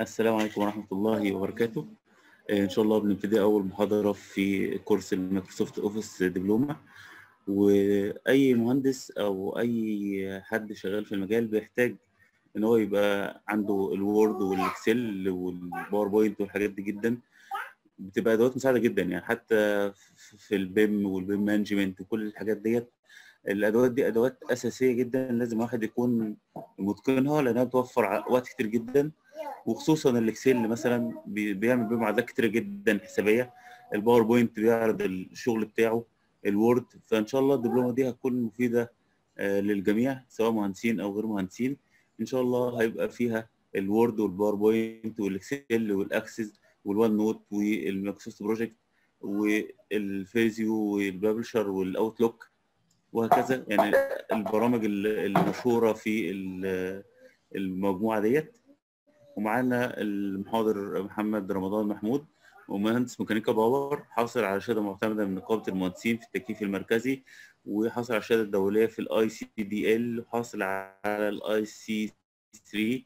السلام عليكم ورحمة الله وبركاته. آه، إن شاء الله بنبتدي أول محاضرة في كورس ال Microsoft Office دبلومة. وأي مهندس أو أي حد شغال في المجال بيحتاج إن هو يبقى عنده ال Word وال Excel وال PowerPoint والحاجات دي جدا. بتبقى أدوات مساعدة جدا يعني. حتى في ال BIM وال BIM management وكل الحاجات ديت. الأدوات دي أدوات أساسية جدا. لازم واحد يكون متقنها لأنها بتوفر وقت كتير جدا. وخصوصا ال Excel مثلا بي- بيعمل بيه معادلات كتير جدا حسابية. ال PowerPoint بيعرض الشغل بتاعه ال Word فإن شاء الله الدبلومة دي هتكون مفيدة آه، للجميع سواء مهندسين أو غير مهندسين. إن شاء الله هيبقى فيها الوورد والباوربوينت والإكسل والاكسس والوان نوت والمايكروسوفت بروجكت والفيزيو والبابلشر والاوتلوك وهكذا. يعني البرامج ال- المشهورة في ال- المجموعة ديت. ومعانا المحاضر محمد رمضان محمود ومهندس ميكانيكا power حاصل على شهادة معتمدة من نقابه المهندسين في التكييف المركزي وحاصل على الشهاده الدولية في ال ICDL وحاصل على ال IC3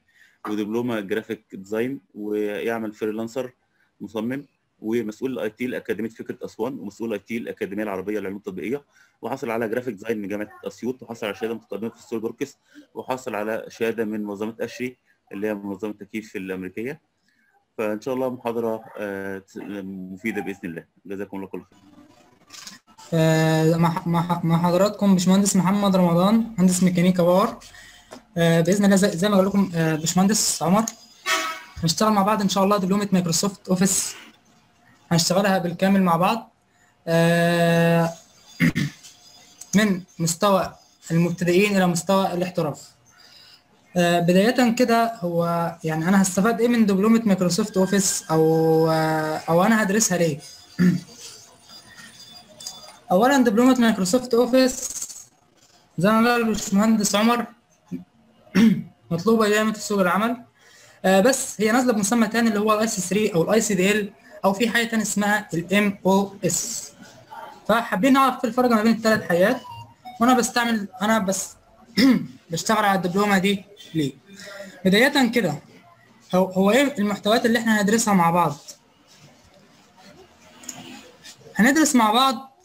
ودبلومة graphic design ويعمل freelancer مصمم ومسؤول ال IT لاكاديميه فكرة أسوان ومسؤول IT الأكاديمية العربية للعلوم التطبيقية وحصل على graphic design من جامعة أسيوط وحصل على شهادة متقدمة في ال SolidWorks وحصل على شهادة من منظمة ASHRAE اللي هي منظمة التكييف الأمريكية. فإن شاء الله محاضرة آه، مفيدة بإذن الله. جزاكم الله كل خير. آه، مع حضراتكم باشمهندس محمد رمضان مهندس ميكانيكا power. آه، بإذن الله زي ما قال لكم باشمهندس عمر. هنشتغل مع بعض إن شاء الله دبلومة Microsoft Office. هنشتغلها بالكامل مع بعض. من مستوى المبتدئين إلى مستوى الاحتراف. بداية كده هو يعني أنا هستفاد إيه من دبلومة Microsoft Office أو آه، أو أنا هدرسها ليه؟ اولا دبلومة Microsoft Office زي ما قال الباشمهندس عمر مطلوبة جامد في سوق العمل. آه بس هي نازلة بمسمى تاني اللي هو ال IC3 أو ال ICDL أو في حاجة تانية اسمها MOS فحابين نعرف الفرق ما بين الثلاث حاجات. وأنا بستعمل أنا بس بشتغل على الدبلومة دي ليه؟ بداية كده هو هو إيه المحتويات اللي إحنا هندرسها مع بعض؟ هندرس مع بعض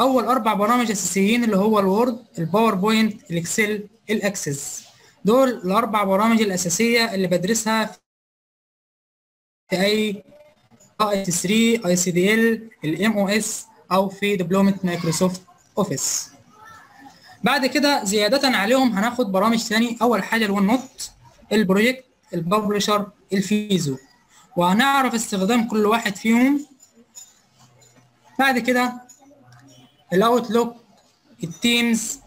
أول أربع برامج أساسيين اللي هو الوورد الباوربوينت الإكسل الأكسس. دول الأربع برامج الأساسية اللي بدرسها في أي آي 3 آي سي دي إل الام أو إس أو في دبلومة Microsoft Office. بعد كده زيادة عليهم هناخد برامج تاني. أول حاجة ال OneNote ال Project ال Publisher ال Visio. وهنعرف استخدام كل واحد فيهم. بعد كده ال Outlook ال Teams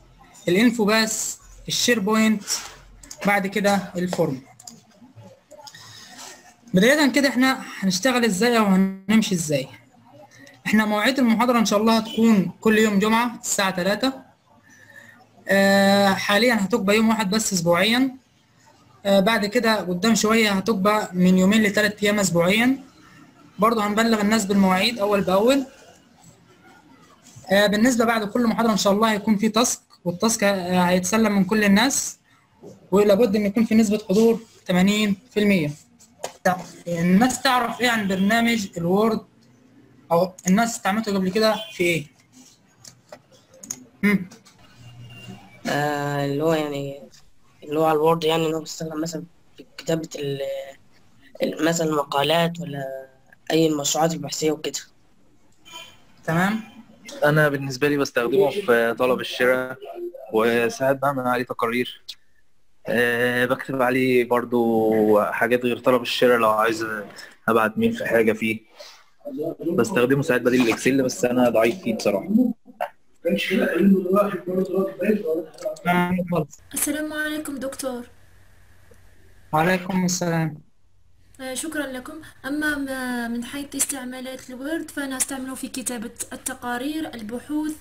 ال InfoPath ال SharePoint بعد كده ال Form. بداية كده إحنا هنشتغل إزاي أو هنمشي إزاي؟ إحنا مواعيد المحاضرة إن شاء الله هتكون كل يوم جمعة الساعة 3 آه حاليا هتبقى يوم واحد بس اسبوعيا. آه بعد كده قدام شوية هتبقى من يومين لثلاث أيام اسبوعيا. برضه هنبلغ الناس بالمواعيد أول بأول. آه، بالنسبة بعد كل محاضرة إن شاء الله هيكون في task وال task آه، هيتسلم من كل الناس ولابد إن يكون في نسبة حضور 80% طب الناس تعرف إيه عن برنامج ال Word؟ أو الناس استعملته قبل كده في إيه؟ مم. آه اللي هو يعني اللي هو على ال Word يعني اللي هو بيستخدم مثلا في كتابة مثلا مقالات ولا أي المشروعات البحثية وكده. تمام. أنا بالنسبة لي بستخدمه في طلب الشراء وساعات بعمل عليه تقارير. أه بكتب عليه برضو حاجات غير طلب الشراء لو عايز أبعت مين في حاجة فيه. بستخدمه ساعات بديل الإكسل بس أنا ضعيف فيه بصراحة. السلام عليكم دكتور. وعليكم السلام. آه، شكرا لكم. أما من حيث استعمالات الوورد فأنا أستعمله في كتابة التقارير البحوث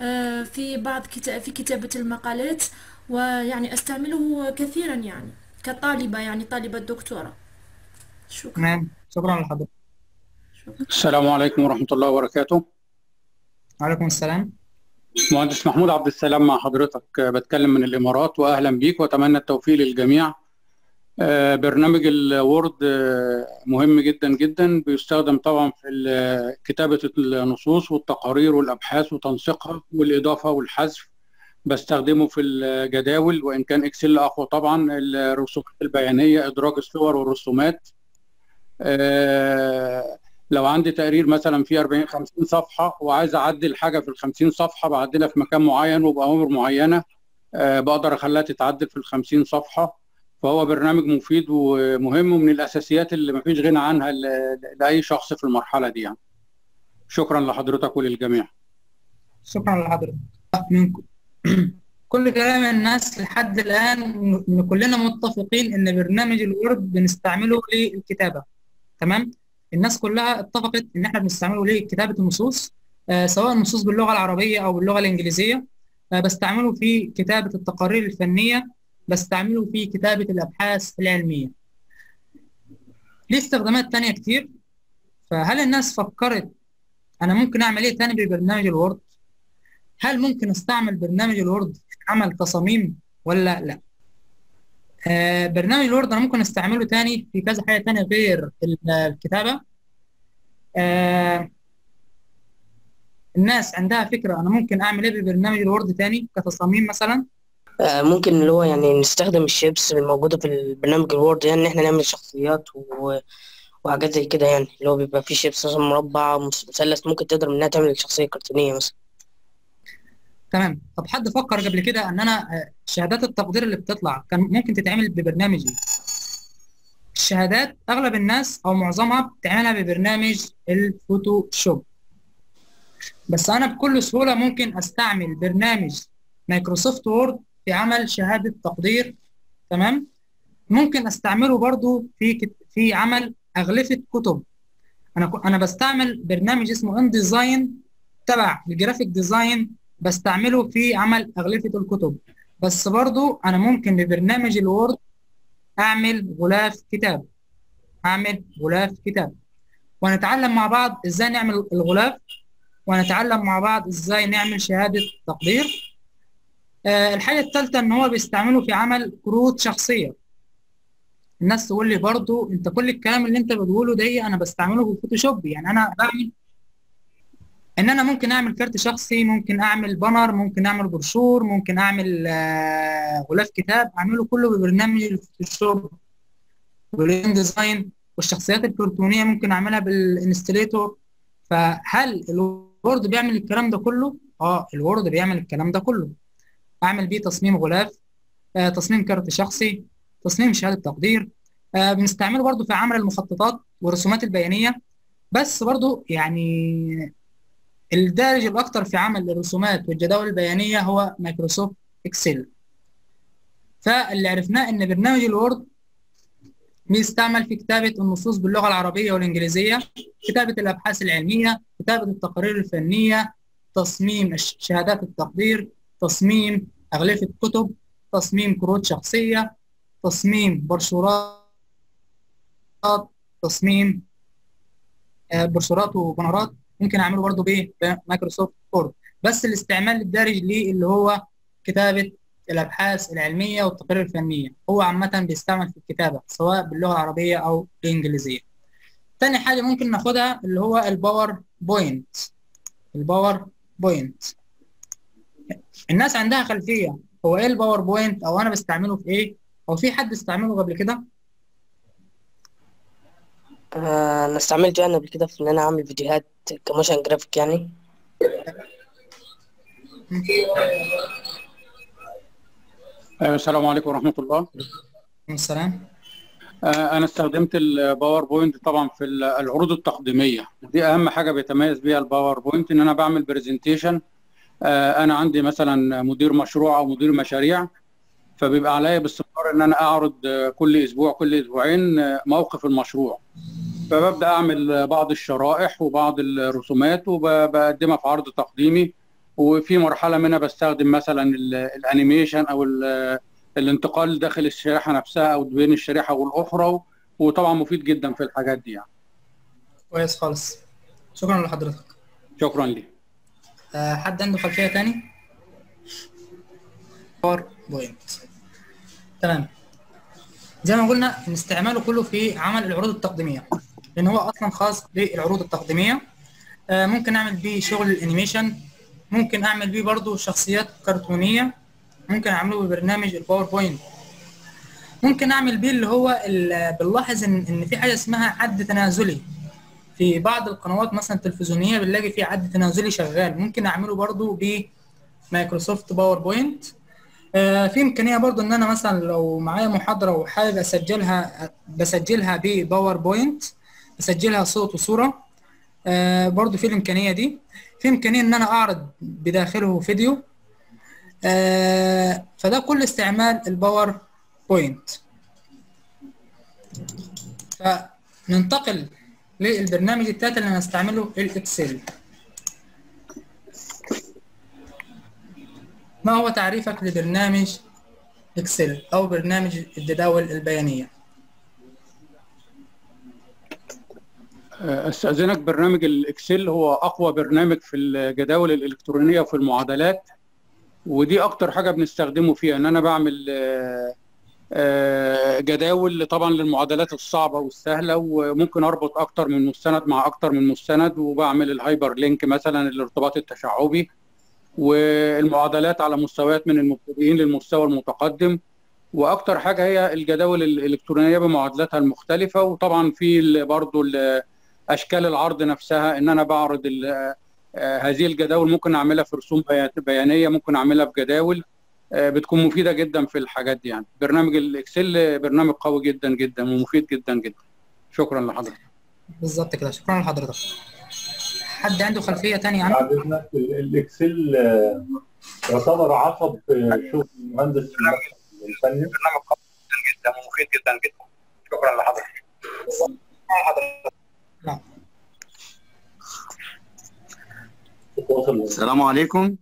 آه، في بعض كتا في كتابة المقالات ويعني أستعمله كثيرا يعني كطالبة يعني طالبة دكتوراه شكرا. شكرا لحضرتك. السلام عليكم ورحمة الله وبركاته. وعليكم السلام. مهندس محمود عبد السلام مع حضرتك بتكلم من الإمارات وأهلا بيك وأتمنى التوفيق للجميع. آه، برنامج الوورد آه، مهم جدا جدا بيستخدم طبعا في كتابة النصوص والتقارير والأبحاث وتنسيقها والإضافة والحذف. بستخدمه في الجداول وإن كان إكسل أقوى طبعا الرسومات البيانية إدراج الصور والرسومات. آه، لو عندي تقرير مثلا فيه 40 50 صفحة وعايز أعدل حاجة في ال 50 صفحة بعدلها في مكان معين وبأوامر معينة آه، بقدر أخليها تتعدل في ال 50 صفحة. فهو برنامج مفيد ومهم ومن الأساسيات اللي مفيش غنى عنها لأي شخص في المرحلة دي يعني. شكرا لحضرتك وللجميع. شكرا لحضرتك. من كل كلام الناس لحد الآن إن كلنا متفقين إن برنامج الوورد بنستعمله للكتابة. تمام؟ الناس كلها اتفقت إن إحنا بنستعمله لكتابة النصوص آه سواء النصوص باللغة العربية أو باللغة الإنجليزية. آه بستعمله في كتابة التقارير الفنية بستعمله في كتابة الأبحاث العلمية. ليه استخدامات تانية كتير؟ فهل الناس فكرت أنا ممكن أعمل إيه تاني ببرنامج ال Word؟ هل ممكن أستعمل برنامج ال Word في عمل تصاميم ولا لأ؟ آه برنامج ال Word أنا ممكن أستعمله تاني في كذا حاجة تانية غير ال- الكتابة. آه الناس عندها فكرة أنا ممكن أعمل إيه ببرنامج ال Word تاني كتصاميم مثلا؟ آه، ممكن اللي هو يعني نستخدم ال shapes الموجودة في البرنامج ال Word يعني إن إحنا نعمل شخصيات و... وحاجات زي كده يعني اللي هو بيبقى فيه shapes مثلا مربع مثلث ممكن تقدر منها تعمل شخصية كرتونية مثلا. تمام. طب حد فكر قبل كده ان أنا آه، شهادات التقدير اللي بتطلع كان ممكن تتعمل ببرنامج إيه؟ الشهادات أغلب الناس أو معظمها بتعملها ببرنامج ال Photoshop. بس أنا بكل سهولة ممكن أستعمل برنامج Microsoft Word في عمل شهادة تقدير تمام؟ ممكن أستعمله برضو في. في عمل أغلفة كتب. أنا أنا بستعمل برنامج اسمه InDesign تبع ال graphic design بستعمله في عمل أغلفة الكتب. بس برضو أنا ممكن ببرنامج ال Word أعمل غلاف كتاب. أعمل غلاف كتاب. ونتعلم مع بعض إزاي نعمل الغلاف ونتعلم مع بعض إزاي نعمل شهادة تقدير. آه، الحاجة الثالثة إن هو بيستعمله في عمل كروت شخصية. الناس تقول لي برضو أنت كل الكلام اللي أنت بتقوله ده أنا بستعمله في ال Photoshop. يعني أنا بعمل إن أنا ممكن أعمل كارت شخصي، ممكن أعمل banner، ممكن أعمل بروشور، ممكن أعمل آه، غلاف كتاب، أعمله كله ببرنامج الفوتوشوب وال InDesign والشخصيات الكرتونية ممكن أعملها بال Illustrator. فهل الوورد بيعمل الكلام ده كله؟ آه الوورد بيعمل الكلام ده كله. أعمل بيه تصميم غلاف آه، تصميم كارت شخصي تصميم شهادة تقدير آه، بنستعمله برضو في عمل المخططات والرسومات البيانية بس برضو يعني الدارج الأكثر في عمل الرسومات والجداول البيانية هو مايكروسوفت إكسل. فاللي عرفناه إن برنامج الوورد بيستعمل في كتابة النصوص باللغة العربية والإنجليزية كتابة الأبحاث العلمية كتابة التقارير الفنية تصميم شهادات التقدير تصميم أغلفة كتب تصميم كروت شخصية تصميم بروشورات تصميم آه، بروشورات وبنرات ممكن أعمله برضه بإيه؟ بمايكروسوفت وورد بس الاستعمال الدارج ليه اللي هو كتابة الأبحاث العلمية والتقارير الفنية. هو عامة بيستعمل في الكتابة سواء باللغة العربية أو الإنجليزية. تاني حاجة ممكن ناخدها اللي هو الباور بوينت الباور بوينت الناس عندها خلفية. هو إيه الباور بوينت أو أنا بستعمله في إيه؟ أو في حد استعمله قبل كده؟ آه، أنا استعملته يعني قبل كده في إن أنا أعمل فيديوهات ك motion graphic يعني. آه، السلام عليكم ورحمة الله. السلام. آه، أنا استخدمت الباوربوينت طبعا في ال- العروض التقديمية. دي أهم حاجة بيتميز بيها الباوربوينت إن أنا بعمل presentation أنا عندي مثلا مدير مشروع أو مدير مشاريع فبيبقى عليا باستمرار إن أنا أعرض آه، كل أسبوع كل أسبوعين آه، موقف المشروع. فببدا أعمل بعض الشرائح وبعض الرسومات وبقدمها في عرض تقديمي. وفي مرحلة منها بستخدم مثلا ال- الأنيميشن أو ال- الانتقال داخل الشريحة نفسها أو بين الشريحة والأخرى وطبعا مفيد جدا في الحاجات دي يعني. كويس خالص. شكرا لحضرتك. شكرا لي آه، حد عنده خلفية تاني؟ باور بوينت تمام. زي ما قلنا إن استعماله كله في عمل العروض التقديمية. لأن هو أصلا خاص بالعروض التقديمية. آه، ممكن أعمل بيه شغل ال animation. ممكن أعمل بيه برضو شخصيات كرتونية. ممكن أعمله ببرنامج الباوربوينت ممكن أعمل بيه اللي هو بنلاحظ ان إن في حاجة اسمها عد تنازلي. في بعض القنوات مثلا التلفزيونية بنلاقي في عد تنازلي شغال. ممكن أعمله برضو بمايكروسوفت باوربوينت آه، في إمكانية برضو إن أنا مثلا لو معايا محاضرة وحابب اسجلها بسجلها بباوربوينت بسجلها صوت وصورة. آه، برضو في الإمكانية دي. في إمكانية إن أنا أعرض بداخله فيديو. آه، فده كل استعمال الباور بوينت. فننتقل للبرنامج التالت اللي هنستعمله الاكسل ما هو تعريفك لبرنامج اكسل أو برنامج الجداول البيانية؟ أستأذنك برنامج الإكسل هو أقوى برنامج في الجداول الإلكترونية وفي المعادلات ودي أكتر حاجة بنستخدمه فيها إن أنا بعمل آه، آه، جداول طبعا للمعادلات الصعبة والسهلة وممكن أربط أكتر من مستند مع أكتر من مستند وبعمل ال hyperlink مثلا الارتباط التشعبي والمعادلات على مستويات من المبتدئين للمستوى المتقدم. وأكتر حاجة هي الجداول الإلكترونية بمعادلاتها المختلفة وطبعا في ال- أشكال العرض نفسها إن أنا بعرض ال- آه، هذه الجداول. ممكن أعملها في رسوم بيا- بيانية ممكن أعملها في جداول آه، بتكون مفيدة جدا في الحاجات دي يعني. برنامج الاكسل برنامج قوي جدا جدا ومفيد جدا جدا. شكرا لحضرتك. بالظبط كده. شكرا لحضرتك. حد عنده خلفية تانية عنه ال- الاكسل آه، يعتبر عصب شغل المهندس الفني. برنامج قوي جدا جدا ومفيد جدا جدا. شكرا لحضرتك. لا. السلام عليكم.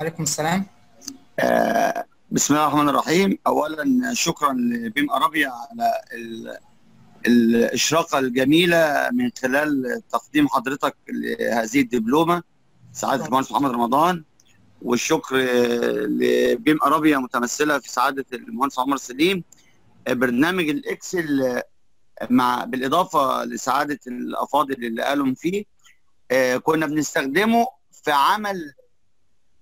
عليكم السلام. آه، بسم الله الرحمن الرحيم. اولا شكرا لبيم أرابيا على ال- الإشراقة الجميلة من خلال تقديم حضرتك لهذه الدبلومة سعادة المهندس محمد رمضان. والشكر لبيم أرابيا متمثلة في سعادة المهندس عمر سليم. آه، برنامج الإكسل مع بالإضافة لسعادة الأفاضل اللي قالوا فيه آه، كنا بنستخدمه في عمل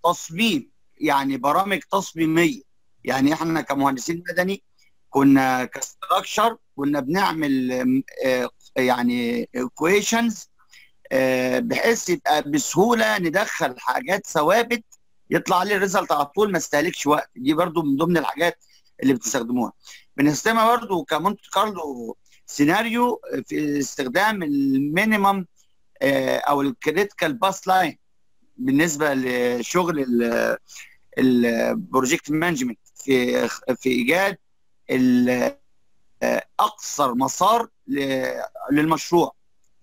تصميم يعني برامج تصميمية. يعني إحنا كمهندسين مدني كنا ك structure كنا بنعمل آه، يعني equations آه، بحيث يبقى بسهولة ندخل حاجات ثوابت يطلع لي ال result على طول ما استهلكش وقت. دي برضو من ضمن الحاجات اللي بتستخدموها. بنستخدمها برضو ك Monte Carlo سيناريو في استخدام ال minimum أو ال critical path line بالنسبة لشغل ال- ال project management في في إيجاد ال- أقصر مسار للمشروع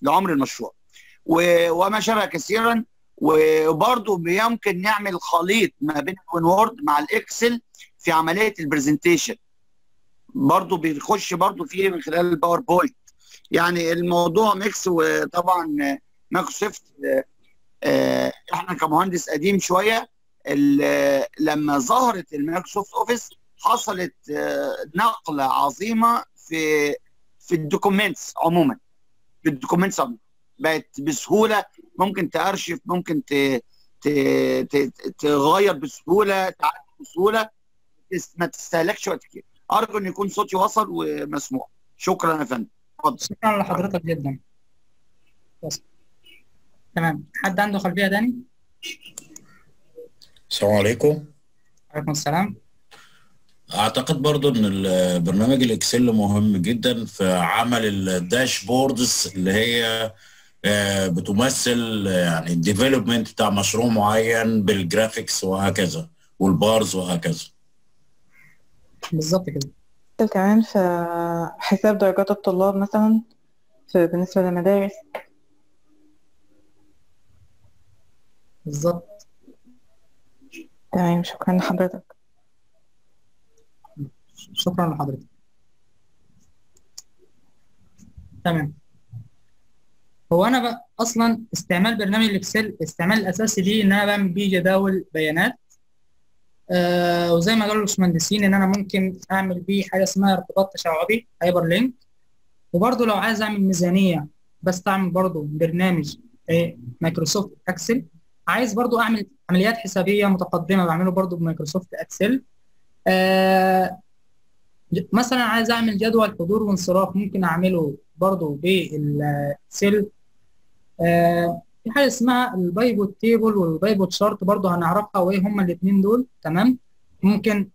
لعمر المشروع. وما شابه كثيرا وبرضه يمكن نعمل خليط ما بين الوورد مع الإكسل في عملية ال presentation برضه بيخش برضه فيه من خلال الباوربوينت يعني الموضوع mix وطبعا مايكروسوفت آه، إحنا كمهندس قديم شوية لما ظهرت المايكروسوفت اوفيس حصلت آه، نقلة عظيمة في في ال documents عموما. في ال documents عموما. بقت بسهولة ممكن تارشف ممكن ت... تغير بسهولة تعدل بسهولة ما تستهلكش وقت كتير. أرجو إن يكون صوتي وصل ومسموع. شكرا يا فندم. اتفضل. شكرا لحضرتك جدا. تمام. حد عنده خلفية تاني؟ السلام عليكم. عليكم السلام. أعتقد برضو إن البرنامج الإكسل مهم جدا في عمل الداشبوردز اللي هي آه، بتمثل يعني ال development بتاع مشروع معين بال graphics وهكذا وال bars وهكذا. بالظبط كده. كمان في حساب درجات الطلاب مثلا في بالنسبة للمدارس؟ بالظبط. تمام شكرا لحضرتك. شكرا لحضرتك. تمام. هو أنا بقى أصلا استعمال برنامج ال Excel الاستعمال الاساسي ليه إن أنا بعمل بيه جداول بيانات؟ آه وزي ما قالوا الباشمهندسين إن أنا ممكن أعمل بيه حاجة اسمها ارتباط تشعبي hyperlink وبرضه لو عايز أعمل ميزانية بستعمل برضه برنامج إيه، Microsoft Excel. عايز برضه أعمل عمليات حسابية متقدمة بعمله برضه ب Microsoft Excel. آه مثلا عايز أعمل جدول حضور وانصراف ممكن أعمله برضه بال Excel. آه في حاجة اسمها ال pivot table وال pivot chart برضه هنعرفها وايه هما الاثنين دول تمام؟ ممكن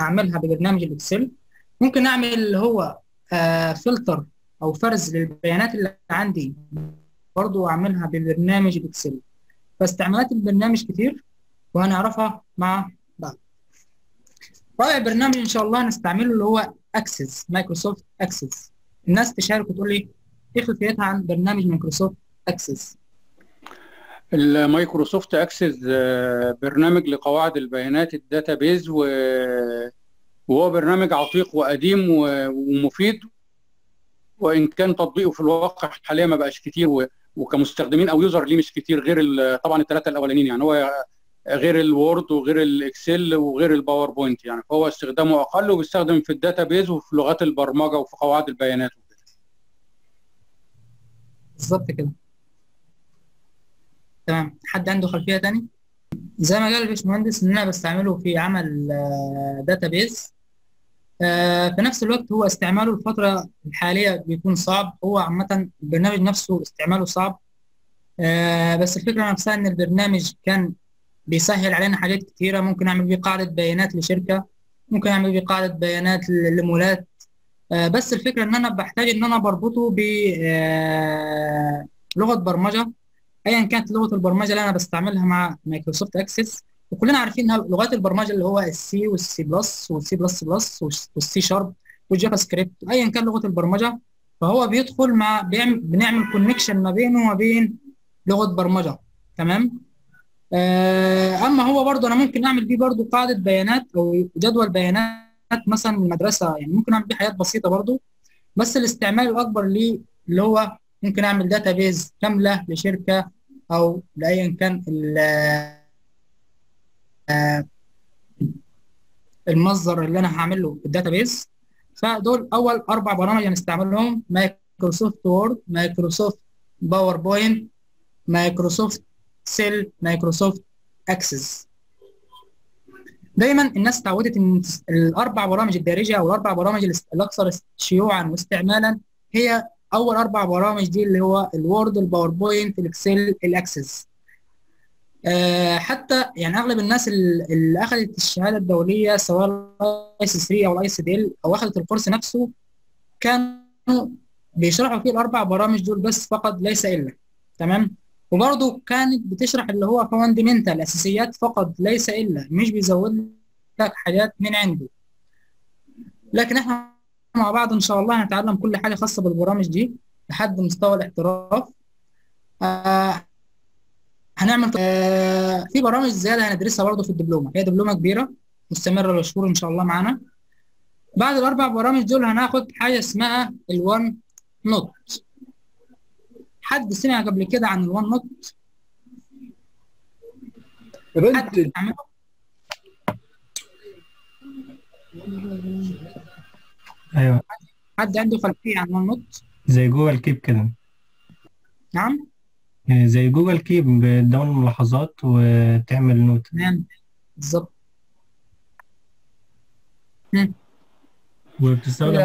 أعملها ببرنامج ال Excel. ممكن أعمل اللي هو آه فلتر أو فرز للبيانات اللي عندي برضه اعملها ببرنامج ال Excel. فاستعمالات البرنامج كتير وهنعرفها مع بعض. رابع برنامج إن شاء الله هنستعمله اللي هو Access Microsoft Access الناس تشارك وتقول لي إيه خلفيتها عن برنامج Microsoft Access ال Microsoft Access آه، برنامج لقواعد البيانات ال database و... وهو برنامج عتيق وقديم ومفيد وإن كان تطبيقه في الواقع حاليا ما بقاش كتير. وكمستخدمين أو user ليه مش كتير غير. طبعا الثلاثه الأولانيين يعني هو غير ال Word وغير ال Excel وغير ال PowerPoint يعني فهو استخدامه أقل وبيستخدم في ال database وفي لغات البرمجة وفي قواعد البيانات بالظبط كده تمام. حد عنده خلفية تاني؟ زي ما قال الباشمهندس إن أنا بستعمله في عمل database في نفس الوقت هو استعماله الفترة الحالية بيكون صعب. هو عامة البرنامج نفسه استعماله صعب. آه، بس الفكرة نفسها إن البرنامج كان بيسهل علينا حاجات كتيرة. ممكن أعمل بيه قاعدة بيانات لشركة ممكن أعمل بيه قاعدة بيانات لمولات آه، بس الفكرة إن أنا بحتاج إن أنا بربطه ب آه، لغة برمجة. ايا كانت لغة البرمجة اللي أنا بستعملها مع Microsoft Access وكلنا عارفين لغات البرمجة اللي هو السي والسي بلس والسي بلس بلس والسي شارب والجافا سكريبت ايا كان لغة البرمجة فهو بيدخل مع بيعمل بنعمل connection ما بينه وما بين لغة برمجة. تمام؟ آه، أما هو برضه أنا ممكن أعمل بيه برضه قاعدة بيانات أو جدول بيانات مثلا المدرسة يعني ممكن أعمل بيه حاجات بسيطة برضه بس الاستعمال الأكبر ليه اللي هو ممكن أعمل database كاملة لشركة أو لايا كان ال- المصدر اللي أنا هعمل له ال database فدول أول أربع برامج هنستعملهم Microsoft Word Microsoft PowerPoint Microsoft Excel Microsoft Access. دايما الناس اتعودت إن الأربع برامج الدارجة أو الأربع برامج الأكثر شيوعا واستعمالا هي أول أربع برامج دي اللي هو الوورد الباوربوينت الاكسل الاكسس حتى يعني أغلب الناس ال- اللي أخذت الشهادة الدولية سواء ال IC3 أو ال ICDL أو أخذت ال course نفسه كانوا بيشرحوا فيه الأربع برامج دول بس فقط ليس إلا. تمام؟ وبرضه كانت بتشرح اللي هو fundamental أساسيات فقط ليس إلا. مش بيزود لك حاجات من عنده. لكن إحنا مع بعض إن شاء الله. هنتعلم كل حاجة خاصة بالبرامج دي لحد مستوى الاحتراف آه هنعمل آه في برامج زيادة هندرسها برضه في الدبلومة. هي دبلومة كبيرة مستمرة لشهور إن شاء الله معانا. بعد الأربع برامج دول هناخد حاجة اسمها ال OneNote حد سمع قبل كده عن ال OneNote بيستعمله؟ أيوه. حد عنده خلفية عن Note زي Google Keep كده. نعم؟ يعني زي Google Keep بتدون ملاحظات وتعمل note. تمام. بالظبط. وبتستخدم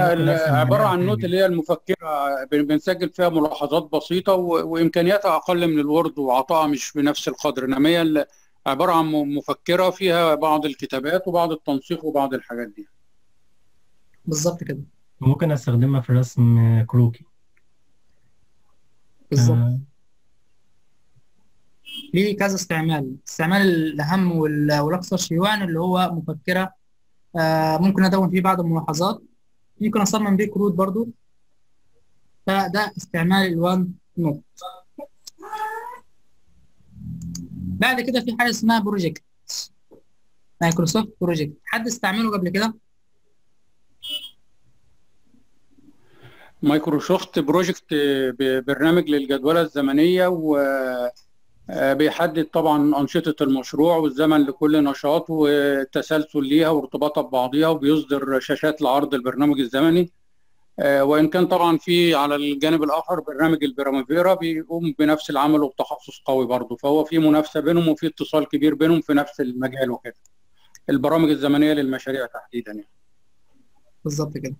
عبارة عن note. اللي هي المفكرة بن- بنسجل فيها ملاحظات بسيطة وإمكانياتها أقل من ال Word وعطائها مش بنفس القدر. إنما هي عبارة عن م- مفكرة فيها بعض الكتابات وبعض التنسيق وبعض الحاجات دي. بالظبط كده. ممكن أستخدمها في رسم كروكي. بالظبط. آه، ليه كذا استعمال. الاستعمال الأهم وال- والأكثر شيوعا اللي هو مفكرة. آه ممكن أدون فيه بعض الملاحظات. ممكن أصمم بيه كروت برضو. فده استعمال ال OneNote. بعد كده في حاجة اسمها Project Microsoft Project حد استعمله قبل كده؟ Microsoft Project برنامج للجدولة الزمنية و آه، بيحدد طبعا أنشطة المشروع والزمن لكل نشاط والتسلسل ليها وارتباطها ببعضها وبيصدر شاشات لعرض البرنامج الزمني. آه، وإن كان طبعا في على الجانب الآخر برنامج ال Primavera بيقوم بنفس العمل وبتخصص قوي برضه فهو في منافسة بينهم وفي اتصال كبير بينهم في نفس المجال وكده. البرامج الزمنية للمشاريع تحديدا يعني. بالظبط كده.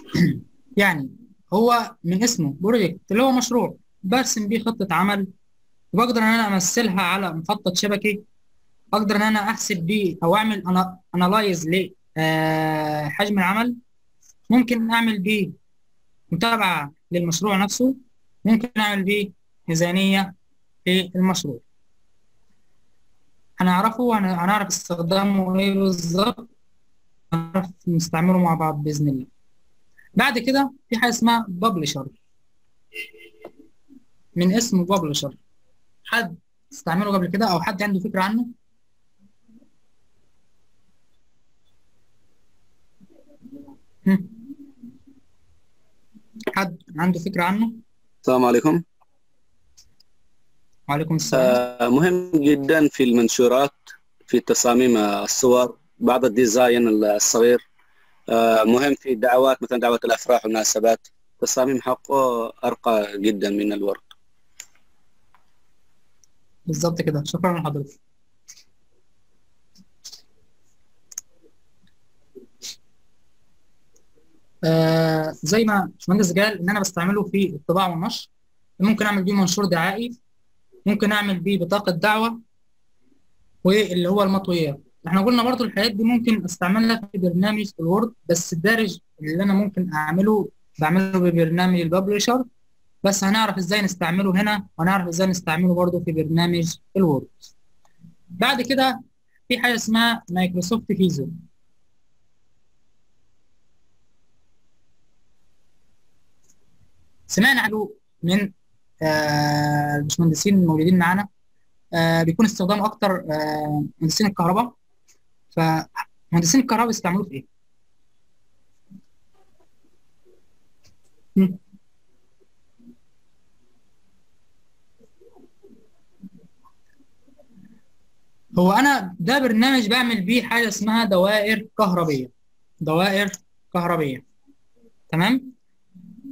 يعني هو من اسمه project اللي هو مشروع. برسم بيه خطة عمل وبقدر إن أنا أمثلها على مخطط شبكي أقدر إن أنا أحسب بيه أو أعمل analyze لحجم العمل. ممكن أعمل بيه متابعة للمشروع نفسه. ممكن أعمل بيه ميزانية للمشروع هنعرفه هنعرف استخدامه إيه بالظبط؟ هنعرف نستعمله مع بعض بإذن الله. بعد كده في حاجة اسمها ببلشر من اسمه ببلشر حد استعمله قبل كده أو حد عنده فكرة عنه. حد عنده فكرة عنه؟ السلام عليكم. وعليكم السلام. آه، مهم جدا في المنشورات في تصاميم الصور بعض الديزاين الصغير. مهم في الدعوات مثلا دعوة الأفراح والمناسبات. تصاميم حقه أرقى جدا من الورد بالظبط كده. شكرا لحضرتك آه زي ما باشمهندس قال إن أنا بستعمله في الطباعه والنشر ممكن أعمل بيه منشور دعائي. ممكن أعمل بيه بطاقة دعوة واللي هو المطويات إحنا قلنا برضو الحاجات دي ممكن أستعملها في برنامج ال Word بس الدارج اللي أنا ممكن أعمله بعمله ببرنامج ال Publisher بس هنعرف إزاي نستعمله هنا وهنعرف إزاي نستعمله برضو في برنامج ال Word. بعد كده في حاجة اسمها Microsoft Visio سمعنا عنه من آه، الباشمهندسين الموجودين معانا. آه، بيكون استخدامه أكتر آه، مهندسين الكهرباء. فمهندسين الكهرباء بيستعملوه في إيه؟ هو أنا ده برنامج بعمل بيه حاجة اسمها دوائر كهربية. دوائر كهربية. تمام؟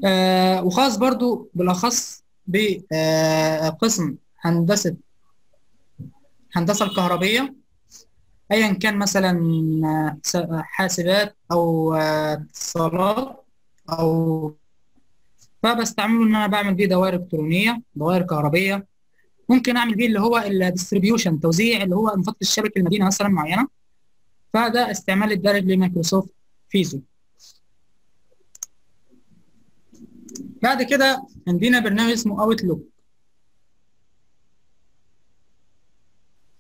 آه وخاص برضو بالأخص بقسم هندسة هندسة الكهربية. ايا كان مثلا آه، حاسبات أو آه، اتصالات أو فبستعمله إن أنا بعمل بيه دوائر إلكترونية دوائر كهربية. ممكن أعمل بيه اللي هو الديستريبيوشن توزيع اللي هو نفط الشبكة المدينة مثلا معينة. فده استعمال الدارج ل Microsoft Visio. بعد كده عندنا برنامج اسمه Outlook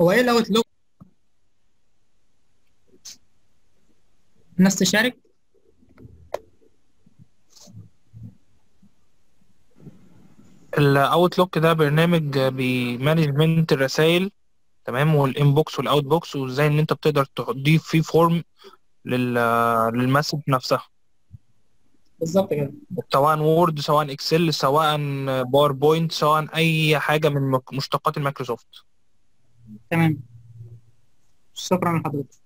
هو إيه ال Outlook الناس تشارك؟ ال Outlook ده برنامج ب management الرسائل تمام؟ وال inbox وال outbox وازاي ان انت بتقدر تضيف فيه form لل لل message نفسها. بالظبط كده. سواء Word سواء Excel سواء PowerPoint سواء أي حاجة من مشتقات المايكروسوفت تمام. شكرا لحضرتك.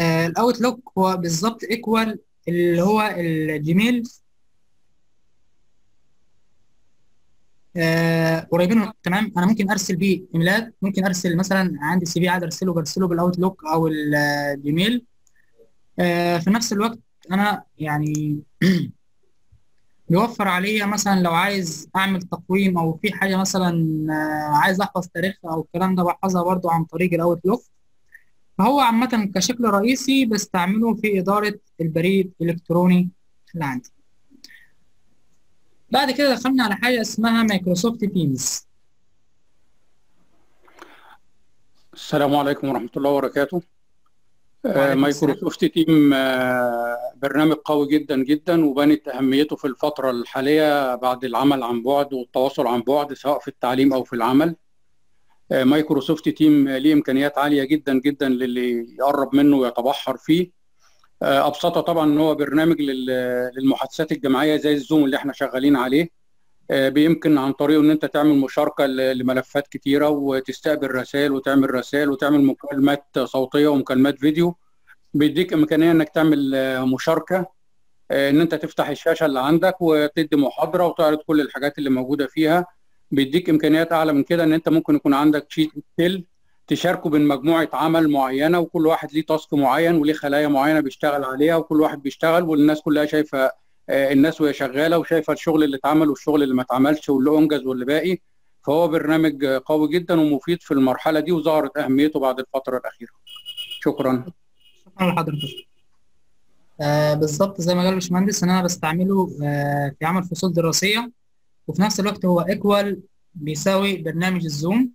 ال Outlook هو بالظبط equal اللي هو ال Gmail. آه قريبين. من- تمام. أنا ممكن أرسل بيه إيميلات. ممكن أرسل مثلا عندي CV عايز أرسله برسله بال Outlook أو ال Gmail. آه في نفس الوقت أنا يعني بيوفر عليا مثلا لو عايز أعمل تقويم أو في حاجة مثلا آه، عايز أحفظ تاريخها أو الكلام ده بحفظها برضو عن طريق ال Outlook فهو عامة كشكل رئيسي بستعمله في إدارة البريد الإلكتروني اللي عندي. بعد كده دخلنا على حاجة اسمها Microsoft Teams. السلام عليكم ورحمة الله وبركاته. آه،. Microsoft Team آه، برنامج قوي جدا جدا وبانت أهميته في الفترة الحالية بعد العمل عن بعد والتواصل عن بعد سواء في التعليم أو في العمل. Microsoft Team ليه إمكانيات عالية جدا جدا للي يقرب منه ويتبحر فيه. آه، أبسطها طبعا إن هو برنامج لل- للمحادثات الجماعية زي ال Zoom اللي إحنا شغالين عليه. آه، بيمكن عن طريقه إن أنت تعمل مشاركة لملفات كتيرة وتستقبل رسائل وتعمل رسائل وتعمل مكالمات صوتية ومكالمات فيديو. بيديك إمكانية إنك تعمل آه، مشاركة آه، إن أنت تفتح الشاشة اللي عندك وتدي محاضرة وتعرض كل الحاجات اللي موجودة فيها. بيديك إمكانيات أعلى من كده إن أنت ممكن يكون عندك sheet Excel تشاركوا بين مجموعة عمل معينة وكل واحد ليه تاسك معين وليه خلايا معينة بيشتغل عليها وكل واحد بيشتغل والناس كلها شايفة آه، الناس وهي شغالة وشايفة الشغل اللي اتعمل والشغل اللي ما اتعملش واللي أنجز واللي باقي. فهو برنامج قوي جدا ومفيد في المرحلة دي وظهرت أهميته بعد الفترة الأخيرة. شكرا. شكرا لحضرتك آه بالظبط زي ما قال الباشمهندس إن أنا بستعمله آه في عمل فصول دراسية. وفي نفس الوقت هو ايكوال بيساوي برنامج ال Zoom.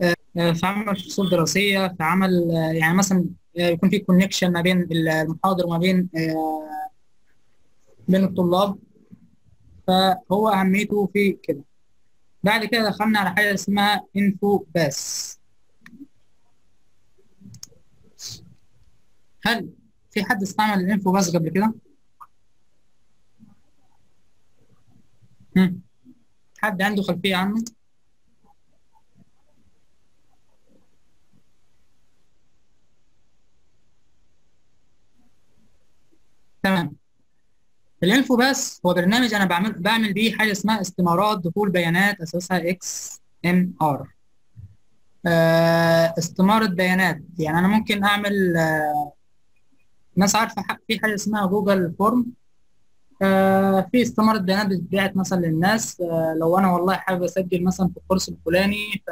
آه آه، في عمل فصول دراسية في عمل آه يعني مثلا يكون في connection ما بين المحاضر وما بين بين الطلاب. فهو أهميته في كده. بعد كده دخلنا على حاجة اسمها InfoPath هل في حد استعمل ال InfoPath قبل كده؟ حد عنده خلفية عنه؟ تمام. ال InfoPath هو برنامج أنا بعمل بعمل بيه حاجة اسمها استمارات دخول بيانات أساسها XML. استمارة بيانات. يعني أنا ممكن أعمل آه، الناس عارفة في حاجة اسمها Google Form؟ آه، في استمارة بيانات بتتبعت مثلا للناس آه، لو أنا والله حابب أسجل مثلا في الكورس الفلاني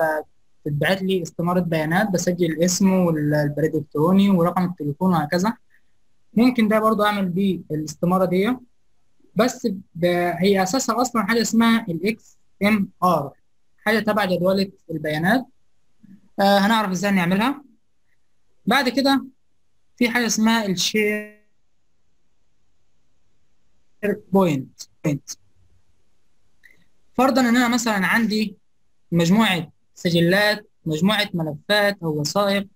فتتبعت لي استمارة بيانات بسجل الاسم والبريد الإلكتروني ورقم التليفون وهكذا. ممكن ده برضو أعمل بيه الاستمارة دي. بس. هي أساسها أصلا حاجة اسمها ال XML حاجة تبع جدولة البيانات. آه هنعرف إزاي نعملها. بعد كده في حاجة اسمها ال SharePoint Point فرضا ان أنا مثلا عندي مجموعة سجلات مجموعة ملفات أو وثائق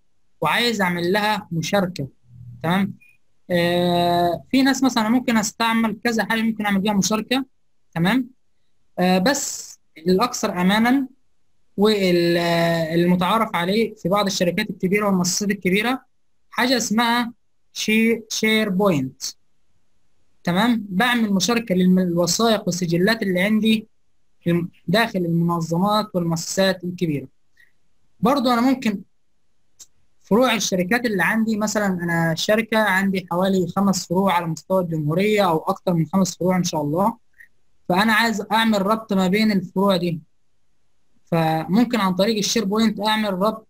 وعايز أعمل لها مشاركة تمام؟ آه في ناس مثلا ممكن أستعمل كذا حاجة ممكن أعمل بيها مشاركة تمام؟ آه بس الاكثر امانا والمتعارف عليه في بعض الشركات الكبيرة والمؤسسات الكبيرة حاجة اسمها شي SharePoint تمام؟ بعمل مشاركة للوثائق والسجلات اللي عندي داخل المنظمات والمؤسسات الكبيرة. برضو أنا ممكن فروع الشركات اللي عندي مثلا أنا شركة عندي حوالي خمس فروع على مستوى الجمهورية أو أكتر من خمس فروع إن شاء الله. فأنا عايز أعمل ربط ما بين الفروع دي. فممكن عن طريق ال SharePoint أعمل ربط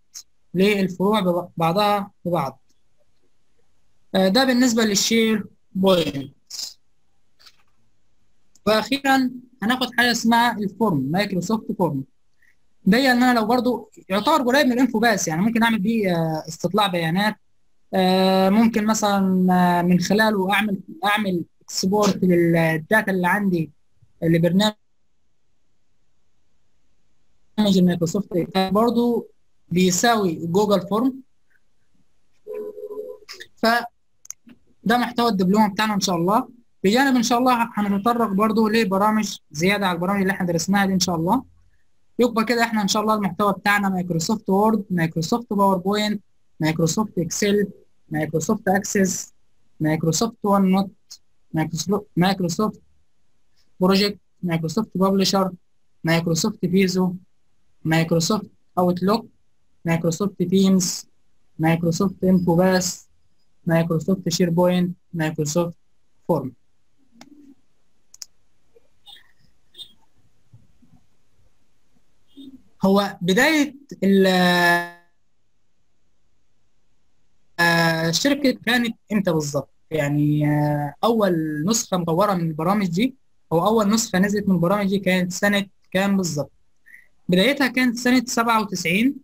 للفروع بب- بعضها ببعض. آه، ده بالنسبة لل SharePoint وأخيرا هناخد حاجة اسمها ال Form Microsoft Form ده إن أنا لو برضو يعتبر قريب من ال InfoPath يعني ممكن أعمل بيه آه، استطلاع بيانات. آه، ممكن مثلا آه، من خلاله أعمل أعمل export لل data اللي عندي لبرنامج المايكروسوفت برضو بيساوي Google Form فده محتوى الدبلومة بتاعنا إن شاء الله. بجانب إن شاء الله هنتطرق برضو لبرامج زيادة على البرامج اللي إحنا درسناها دي إن شاء الله. يبقى كده إحنا إن شاء الله المحتوى بتاعنا Microsoft Word Microsoft PowerPoint Microsoft Excel Microsoft Access Microsoft OneNote Microsoft Project Microsoft Publisher Microsoft Visio Microsoft Outlook Microsoft Teams Microsoft InfoPath Microsoft SharePoint Microsoft Form هو بداية ال- آه، الشركة كانت إمتى بالظبط؟ يعني آه، أول نسخة مطورة من البرامج دي أو أول نسخة نزلت من البرامج دي كانت سنة كام بالظبط؟ بدايتها كانت سنة 97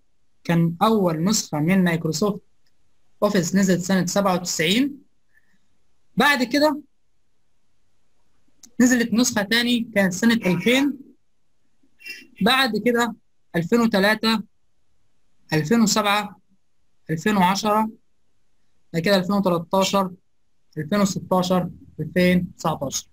كان أول نسخة من Microsoft Office نزلت سنة 97 بعد كده نزلت نسخة تاني كانت سنة 2000 بعد كده 2003 2007 2010 بعد كده 2013 2016 2019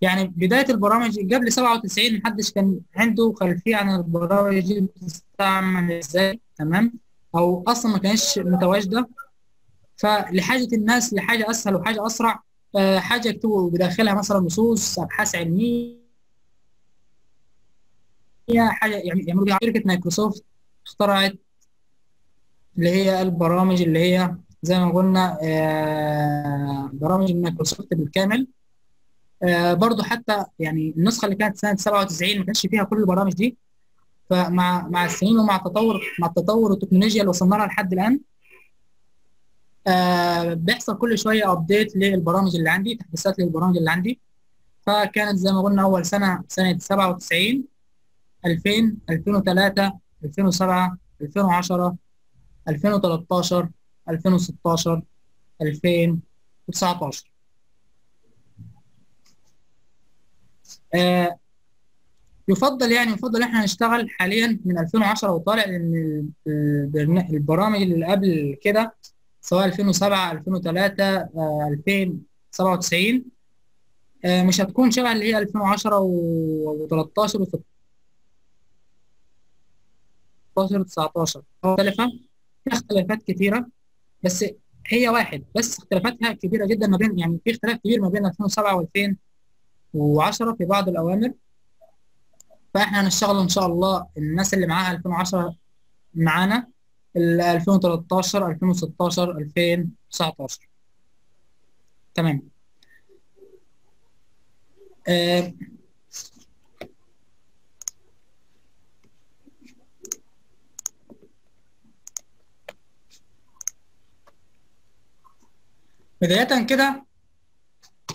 يعني بداية البرامج قبل 97 محدش كان عنده خلفية عن البرامج دي بتستعمل إزاي تمام؟ أو أصلا ما كانتش متواجدة. فلحاجة الناس لحاجة أسهل وحاجة أسرع آه، حاجة يكتبوا بداخلها مثلا نصوص أبحاث علمية حاجة يعني شركة مايكروسوفت اخترعت اللي هي البرامج اللي هي زي ما قلنا آه، برامج مايكروسوفت بالكامل. آه، برضو حتى يعني النسخة اللي كانت سنة 97 ما كانش فيها كل البرامج دي. فمع مع السنين ومع التطور مع التطور والتكنولوجيا اللي وصلنا لها لحد الآن آه، بيحصل كل شوية update للبرامج اللي عندي تحديثات للبرامج اللي عندي. فكانت زي ما قلنا أول سنة سنة 97 2000 2003 2007 2010 2013 2016 2019 آه، يفضل يعني يفضل إحنا نشتغل حاليا من 2010 وطالع لأن البرامج اللي قبل كده سواء 2007 2003 آه، 2097 آه، مش هتكون شبه اللي هي 2010 و13 و16 19 مختلفة في اختلافات كتيرة بس هي واحد. بس اختلافاتها كبيرة جدا ما بين يعني في اختلاف كبير ما بين 2007 و2010 في بعض الأوامر. فإحنا هنشتغل إن شاء الله الناس اللي معاها 2010 معانا ال 2013 2016 2019 تمام. آه بداية كده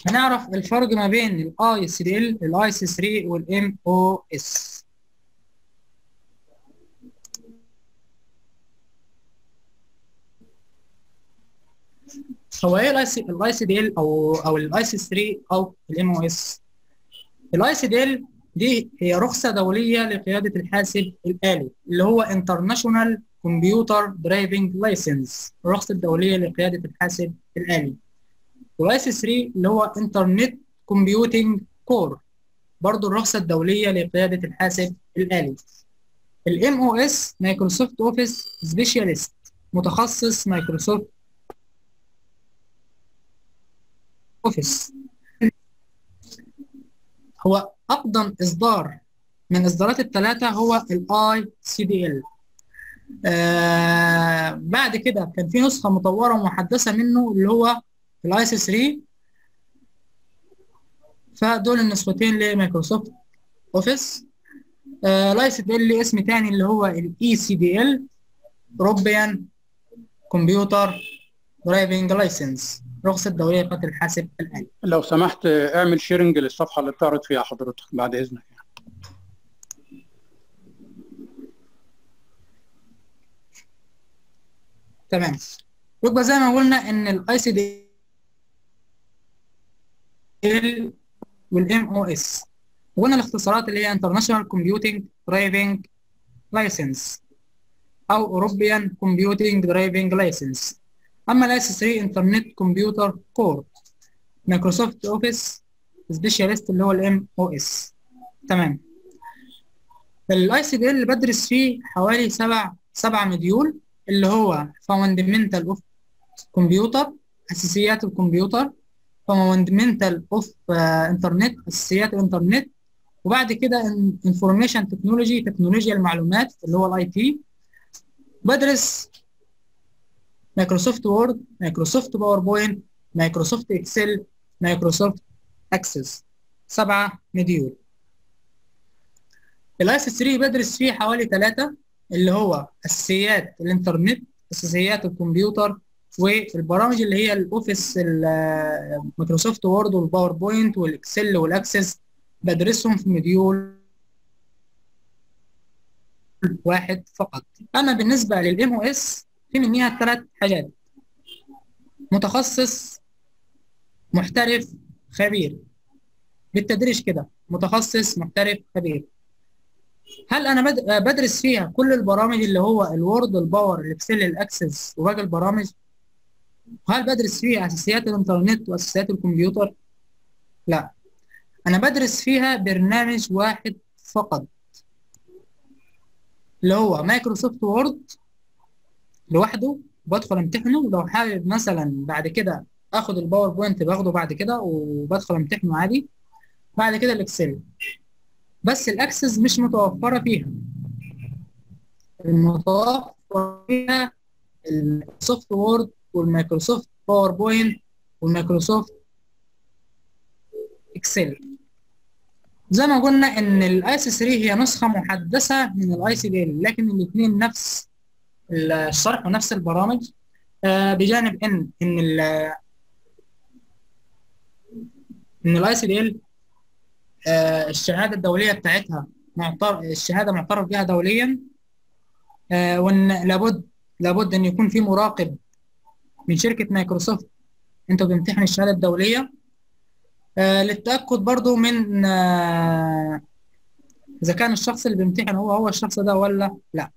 هنعرف الفرق ما بين الاي سي دي ال الاي سي 3 والام أو اس هو إيه الاي سي دي ال أو أو الاي سي 3 أو الام أو اس الاي سي دي ال دي هي رخصة دولية لقيادة الحاسب الآلي اللي هو International Computer Driving License الرخصة الدولية لقيادة الحاسب الآلي. C3 اللي هو Internet Computing Core برضه الرخصة الدولية لقيادة الحاسب الآلي. ال MOS Microsoft Office Specialist متخصص Microsoft Office هو أقدم إصدار من إصدارات الثلاثه هو ال ICDL بعد كده كان في نسخة مطورة ومحدثة منه اللي هو ال IC3 فدول النسختين ل Microsoft Office. ال ICDL ليه اسم تاني اللي هو ال ECDL European Computer Driving License رخصة دولية لقيادة الحاسب الآلي. لو سمحت اعمل sharing للصفحة اللي بتعرض فيها حضرتك بعد إذنك. تمام. يبقى زي ما قلنا إن ال ICD L وال MOS وقلنا الاختصارات اللي هي International Computing Driving License أو European Computing Driving License أما ال IC3 Internet Computer Core Microsoft Office Specialist اللي هو ال MOS تمام. ال ICDL بدرس فيه حوالي سبع سبع module. اللي هو Fundamental of كمبيوتر أساسيات الكمبيوتر Fundamental of Internet أساسيات الانترنت وبعد كده Information Technology تكنولوجيا المعلومات اللي هو ال IT بدرس Microsoft Word Microsoft PowerPoint Microsoft Excel Microsoft Access سبعة module. ال IC3 بدرس فيه حوالي ثلاثة اللي هو اساسيات الإنترنت أساسيات الكمبيوتر والبرامج اللي هي الأوفيس مايكروسوفت وورد والباوربوينت والإكسل والأكسس بدرسهم في module واحد فقط. اما بالنسبة لل MOS في منها ثلاث حاجات. متخصص محترف خبير. بالتدريج كده متخصص محترف خبير. هل أنا بد- بدرس فيها كل البرامج اللي هو الوورد الباور الإكسل الأكسس وباقي البرامج؟ وهل بدرس فيها أساسيات الإنترنت وأساسيات الكمبيوتر؟ لا. أنا بدرس فيها برنامج واحد فقط اللي هو Microsoft Word لوحده. بدخل امتحنه لو حابب مثلا بعد كده آخد ال PowerPoint باخده بعد كده وبدخل امتحنه عادي. بعد كده ال Excel. بس ال Access مش متوفرة فيها. المتوفر فيها ال Microsoft Word وال Microsoft PowerPoint وال Microsoft Excel زي ما قلنا إن ال IC3 هي نسخة محدثة من ال ICDL لكن الاثنين نفس الشرح ونفس البرامج. آه، بجانب إن إن ال إن ال ICDL الشهادة الدولية بتاعتها معتر... الشهادة معترف بها دوليا آه، وإن لابد لابد إن يكون في مراقب من شركة مايكروسوفت. أنتوا بتمتحنوا الشهادة الدولية. آه، للتأكد برضو من آه، إذا كان الشخص اللي بيمتحن هو هو الشخص ده ولا لا.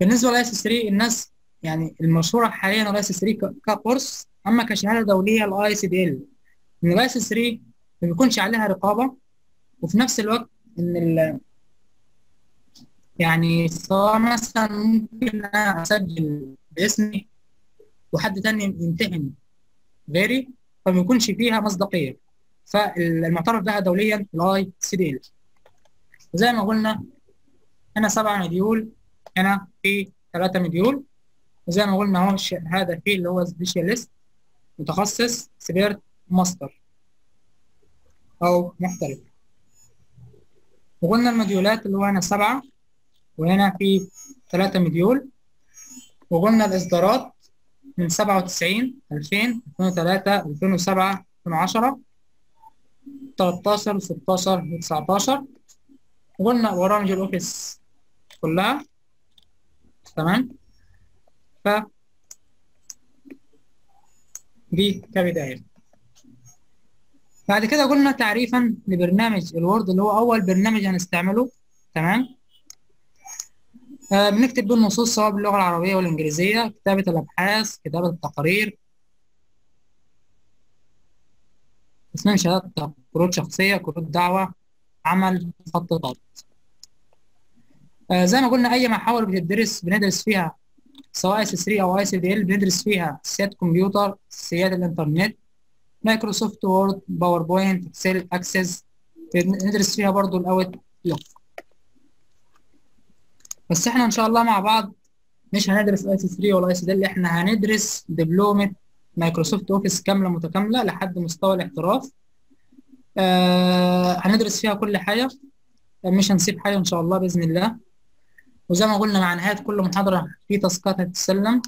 بالنسبة لل IC3 الناس يعني المشهورة حاليا IC3 ك course أما كشهادة دولية ال ICDL ان ال IC3 ما بيكونش عليها رقابة. وفي نفس الوقت إن ال يعني سواء مثلا ممكن أنا أسجل باسمي وحد تاني يمتحن غيري فما يكونش فيها مصداقية. فالمعترف بها دوليا ال ICDL وزي ما قلنا هنا سبعة module هنا في ثلاثة module وزي ما قلنا هو هذا في اللي هو specialist متخصص expert master. أو محترف وقلنا المديولات اللي هو هنا سبعة وهنا في ثلاثة module وقلنا الإصدارات من سبعة وتسعين ألفين ألفين وثلاثة ألفين وسبعة ألفين وعشرة تلاتاشر وستاشر وتسعتاشر وقلنا برامج ال Office كلها. تمام؟ ف دي كبداية. بعد كده قلنا تعريفا لبرنامج ال Word اللي هو أول برنامج هنستعمله تمام؟ آه بنكتب بيه النصوص سواء باللغة العربية والإنجليزية كتابة الأبحاث كتابة التقارير. تصميم شهادات كروت شخصية كروت دعوة عمل مخططات آه زي ما قلنا أي محاور بتدرس بندرس فيها سواء IC3 أو ICDL بندرس فيها اساسيات كمبيوتر اساسيات الإنترنت Microsoft Word PowerPoint Excel Access ندرس فيها برضو ال Outlook بس إحنا إن شاء الله مع بعض مش هندرس IC3 ولا ICDL إحنا هندرس دبلومة Microsoft Office كاملة متكاملة لحد مستوى الاحتراف. آه هندرس فيها كل حاجة. مش هنسيب حاجة إن شاء الله بإذن الله. وزي ما قلنا مع نهاية كل محاضرة في تاسكات هتتسلم.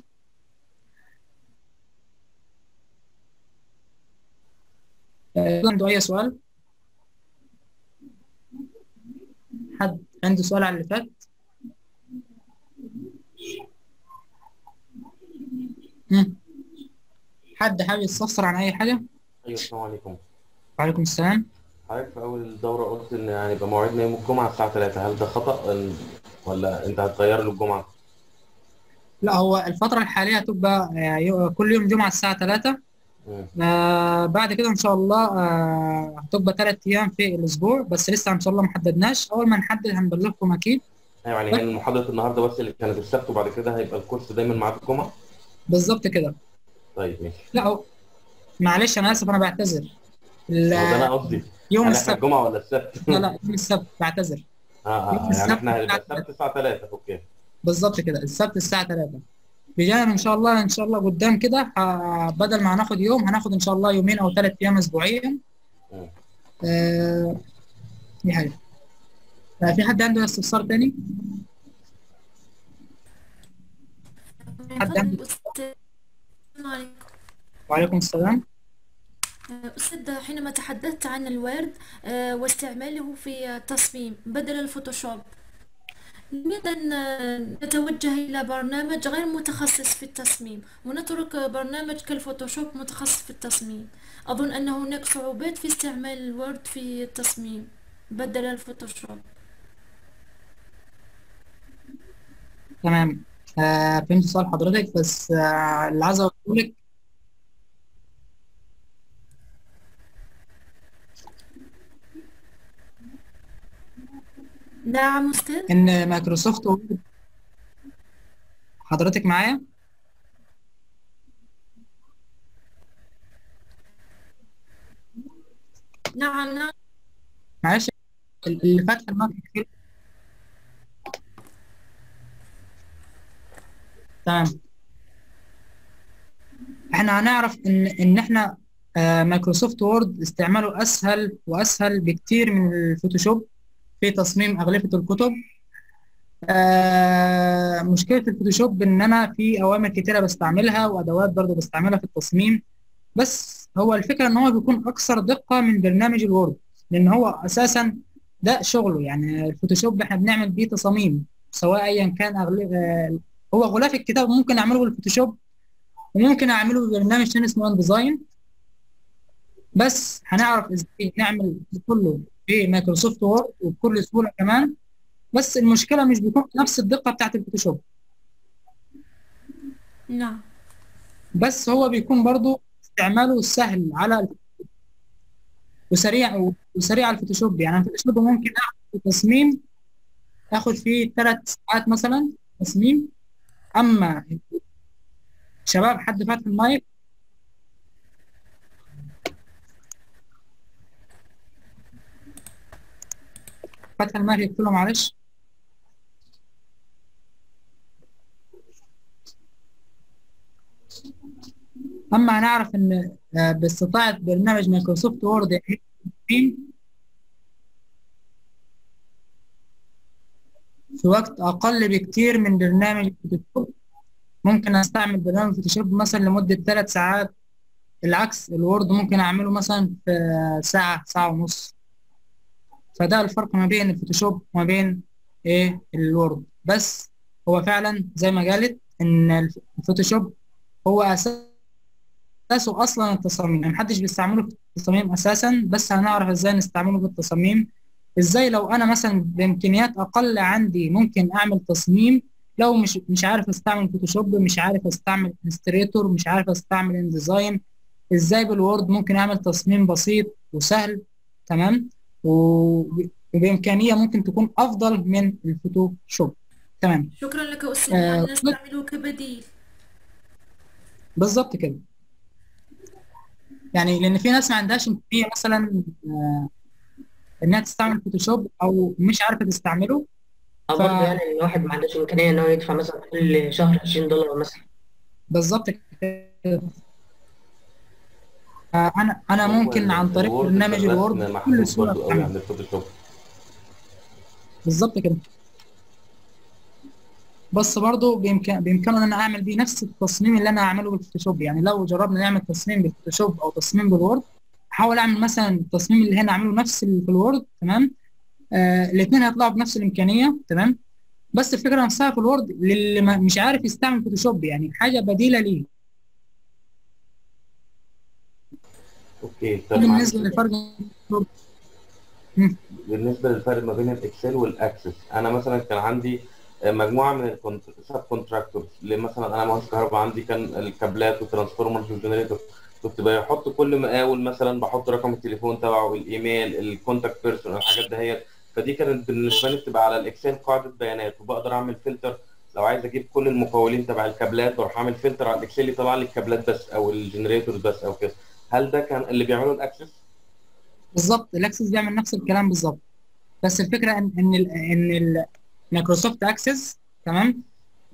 عنده أي سؤال؟ حد عنده سؤال على اللي فات؟ حد حابب يستفسر عن أي حاجة؟ أيوه السلام عليكم وعليكم السلام حضرتك في أول الدوره قلت إن هيبقى موعدنا يوم الجمعة الساعة 3 هل ده خطأ ولا أنت هتغير له الجمعة لا هو الفترة الحالية هتبقى آه، كل يوم جمعة الساعة 3 مم. آه بعد كده إن شاء الله آه هتبقى ثلاث أيام في الأسبوع بس لسه إن شاء الله ما حددناش. أول ما نحدد هنبلغكم أكيد. أيوه يعني هي محاضره النهارده بس اللي كانت السبت وبعد كده هيبقى الكورس دايما معاك الجمعه بالظبط كده. طيب ماشي. لا هو معلش أنا آسف أنا بعتذر. ال- هو ده أنا قصدي. يوم السبت. الجمعة ولا السبت؟ لا لا يوم السبت. بعتذر. آه آه يعني السبت إحنا هيبقى السبت الساعة 3 أوكي. بالظبط كده. السبت الساعة 3 بجانب إن شاء الله إن شاء الله قدام كده ه- بدل ما هناخد يوم هناخد إن شاء الله يومين أو ثلاث أيام اسبوعيا. آه دي حاجة آه في حد عنده استفسار تاني؟ حد عنده السلام عليكم وعليكم السلام أستاذ حينما تحدثت عن ال Word آه، واستعماله في التصميم بدل ال Photoshop لماذا نتوجه إلى برنامج غير متخصص في التصميم ونترك برنامج كال Photoshop متخصص في التصميم. أظن أن هناك صعوبات في استعمال ال Word في التصميم بدل ال Photoshop. تمام. آه فهمت سؤال حضرتك بس آه اللي عايز أقوله لك نعم أستاذ. إن Microsoft Word. حضرتك معايا؟ نعم نعم. معلش اللي فاتح المايك تمام. إحنا هنعرف إن إن إحنا آه Microsoft Word استعماله أسهل وأسهل بكتير من ال Photoshop. في تصميم اغلفة الكتب. آه مشكلة ال Photoshop إن أنا في أوامر كتيرة بستعملها وأدوات برضه بستعملها في التصميم. بس هو الفكرة إن هو بيكون أكثر دقة من برنامج ال Word لأن هو أساسا ده شغله. يعني ال Photoshop إحنا بنعمل بيه تصاميم سواء ايا كان أغلب آه هو غلاف الكتاب ممكن أعمله بال Photoshop وممكن أعمله ببرنامج تاني اسمه InDesign بس هنعرف إزاي نعمل كله في Microsoft Word وبكل سهوله كمان بس المشكلة مش بيكون نفس الدقة بتاعت ال Photoshop. نعم. بس هو بيكون برضو استعماله سهل على وسريع وسريع على ال Photoshop. يعني ال Photoshop ممكن أعمل تصميم آخد فيه ثلاث ساعات مثلا تصميم. أما شباب حد فاتح المايك؟ فتح المايك يقفل له معلش. أما هنعرف إن آه، باستطاعة برنامج Microsoft Word يعني في وقت أقل بكتير من برنامج ال Photoshop. ممكن أستعمل برنامج Photoshop مثلا لمدة ثلاث ساعات. العكس ال Word ممكن أعمله مثلا في ساعة ساعة ونص. فده الفرق ما بين ال Photoshop وما بين إيه؟ ال Word. بس هو فعلا زي ما قالت إن ال Photoshop هو أساسه أصلا التصاميم. يعني محدش بيستعمله في التصاميم أساسا بس هنعرف إزاي نستعمله في التصاميم. إزاي لو أنا مثلا بإمكانيات أقل عندي ممكن أعمل تصميم؟ لو مش مش عارف أستعمل Photoshop مش عارف أستعمل Illustrator مش عارف أستعمل InDesign إزاي بال Word ممكن أعمل تصميم بسيط وسهل؟ تمام؟ وبإمكانية ممكن تكون أفضل من ال Photoshop. تمام. شكرا لك أستاذ آه، نستعمله كبديل. بالظبط كده. يعني لأن في ناس ما عندهاش إمكانية مثلا آه، إنها تستعمل Photoshop أو مش عارفة تستعمله. أو ف- برضه يعني الواحد ما عندوش إمكانية إن هو يدفع مثلا كل شهر 20 دولار مثلا. بالظبط كده. أنا أنا ممكن عن طريق برنامج ال Word عند ال Photoshop بالظبط كده. بس برضه بإمكان بإمكانه إن أنا أعمل بيه نفس التصميم اللي أنا هعمله بال Photoshop. يعني لو جربنا نعمل تصميم بال Photoshop أو تصميم بال Word أحاول أعمل مثلا التصميم اللي هنا أعمله نفس اللي في ال Word تمام؟ آه الاتنين هيطلعوا بنفس الإمكانية تمام؟ بس الفكرة نفسها في ال Word للي مش عارف يستعمل Photoshop. يعني حاجة بديلة ليه. okay طب بالنسبة معلش للفرق بالنسبة للفرق ما بين ال Excel وال Access أنا مثلا كان عندي مجموعة من ال subcontractors اللي مثلا أنا مهندس كهرباء عندي كان الكابلات وال transformers وال generator كنت بحط كل مقاول مثلا بحط رقم التليفون تبعه ال email ال contact person الحاجات دهيت. فدي كانت بالنسبة لي بتبقى على ال Excel قاعدة بيانات وبقدر أعمل فلتر لو عايز أجيب كل المقاولين تبع الكابلات بروح أعمل فلتر على ال Excel يطلع لي الكابلات بس أو ال generator بس أو كده. هل ده كان اللي بيعمله ال Access؟ بالظبط ال Access بيعمل نفس الكلام بالظبط. بس الفكرة ان إن ال إن ال Microsoft Access تمام؟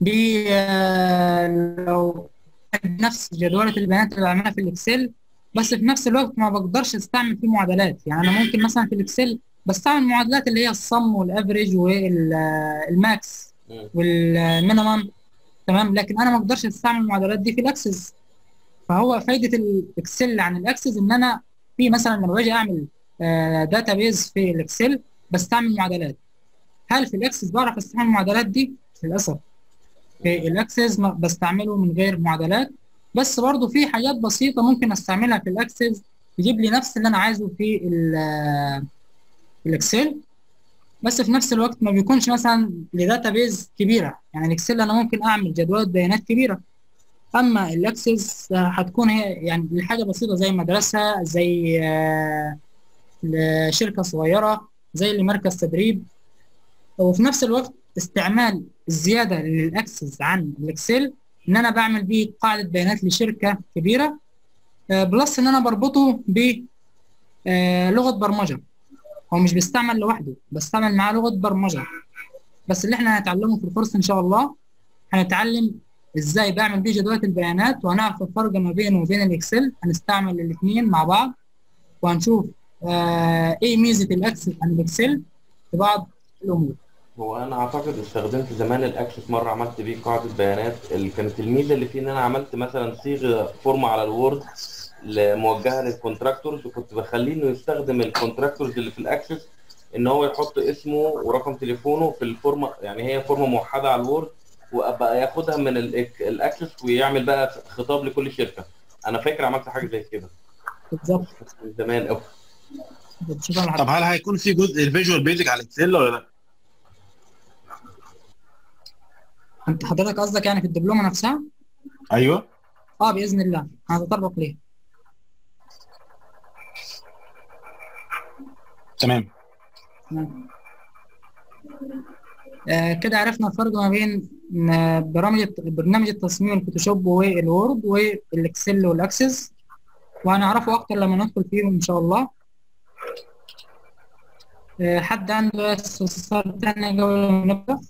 بي آه، لو نفس جدولة البيانات اللي بعملها في ال Excel بس في نفس الوقت ما بقدرش أستعمل فيه معادلات. يعني أنا ممكن مثلا في ال Excel بستعمل معادلات اللي هي الصم والافريج والماكس والمينيمم تمام؟ لكن أنا ما أقدرش أستعمل المعادلات دي في ال Access. فهو فايدة ال Excel عن ال Access إن أنا في مثلا لما باجي أعمل database في ال Excel بستعمل معادلات. هل في ال Access بعرف أستعمل المعادلات دي؟ للأسف. في ال Access بستعمله من غير معادلات. بس برضو في حاجات بسيطة ممكن أستعملها في ال Access يجيب لي نفس اللي أنا عايزه في ال- في ال Excel بس في نفس الوقت ما بيكونش مثلا ل database كبيرة. يعني ال Excel أنا ممكن أعمل جدولات بيانات كبيرة. أما ال Access هتكون هي يعني لحاجه بسيطة زي مدرسة زي آه، لشركة صغيرة زي لمركز تدريب. وفي نفس الوقت استعمال الزياده لل Access عن ال Excel إن أنا بعمل بيه قاعدة بيانات لشركة كبيرة آه، plus إن أنا بربطه ب آه، لغة برمجة. هو مش بيستعمل لوحده بستعمل معاه لغة برمجة. بس اللي إحنا هنتعلمه في الكورس إن شاء الله هنتعلم إزاي بعمل بيه جدولات البيانات وهنعرف الفرق ما بينه وبين ال Excel. هنستعمل الاثنين مع بعض وهنشوف آه إيه ميزة ال Excel عن ال Excel في بعض الأمور. هو أنا أعتقد استخدمت زمان ال Access مرة عملت بيه قاعدة بيانات. اللي كانت الميزة اللي فيه إن أنا عملت مثلا صيغه form ه على ال Word موجهه لل contractors وكنت بخليه إنه يستخدم ال contractors اللي في ال Access إن هو يحط اسمه ورقم تليفونه في الفورمه يعني هي فورمه موحدة على ال Word وأبقى ياخدها من ال Access ويعمل بقى خطاب لكل شركة. أنا فاكر عملت حاجة زي كده. بالظبط. من زمان قوي طب هل هيكون في جزء ال Visual Basic على ال Excel ولا لأ؟ أنت حضرتك قصدك يعني في الدبلومة نفسها؟ أيوه. آه بإذن الله. هنتطرق ليها تمام. تمام. آه كده عرفنا الفرق ما بين برامج برنامج التصميم الفوتوشوب والوورد والاكسل والأكسس وهنعرفه أكتر لما ندخل فيهم إن شاء الله. آه، حد عنده استفسار تاني قبل ما نبدأ؟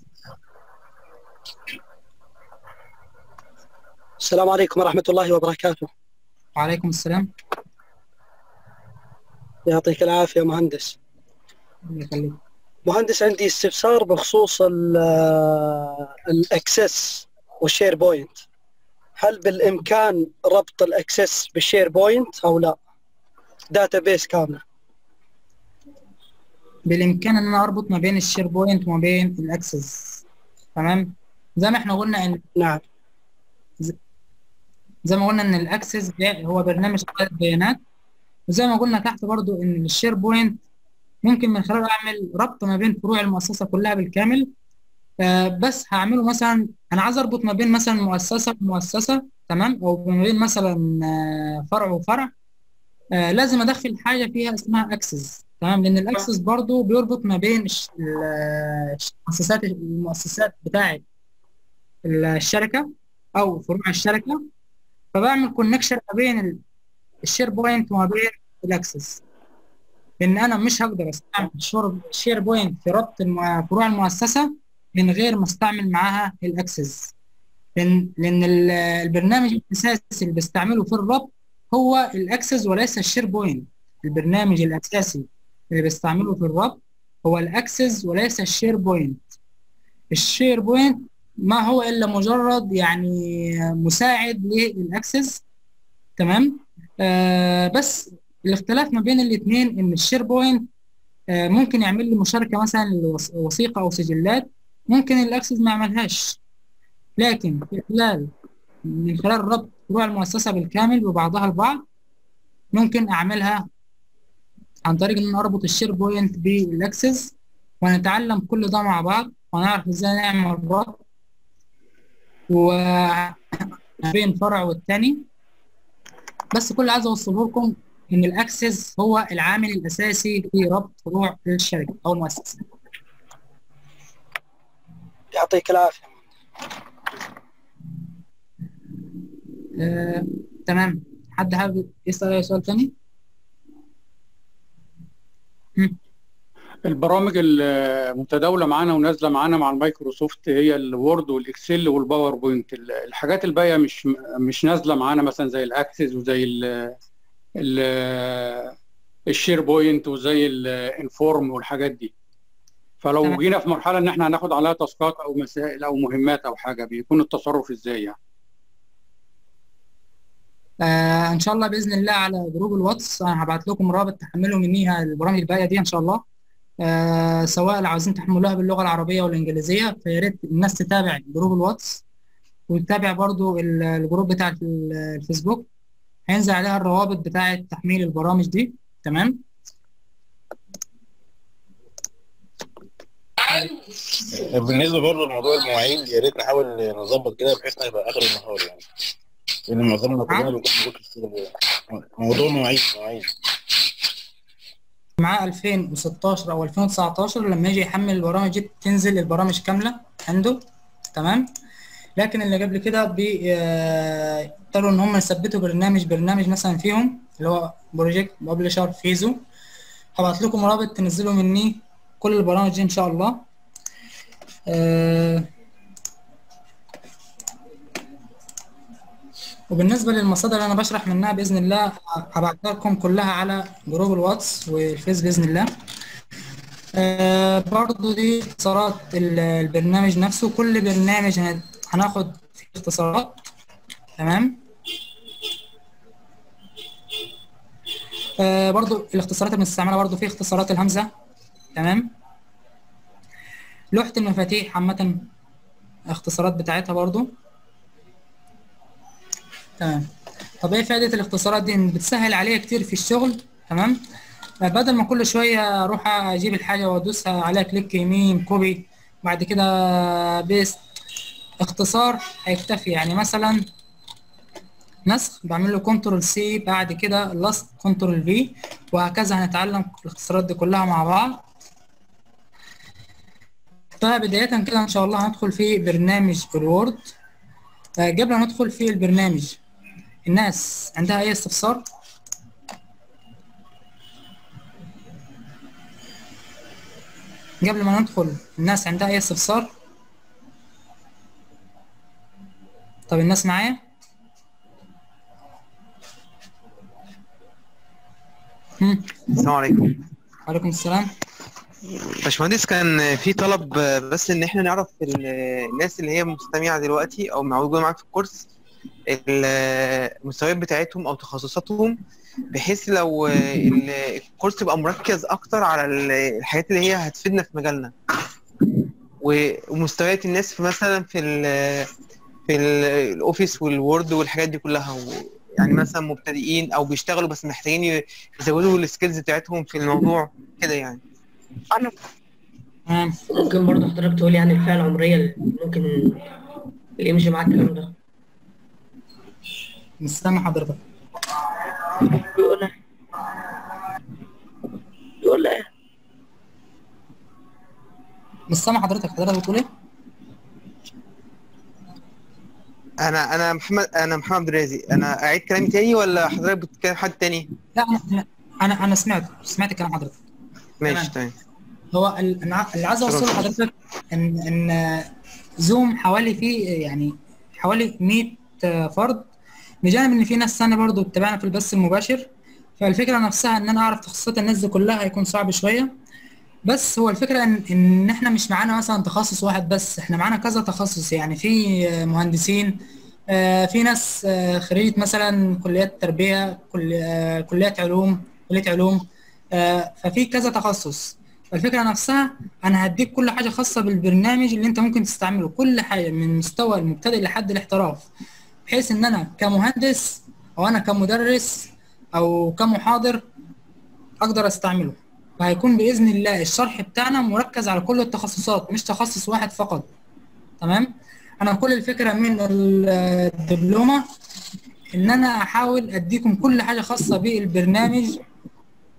السلام عليكم ورحمة الله وبركاته. وعليكم السلام. يعطيك العافية مهندس. الله يخليك. مهندس عندي استفسار بخصوص ال Access وال SharePoint هل بالإمكان ربط ال Access بال SharePoint أو لا؟ database كاملة. بالامكان ان أنا اربط ما بين ال SharePoint وما بين ال Access. تمام؟ زي ما إحنا قلنا ان نعم. زي ما قلنا ان ال Access ده هو برنامج بيانات. وزي ما قلنا تحت برضو ان ال SharePoint ممكن من خلاله أعمل ربط ما بين فروع المؤسسة كلها بالكامل. آه بس هعمله مثلا أنا عايز أربط ما بين مثلا مؤسسة ومؤسسة تمام؟ أو ما بين مثلا آه فرع وفرع. آه لازم أدخل حاجة فيها اسمها Access تمام؟ لأن ال Access برضو بيربط ما بين المؤسسات المؤسسات بتاعة الشركة أو فروع الشركة. فبعمل connection ما بين ال- ال SharePoint وما بين ال Access. لأن أنا مش هقدر أستعمل ال SharePoint في ربط فروع المؤسسة من غير ما أستعمل معاها ال Access لأن لأن ال- البرنامج الأساسي اللي بستعمله في الربط هو ال Access وليس ال SharePoint البرنامج الأساسي اللي بستعمله في الربط هو ال Access وليس ال SharePoint ال SharePoint ما هو إلا مجرد يعني مساعد لل Access تمام؟ آه بس الاختلاف ما بين الاثنين إن ال SharePoint آه ممكن يعمل لي مشاركة مثلا لوثيقه أو سجلات ممكن ال Access ما يعملهاش. لكن في خلال من خلال ربط فروع المؤسسة بالكامل ببعضها البعض ممكن أعملها عن طريق إن أربط ال SharePoint بال Access ونتعلم كل ده مع بعض ونعرف إزاي نعمل ربط و بين فرع والتاني. بس كل اللي عايز أوصله لكم إن ال Access هو العامل الأساسي في ربط فروع الشركة أو المؤسسة. يعطيك العافية. آه، تمام. حد حابب يسأل أي سؤال تاني؟ البرامج المتداولة معانا ونازلة معانا مع المايكروسوفت هي ال Word وال Excel وال PowerPoint الحاجات الباقية مش مش نازلة معانا مثلا زي ال Access وزي ال SharePoint وزي ال InfoPath والحاجات دي. فلو. جينا في مرحلة إن إحنا هناخد عليها task ات أو مسائل أو مهمات أو حاجة بيكون التصرف إزاي يعني؟ آه إن شاء الله بإذن الله على group ال WhatsApp أنا هبعت لكم رابط تحملوا منيها البرامج الباقية دي إن شاء الله. آه سواء لو عايزين تحملوها باللغة العربية والانجليزيه فيا ريت الناس تتابع group ال WhatsApp وتتابع برضو ال- ال group بتاع ال- الفيسبوك. هينزل عليها الروابط بتاعة تحميل البرامج دي. تمام؟ بالنسبة برضه لموضوع المواعيد يا ريت نحاول نظبط كده بحيث يبقى آخر النهار يعني. لأن معظمنا كلنا بيكون بيكون موضوع مواعيد مواعيد معاه 2016 أو 2019 لما يجي يحمل البرامج دي تنزل البرامج كاملة عنده. تمام؟ لكن اللي قبل كده بيضطروا إن هم يثبتوا برنامج برنامج مثلا فيهم اللي هو Project Publisher Visio. هبعت لكم رابط تنزلوا منه كل البرامج دي إن شاء الله. آه، وبالنسبة للمصادر اللي أنا بشرح منها بإذن الله هبعتها لكم كلها على group ال WhatsApp وال Facebook بإذن الله. آه، برضو دي اختصارات ال- البرنامج نفسه. كل برنامج هناخد اختصارات. تمام. آه، برضو الاختصارات اللي بنستعملها برضو في اختصارات الويندوز. تمام. لوحة المفاتيح عامة اختصارات بتاعتها برضو. تمام. طب إيه فائدة الاختصارات دي؟ بتسهل عليا كتير في الشغل. تمام. آه، بدل ما كل شوية أروح أجيب الحاجة وأدوسها عليها click يمين copy بعد كده paste اختصار هيكتفي. يعني مثلا نسخ بعمل له Control C بعد كده لصق Control V وهكذا هنتعلم الاختصارات دي كلها مع بعض. فبداية كده إن شاء الله هندخل في برنامج الوورد. آه، قبل ما ندخل في البرنامج الناس عندها أي استفسار؟ قبل ما ندخل الناس عندها أي استفسار؟ طب الناس معايا. السلام عليكم. وعليكم السلام. باشمهندس كان في طلب بس إن إحنا نعرف ال- الناس اللي هي مستمعة دلوقتي أو موجوده معاك في ال course المستويات بتاعتهم أو تخصصاتهم بحيث لو ال- ال course يبقى مركز أكتر على ال- الحاجات اللي هي هتفيدنا في مجالنا. ومستويات الناس في مثلا في ال في ال- ال Office وال Word والحاجات دي كلها. و- يعني مثلا مبتدئين أو بيشتغلوا بس محتاجين يزودوا السكيلز بتاعتهم في الموضوع كده يعني. أنا ممكن برضه حضرتك تقول يعني الفئة العمرية اللي ممكن اللي يمشي معاك الكلام ده؟ مستمع حضرتك. بيقول بيقول إيه؟ مستمع حضرتك. حضرتك بتقول إيه؟ أنا أنا محمد أنا محمد عبد الرازق. أنا أعيد كلامي تاني ولا حضرتك بتتكلم حد تاني؟ لا أنا أنا أنا سمعت سمعت كلام حضرتك. ماشي تمام. هو اللي عايز أوصله لحضرتك ان إن زوم حوالي فيه يعني حوالي 100 فرد بجانب إن في ناس ثانية برضو بتتابعنا في البث المباشر. فالفكرة نفسها إن أنا أعرف تخصصات الناس دي كلها هيكون صعب شوية. بس هو الفكرة ان إن إحنا مش معانا مثلا تخصص واحد بس إحنا معانا كذا تخصص. يعني في مهندسين آه، في ناس آه، خريجة مثلا كليات تربية كل آه، كليات علوم كلية علوم ففي كذا تخصص. فالفكرة نفسها أنا هديك كل حاجة خاصة بالبرنامج اللي أنت ممكن تستعمله كل حاجة من مستوى المبتدئ لحد الاحتراف. بحيث إن أنا كمهندس أو أنا كمدرس أو كمحاضر أقدر أستعمله. وهيكون بإذن الله الشرح بتاعنا مركز على كل التخصصات مش تخصص واحد فقط. تمام؟ أنا كل الفكرة من ال- الدبلومة إن أنا أحاول أديكم كل حاجة خاصة بالبرنامج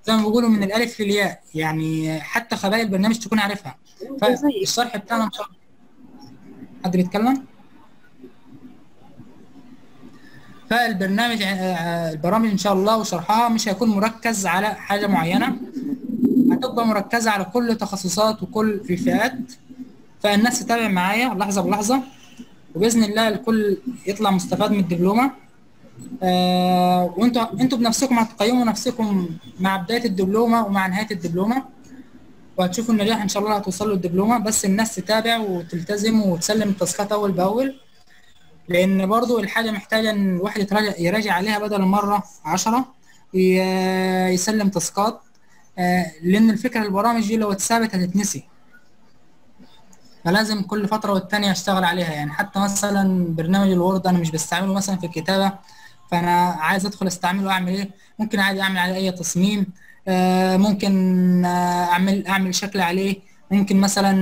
زي ما بيقولوا من الألف للياء يعني حتى خبايا البرنامج تكون عارفها. فالشرح بتاعنا إن شاء الله. حد بيتكلم؟ فالبرنامج آه، البرامج إن شاء الله وشرحها مش هيكون مركز على حاجة معينة. هتبقى مركزة على كل تخصصات وكل الفئات فالناس تتابع معايا. لحظة بلحظة. وبإذن الله الكل يطلع مستفاد من الدبلومة. آه وانتوا أنتوا بنفسكم هتقيموا نفسكم مع بداية الدبلومة ومع نهاية الدبلومة. وهتشوفوا النجاح إن شاء الله هتوصلوا الدبلومة. بس الناس تتابع وتلتزم وتسلم التاسكات أول بأول. لأن برضو الحاجة محتاجة إن الواحد يراجع عليها بدل المره عشرة يسلم تاسكات. لأن الفكرة البرامج دي لو اتسابت هتتنسي. فلازم كل فترة والتانية أشتغل عليها. يعني حتى مثلا برنامج ال Word أنا مش بستعمله مثلا في الكتابة فأنا عايز أدخل أستعمله أعمل إيه؟ ممكن عادي أعمل عليه أي تصميم آه، ممكن آه، أعمل أعمل شكل عليه. ممكن مثلا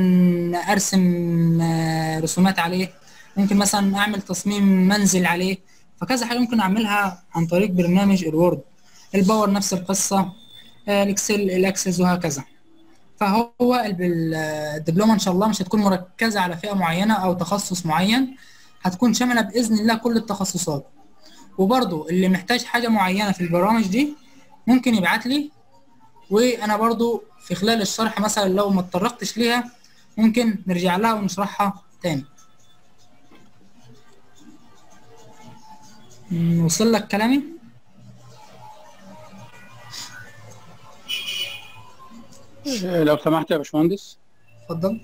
أرسم آه، رسومات عليه. ممكن مثلا أعمل تصميم منزل عليه. فكذا حاجة ممكن أعملها عن طريق برنامج ال Word. ال Power نفس القصة. آه، ال Excel ال Access وهكذا. فهو ال- الدبلومة إن شاء الله مش هتكون مركزة على فئة معينة أو تخصص معين هتكون شاملة بإذن الله كل التخصصات. وبرضو اللي محتاج حاجة معينة في البرامج دي ممكن يبعت لي. وأنا برضو في خلال الشرح مثلا لو ما اتطرقتش ليها ممكن نرجع لها ونشرحها تاني. وصل لك كلامي؟ لو سمحت يا باشمهندس. اتفضل.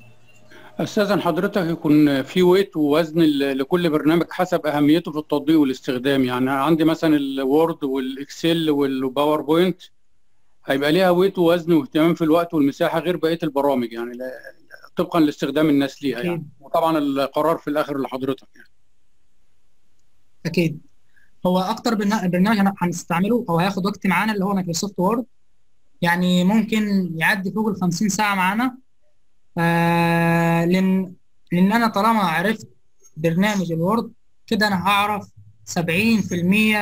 استاذن حضرتك يكون في weight ووزن لكل برنامج حسب أهميته في التطبيق والاستخدام. يعني عندي مثلا ال Word وال Excel وال PowerPoint هيبقى ليها weight ووزن واهتمام في الوقت والمساحة غير بقية البرامج يعني طبقا لاستخدام الناس ليها يعني. وطبعا القرار في الآخر لحضرتك يعني. أكيد. هو أكتر برنا- برنامج هن- هنستعمله أو هياخد وقت معانا اللي هو Microsoft Word يعني ممكن يعدي فوق ال 50 ساعة معانا. آه لأن لأن أنا طالما عرفت برنامج ال Word كده أنا هعرف 70%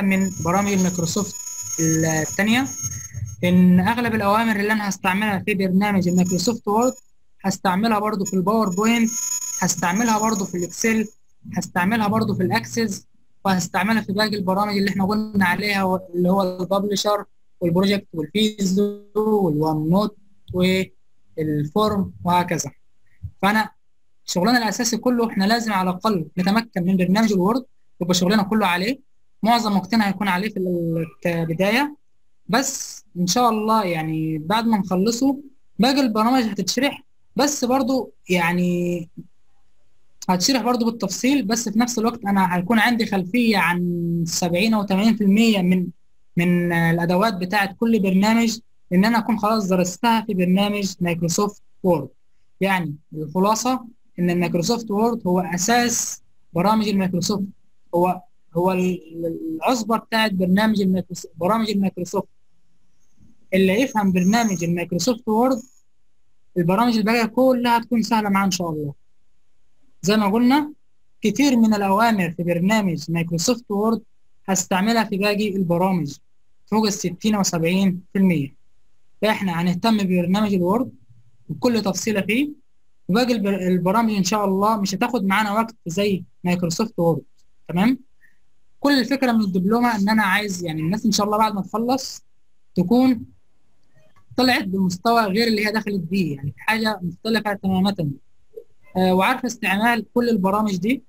من برامج الميكروسوفت الثانية ان أغلب الأوامر اللي أنا هستعملها في برنامج ال Microsoft Word هستعملها برضو في ال PowerPoint هستعملها برضو في ال Excel هستعملها برضو في ال Access وهستعملها في باقي البرامج اللي إحنا قلنا عليها اللي هو الببلشر والبروجكت والفيزو والوان نوت والفورم وهكذا. فأنا شغلنا الأساسي كله إحنا لازم على الأقل نتمكن من برنامج ال Word يبقى شغلنا كله عليه. معظم وقتنا هيكون عليه في ال- كبدايه بس إن شاء الله يعني بعد ما نخلصه باقي البرامج هتتشرح. بس برضو يعني هتشرح برضو بالتفصيل. بس في نفس الوقت أنا هيكون عندي خلفية عن 70 أو 80% من من الأدوات بتاعه كل برنامج إن أنا أكون خلاص درستها في برنامج Microsoft Word. يعني الخلاصة إن ال Microsoft Word هو أساس برامج المايكروسوفت. هو هو ال- العصب بتاع برنامج المايكروسوفت برامج المايكروسوفت. اللي يفهم برنامج ال Microsoft Word البرامج الباقيه كلها هتكون سهلة معاه إن شاء الله. زي ما قلنا كتير من الأوامر في برنامج Microsoft Word هستعملها في باقي البرامج. فوق ال 60 أو 70% فإحنا هنهتم ببرنامج ال Word بكل تفصيلة فيه. وباقي البر- البرامج إن شاء الله مش هتاخد معانا وقت زي Microsoft Word. تمام؟ كل الفكرة من الدبلومة إن أنا عايز يعني الناس إن شاء الله بعد ما تخلص تكون طلعت بمستوى غير اللي هي دخلت بيه يعني حاجة مختلفة تماما. آه، وعارفه استعمال كل البرامج دي؟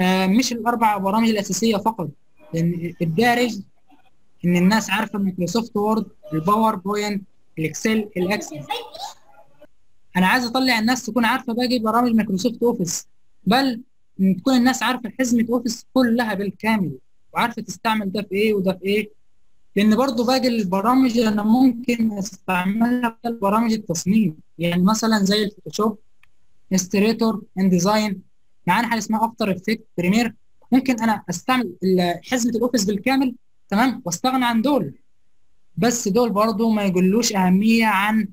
آه، مش الأربع برامج الأساسية فقط لأن الدارج إن الناس عارفة Microsoft Word ال PowerPoint ال Excel ال Access أنا عايز أطلع الناس تكون عارفة باقي برامج Microsoft Office. بل إن تكون الناس عارفة حزمة Office كلها بالكامل وعارفة تستعمل ده في إيه وده في إيه. لأن برضو باقي البرامج أنا ممكن أستعملها في برامج التصميم. يعني مثلا زي ال Photoshop Illustrator InDesign معانا حاجة اسمها After Effects Premiere ممكن أنا أستعمل حزمة ال Office بالكامل تمام؟ واستغنى عن دول. بس دول برضو ما يقلوش أهمية عن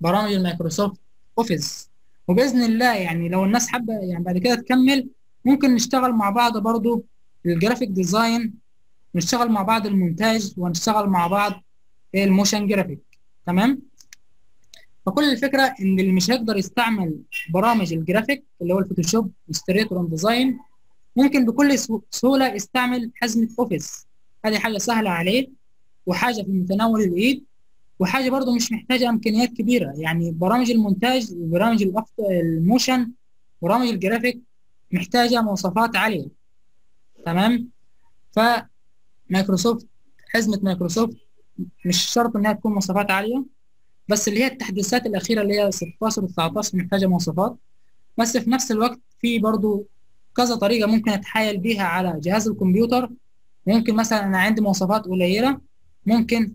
برامج ال Microsoft Office. وبإذن الله يعني لو الناس حابة يعني بعد كده تكمل ممكن نشتغل مع بعض برضو ال graphic design نشتغل مع بعض المونتاج ونشتغل مع بعض ال motion graphic. تمام؟ فكل الفكرة إن اللي مش هيقدر يستعمل برامج الجرافيك اللي هو ال Photoshop وال Illustrator InDesign ممكن بكل سهو- سهولة يستعمل حزمة Office. هذه حاجة سهلة عليه وحاجة في متناول الإيد وحاجة برضو مش محتاجة إمكانيات كبيرة. يعني برامج المونتاج وبرامج. ال motion برامج الجرافيك محتاجة مواصفات عالية. تمام؟ فمايكروسوفت حزمة مايكروسوفت مش شرط إنها تكون مواصفات عالية بس اللي هي التحديثات الأخيرة اللي هي 16 و 19 محتاجة مواصفات. بس في نفس الوقت في برضو كذا طريقة ممكن أتحايل بيها على جهاز الكمبيوتر ممكن مثلا أنا عندي مواصفات قليلة ممكن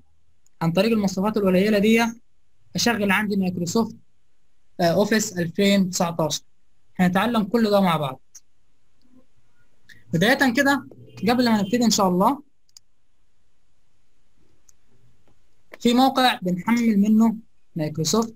عن طريق المواصفات القليلة دي أشغل عندي مايكروسوفت آه، Office 2019 هنتعلم كل ده مع بعض. بداية كده قبل ما نبتدي إن شاء الله في موقع بنحمل منه مايكروسوفت.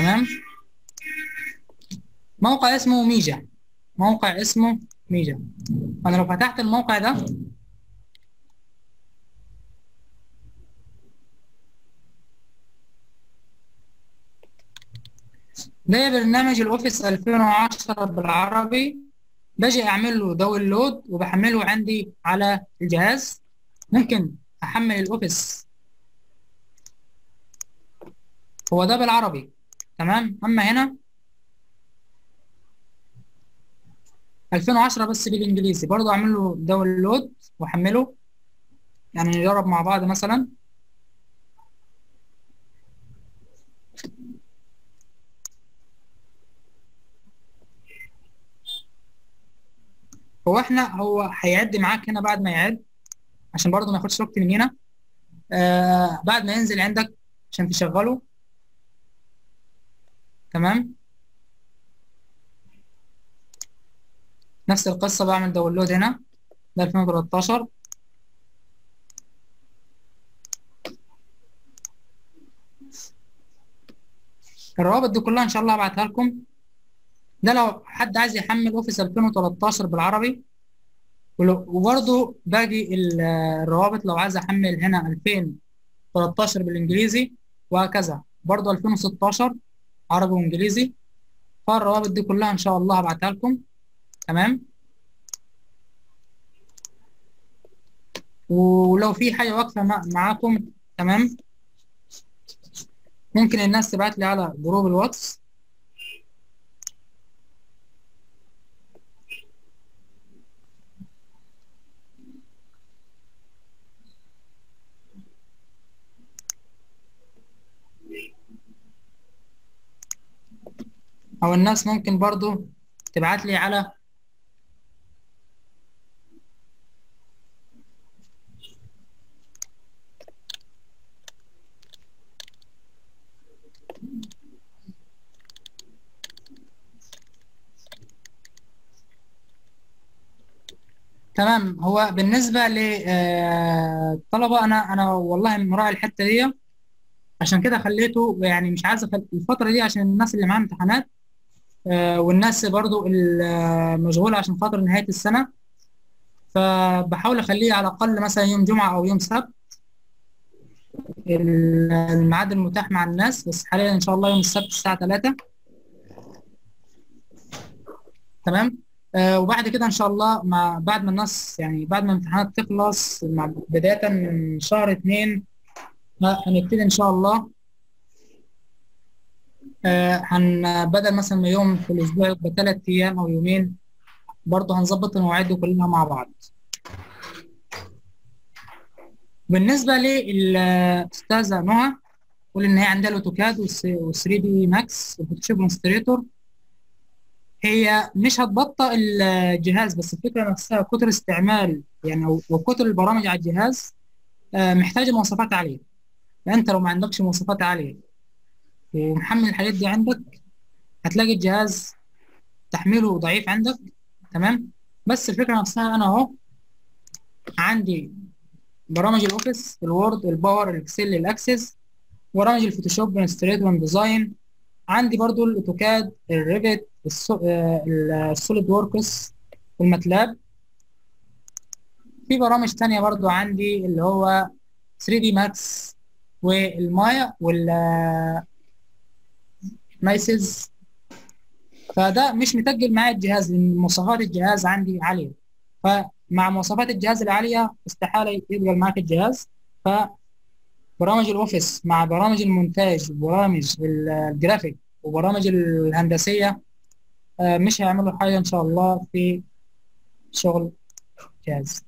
تمام؟ موقع اسمه MEGA. موقع اسمه MEGA. أنا لو فتحت الموقع ده ده برنامج ال Office 2010 بالعربي. باجي اعمل له download وبحمله عندي على الجهاز. ممكن أحمل ال Office. هو ده بالعربي. تمام؟ اما هنا. 2010 بس بالإنجليزي. برضه أعمل له داونلود وأحمله. يعني نجرب مع بعض مثلا. هو إحنا هو هيعد معاك هنا بعد ما يعد. عشان برضه ما ياخدش وقت مننا آه بعد ما ينزل عندك عشان تشغله. تمام؟ نفس القصة بعمل داونلود هنا ده 2013 الروابط دي كلها إن شاء الله هبعتها لكم. ده لو حد عايز يحمل أوفيس 2013 بالعربي. وبرضه باقي ال- الروابط لو عايز أحمل هنا 2013 بالإنجليزي وهكذا. برضه 2016 عربي وإنجليزي. فالروابط دي كلها إن شاء الله هبعتها لكم. تمام؟ ولو في حاجة واقفة مع- معاكم تمام؟ ممكن الناس تبعت لي على group ال WhatsApp. أو الناس ممكن برضو تبعت لي على تمام. هو بالنسبة للطلبة أنا أنا والله مراعي الحتة دي عشان كده خليته يعني مش عايز الفترة دي عشان الناس اللي معاها امتحانات آه، والناس برضو المشغولة عشان خاطر نهاية السنة. فبحاول أخليه على الأقل مثلا يوم جمعة أو يوم سبت ال- الميعاد المتاح مع الناس بس حاليا إن شاء الله يوم السبت الساعة 3 تمام؟ آه وبعد كده إن شاء الله مع بعد ما الناس يعني بعد ما الامتحانات تخلص مع بداية من شهر اتنين ه- هنبتدي إن شاء الله آه هن بدل مثلا ما يوم في الأسبوع يبقى ثلاث أيام أو يومين برضه هنظبط المواعيد دي كلها مع بعض. بالنسبة للأستاذة نهى قول إن هي عندها ال AutoCAD وال 3D Max وال Photoshop وال Illustrator هي مش هتبطئ الجهاز بس الفكرة نفسها كتر استعمال يعني أو أو كتر البرامج على الجهاز آه، محتاجة مواصفات عالية. فأنت لو ما عندكش مواصفات عالية ومحمل الحاجات دي عندك هتلاقي الجهاز تحميله ضعيف عندك تمام؟ بس الفكرة نفسها أنا أهو عندي برامج الأوفيس الوورد الباور الإكسل الأكسس برامج ال Photoshop وال Illustrator وال design عندي برضو ال AutoCAD ال Revit آه، ال SolidWorks وال MATLAB في برامج تانية برضو عندي اللي هو 3D Max وال Maya وال مايسز فده مش متقل معايا الجهاز لأن مواصفات الجهاز عندي عالية. فمع مواصفات الجهاز العالية استحالة يتقل معاك الجهاز. فبرامج ال Office مع برامج المونتاج وبرامج ال- الجرافيك وبرامج الهندسية آه، مش هيعملوا حاجة إن شاء الله في شغل جهاز.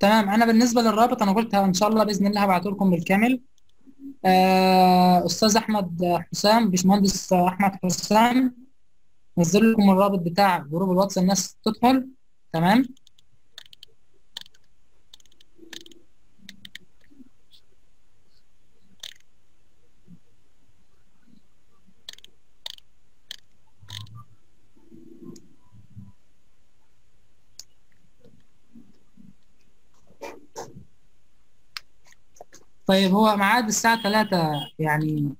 تمام. أنا بالنسبة للرابط أنا قلت إن شاء الله بإذن الله هبعته لكم بالكامل. آه، أستاذ أحمد حسام باشمهندس أحمد حسام نزل لكم الرابط بتاع جروب الواتس الناس تدخل. تمام؟ طيب هو ميعاد الساعة 3 يعني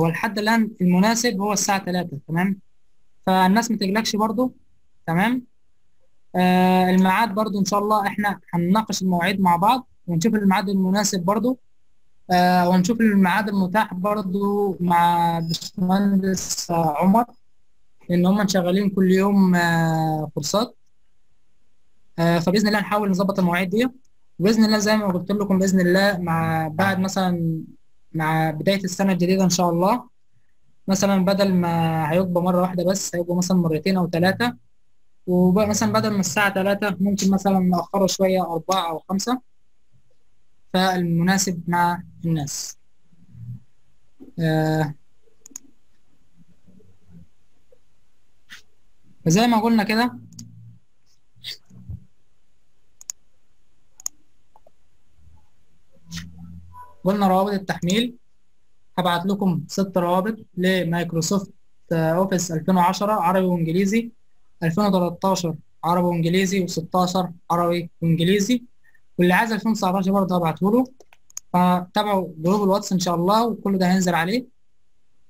هو لحد الآن المناسب هو الساعة 3 تمام؟ فالناس ما تقلقش برضو تمام؟ آه الميعاد برضو إن شاء الله إحنا هنناقش المواعيد مع بعض ونشوف الميعاد المناسب برضو آه ونشوف الميعاد المتاح برضو مع باشمهندس عمر لأن هم شغالين كل يوم آه كورسات. آه فبإذن الله نحاول نظبط المواعيد دي وبإذن الله زي ما قلت لكم بإذن الله مع بعد مثلا مع بداية السنة الجديدة إن شاء الله مثلا بدل ما هيبقى مرة واحدة بس هيبقى مثلا مرتين أو ثلاثة ومثلا بدل ما الساعة ثلاثة ممكن مثلا نأخره شوية أربعة أو خمسة فالمناسب مع الناس. آه. فزي ما قلنا كده قلنا روابط التحميل. هبعت لكم ست روابط ل Microsoft Office 2010 عربي وإنجليزي 2013 عربي وإنجليزي و16 عربي وإنجليزي. واللي عايز 2019 برضه هبعته له. فتابعوا group الواتس إن شاء الله وكل ده هينزل عليه.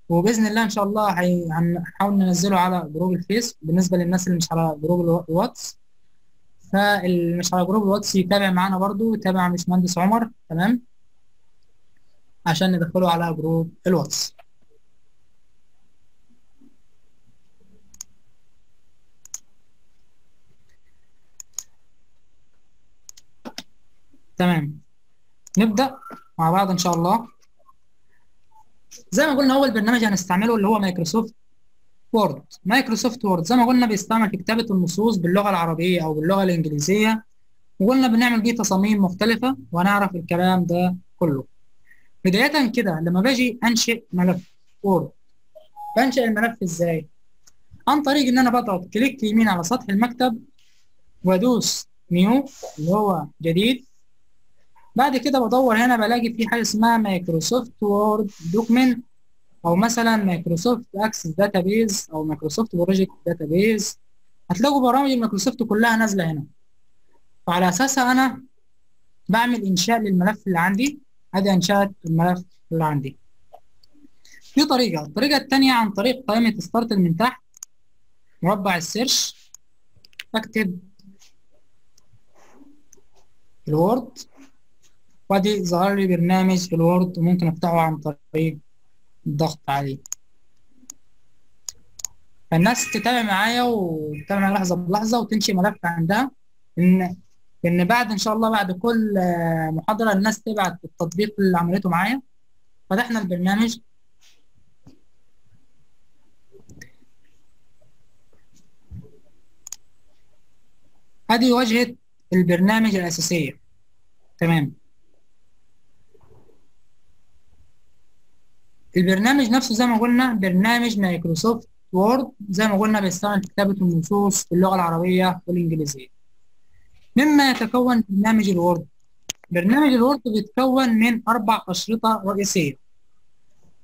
وبإذن الله إن شاء الله هنحاول ننزله على group الفيس بالنسبة للناس اللي مش على group الوا- الواتس. فاللي مش على group الواتس يتابع معانا برضه يتابع مش مهندس عمر. تمام؟ عشان ندخله على group الواتس. تمام. نبدأ مع بعض إن شاء الله. زي ما قلنا أول برنامج هنستعمله اللي هو Microsoft Word. Microsoft Word زي ما قلنا بيستعمل في كتابة النصوص باللغة العربية أو باللغة الإنجليزية. وقلنا بنعمل بيه تصاميم مختلفة وهنعرف الكلام ده كله. بداية كده لما باجي أنشئ ملف Word بنشئ الملف إزاي؟ عن طريق إن أنا بضغط click يمين على سطح المكتب وأدوس new اللي هو جديد. بعد كده بدور هنا بلاقي في حاجة اسمها Microsoft Word Document أو مثلا Microsoft Access Database أو Microsoft Project Database هتلاقوا برامج مايكروسوفت كلها نازلة هنا. وعلى أساسها أنا بعمل إنشاء للملف اللي عندي. ادي أنشأت الملف اللي عندي دي طريقة الطريقة التانية عن طريق قائمة start من تحت مربع ال search أكتب ال Word. وأدي ظهر لي برنامج ال Word وممكن أفتحه عن طريق الضغط عليه. فالناس تتابع معايا وتتابع معايا لحظة بلحظة وتنشئ ملف عندها إن إن بعد إن شاء الله بعد كل محاضرة الناس تبعت التطبيق اللي عملته معايا. فتحنا البرنامج. ادي واجهه البرنامج الأساسية. تمام. البرنامج نفسه زي ما قلنا برنامج Microsoft Word زي ما قلنا بيستعمل في كتابة النصوص باللغة العربية والإنجليزية. مما يتكون برنامج ال Word. برنامج ال Word بيتكون من أربع أشرطة رئيسية.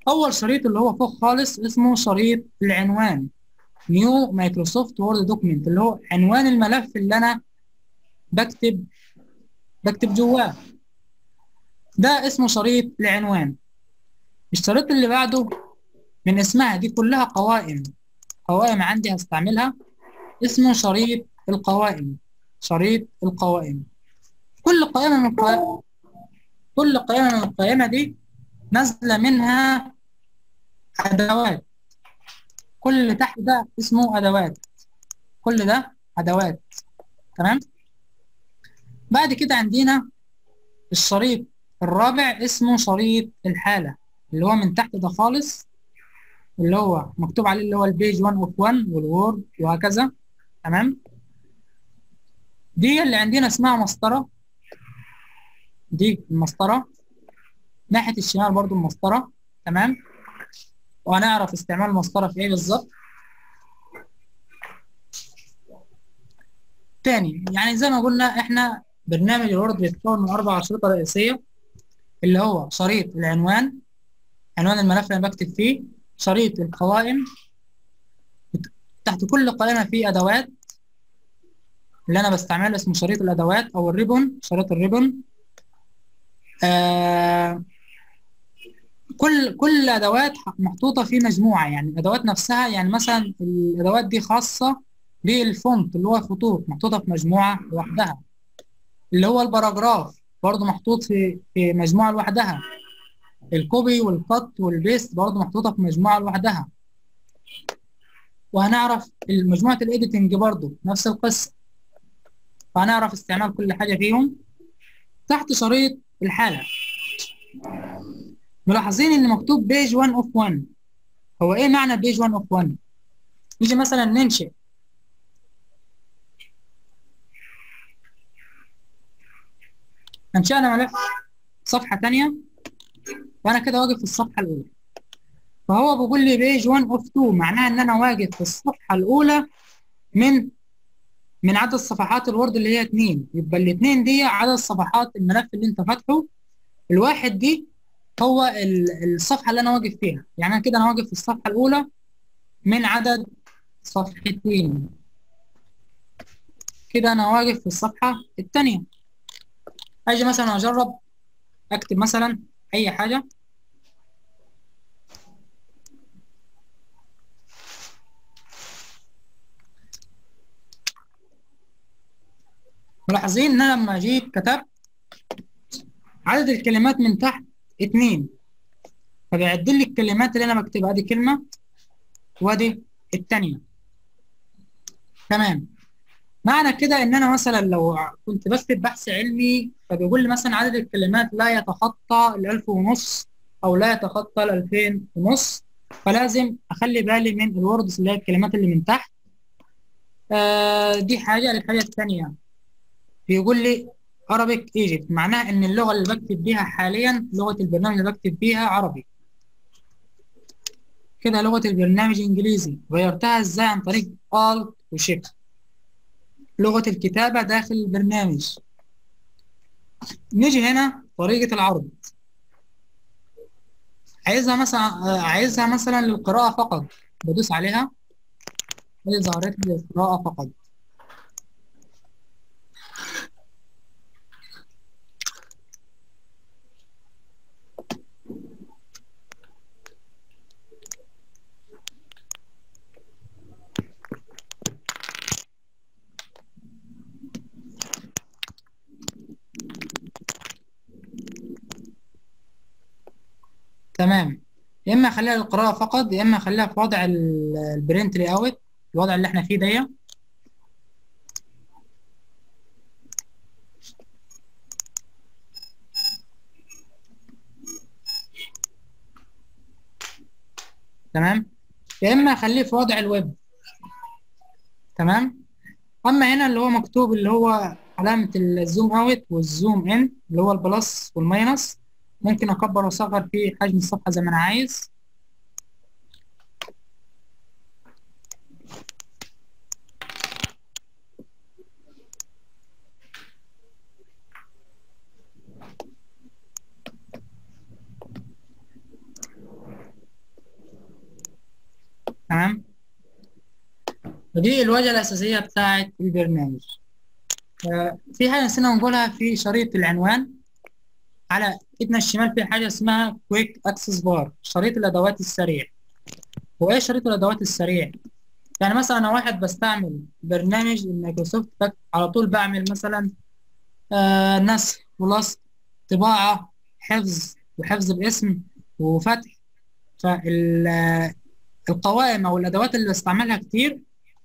أول شريط اللي هو فوق خالص اسمه شريط العنوان. New Microsoft Word Document اللي هو عنوان الملف اللي أنا بكتب بكتب جواه. ده اسمه شريط العنوان. الشريط اللي بعده من اسمها دي كلها قوائم. قوائم عندي هستعملها. اسمه شريط القوائم. شريط القوائم. كل قائمة من القوائم كل قائمة من القائمة دي نازلة منها أدوات. كل اللي تحت ده اسمه أدوات. كل ده أدوات. تمام؟ بعد كده عندنا الشريط الرابع اسمه شريط الحالة اللي هو من تحت ده خالص اللي هو مكتوب عليه اللي هو ال page 1 of 1 وال word وهكذا. تمام؟ دي اللي عندنا اسمها مسطرة. دي المسطرة. ناحية الشمال برضو المسطرة. تمام؟ وهنعرف استعمال المسطرة في إيه بالظبط. تاني يعني زي ما قلنا إحنا برنامج ال Word بيتكون من أربع أشرطة رئيسية اللي هو شريط العنوان عنوان الملف اللي بكتب فيه شريط القوائم تحت كل قائمة فيه أدوات اللي أنا بستعمله اسمه شريط الأدوات أو ال ribbon شريط ال ribbon. آه كل كل الأدوات محطوطة في مجموعة يعني الأدوات نفسها يعني مثلا الأدوات دي خاصة بال font اللي هو خطوط محطوطة في مجموعة لوحدها. اللي هو ال paragraph برضه محطوط في في مجموعة لوحدها. ال copy وال cut وال paste برضه محطوطة في مجموعة لوحدها. وهنعرف مجموعة ال editing برضه نفس القصة. فهنعرف استعمال كل حاجة فيهم تحت شريط الحالة. ملاحظين إن مكتوب page 1 of 1 هو إيه معنى page 1 of 1 نيجي مثلا ننشئ. انشأنا ملف صفحة تانية. وأنا كده واقف في الصفحة الأولى. فهو بيقول لي page 1 of 2 معناها إن أنا واقف في الصفحة الأولى من من عدد صفحات ال Word اللي هي اتنين. يبقى الاتنين دي عدد صفحات الملف اللي انت فاتحه. الواحد دي هو ال- الصفحة اللي أنا واقف فيها. يعني أنا كده أنا واقف في الصفحة الأولى من عدد صفحتين. كده أنا واقف في الصفحة التانية. أجي مثلا أجرب أكتب مثلا أي حاجة. ملاحظين إن أنا لما جيت كتبت عدد الكلمات من تحت اتنين. فبيعد لي الكلمات اللي أنا بكتبها. أدي كلمة وأدي التانية. تمام. معنى كده إن أنا مثلا لو كنت بكتب بحث علمي فبيقول لي مثلا عدد الكلمات لا يتخطى الألف ونص أو لا يتخطى الألفين ونص. فلازم أخلي بالي من الوردز اللي هي الكلمات اللي من تحت. آه دي حاجة. الحاجة الثانية بيقول لي Arabic Egypt. معناها إن اللغة اللي بكتب بيها حاليا لغة البرنامج اللي بكتب بيها عربي. كده لغة البرنامج إنجليزي. غيرتها إزاي؟ عن طريق Alt وشيفت لغة الكتابة داخل البرنامج. نيجي هنا طريقة العرض. عايزها مثلا عايزها مثلا للقراءة فقط. بدوس عليها. هي ظهرت لي للقراءة فقط. تمام. يا إما اخليها للقراءة فقط يا إما اخليها في وضع ال print layout الوضع اللي إحنا فيه ده. تمام. يا إما اخليه في وضع الويب. تمام. أما هنا اللي هو مكتوب اللي هو علامة ال zoom out وال zoom in اللي هو ال plus وال minus. ممكن أكبر وأصغر في حجم الصفحة زي ما أنا عايز. تمام؟ ودي الواجهة الأساسية بتاعة البرنامج. آه، في حاجة نسينا نقولها في شريط العنوان. على ايدنا الشمال في حاجة اسمها quick access bar شريط الأدوات السريع. هو إيه شريط الأدوات السريع؟ يعني مثلا أنا واحد بستعمل برنامج المايكروسوفت على طول بعمل مثلا آه نسخ ولصق طباعة حفظ وحفظ الاسم وفتح. فالقوائم أو الأدوات اللي بستعملها كتير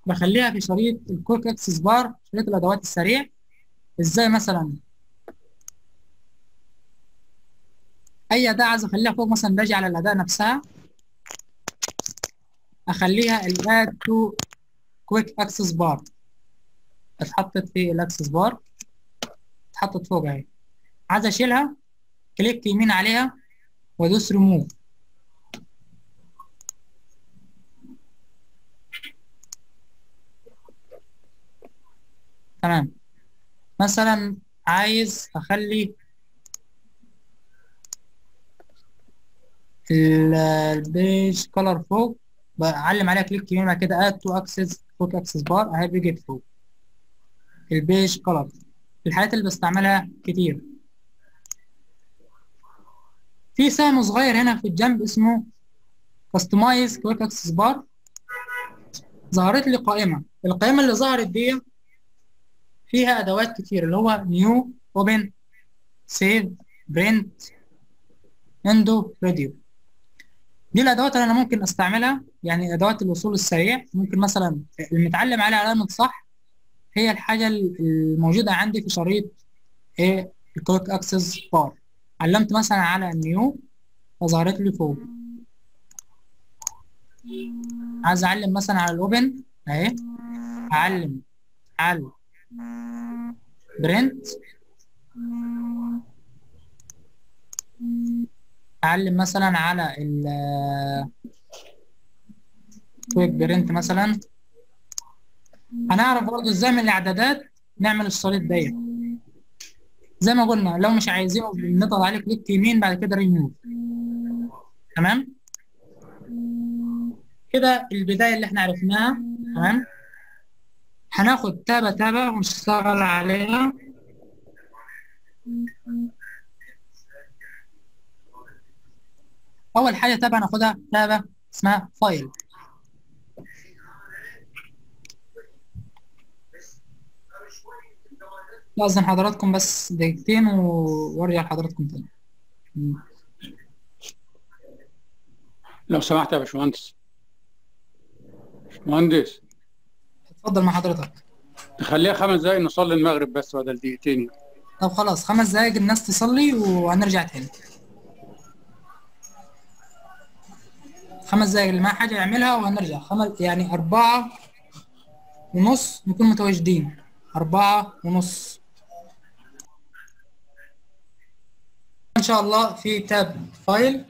بخليها في شريط ال quick access bar شريط الأدوات السريع. إزاي مثلا؟ أي أداة عايز أخليها فوق مثلا باجي على الأداة نفسها؟ أخليها ال add to quick access bar اتحطت في ال access bar اتحطت فوق أهي. عايز أشيلها؟ click يمين عليها وأدوس ريموف تمام. مثلا عايز أخلي ال page color فوق. بعلم عليها click يمين بعد كده add to access فوق access bar اهي بقت فوق ال page color. الحاجات اللي بستعملها كتير. في سهم صغير هنا في الجنب اسمه customize quick access bar ظهرت لي قائمة. القائمة اللي ظهرت دي فيها أدوات كتير اللي هو new open save print undo redo دي الأدوات اللي أنا ممكن أستعملها يعني أدوات الوصول السريع. ممكن مثلا المتعلم عليها علامة صح هي الحاجة الموجودة عندي في شريط إيه ال quick access bar علمت مثلا على ال new فظهرت لي فوق. عايز أعلم مثلا على ال open أهي. أعلم على print أعلم مثلا على ال quick print مثلا. هنعرف برضه إزاي من الإعدادات نعمل الشريط ديت زي ما قلنا لو مش عايزينه نضغط عليه click يمين بعد كده ريموف. تمام؟ كده البداية اللي إحنا عرفناها. تمام؟ هناخد تابة تابة ونشتغل عليها. أول حاجة تابة هناخدها تابة اسمها فايل. لازم حضراتكم بس دقيقتين وأرجع لحضراتكم تاني. لو سمحت يا باشمهندس. باشمهندس. اتفضل مع حضرتك. نخليها خمس دقايق نصلي المغرب بس بدل دقيقتين. طب خلاص خمس دقايق الناس تصلي وهنرجع تاني. خمس دقايق اللي معاه حاجة يعملها وهنرجع. خمس يعني أربعة ونص نكون متواجدين. أربعة ونص. إن شاء الله في تاب فايل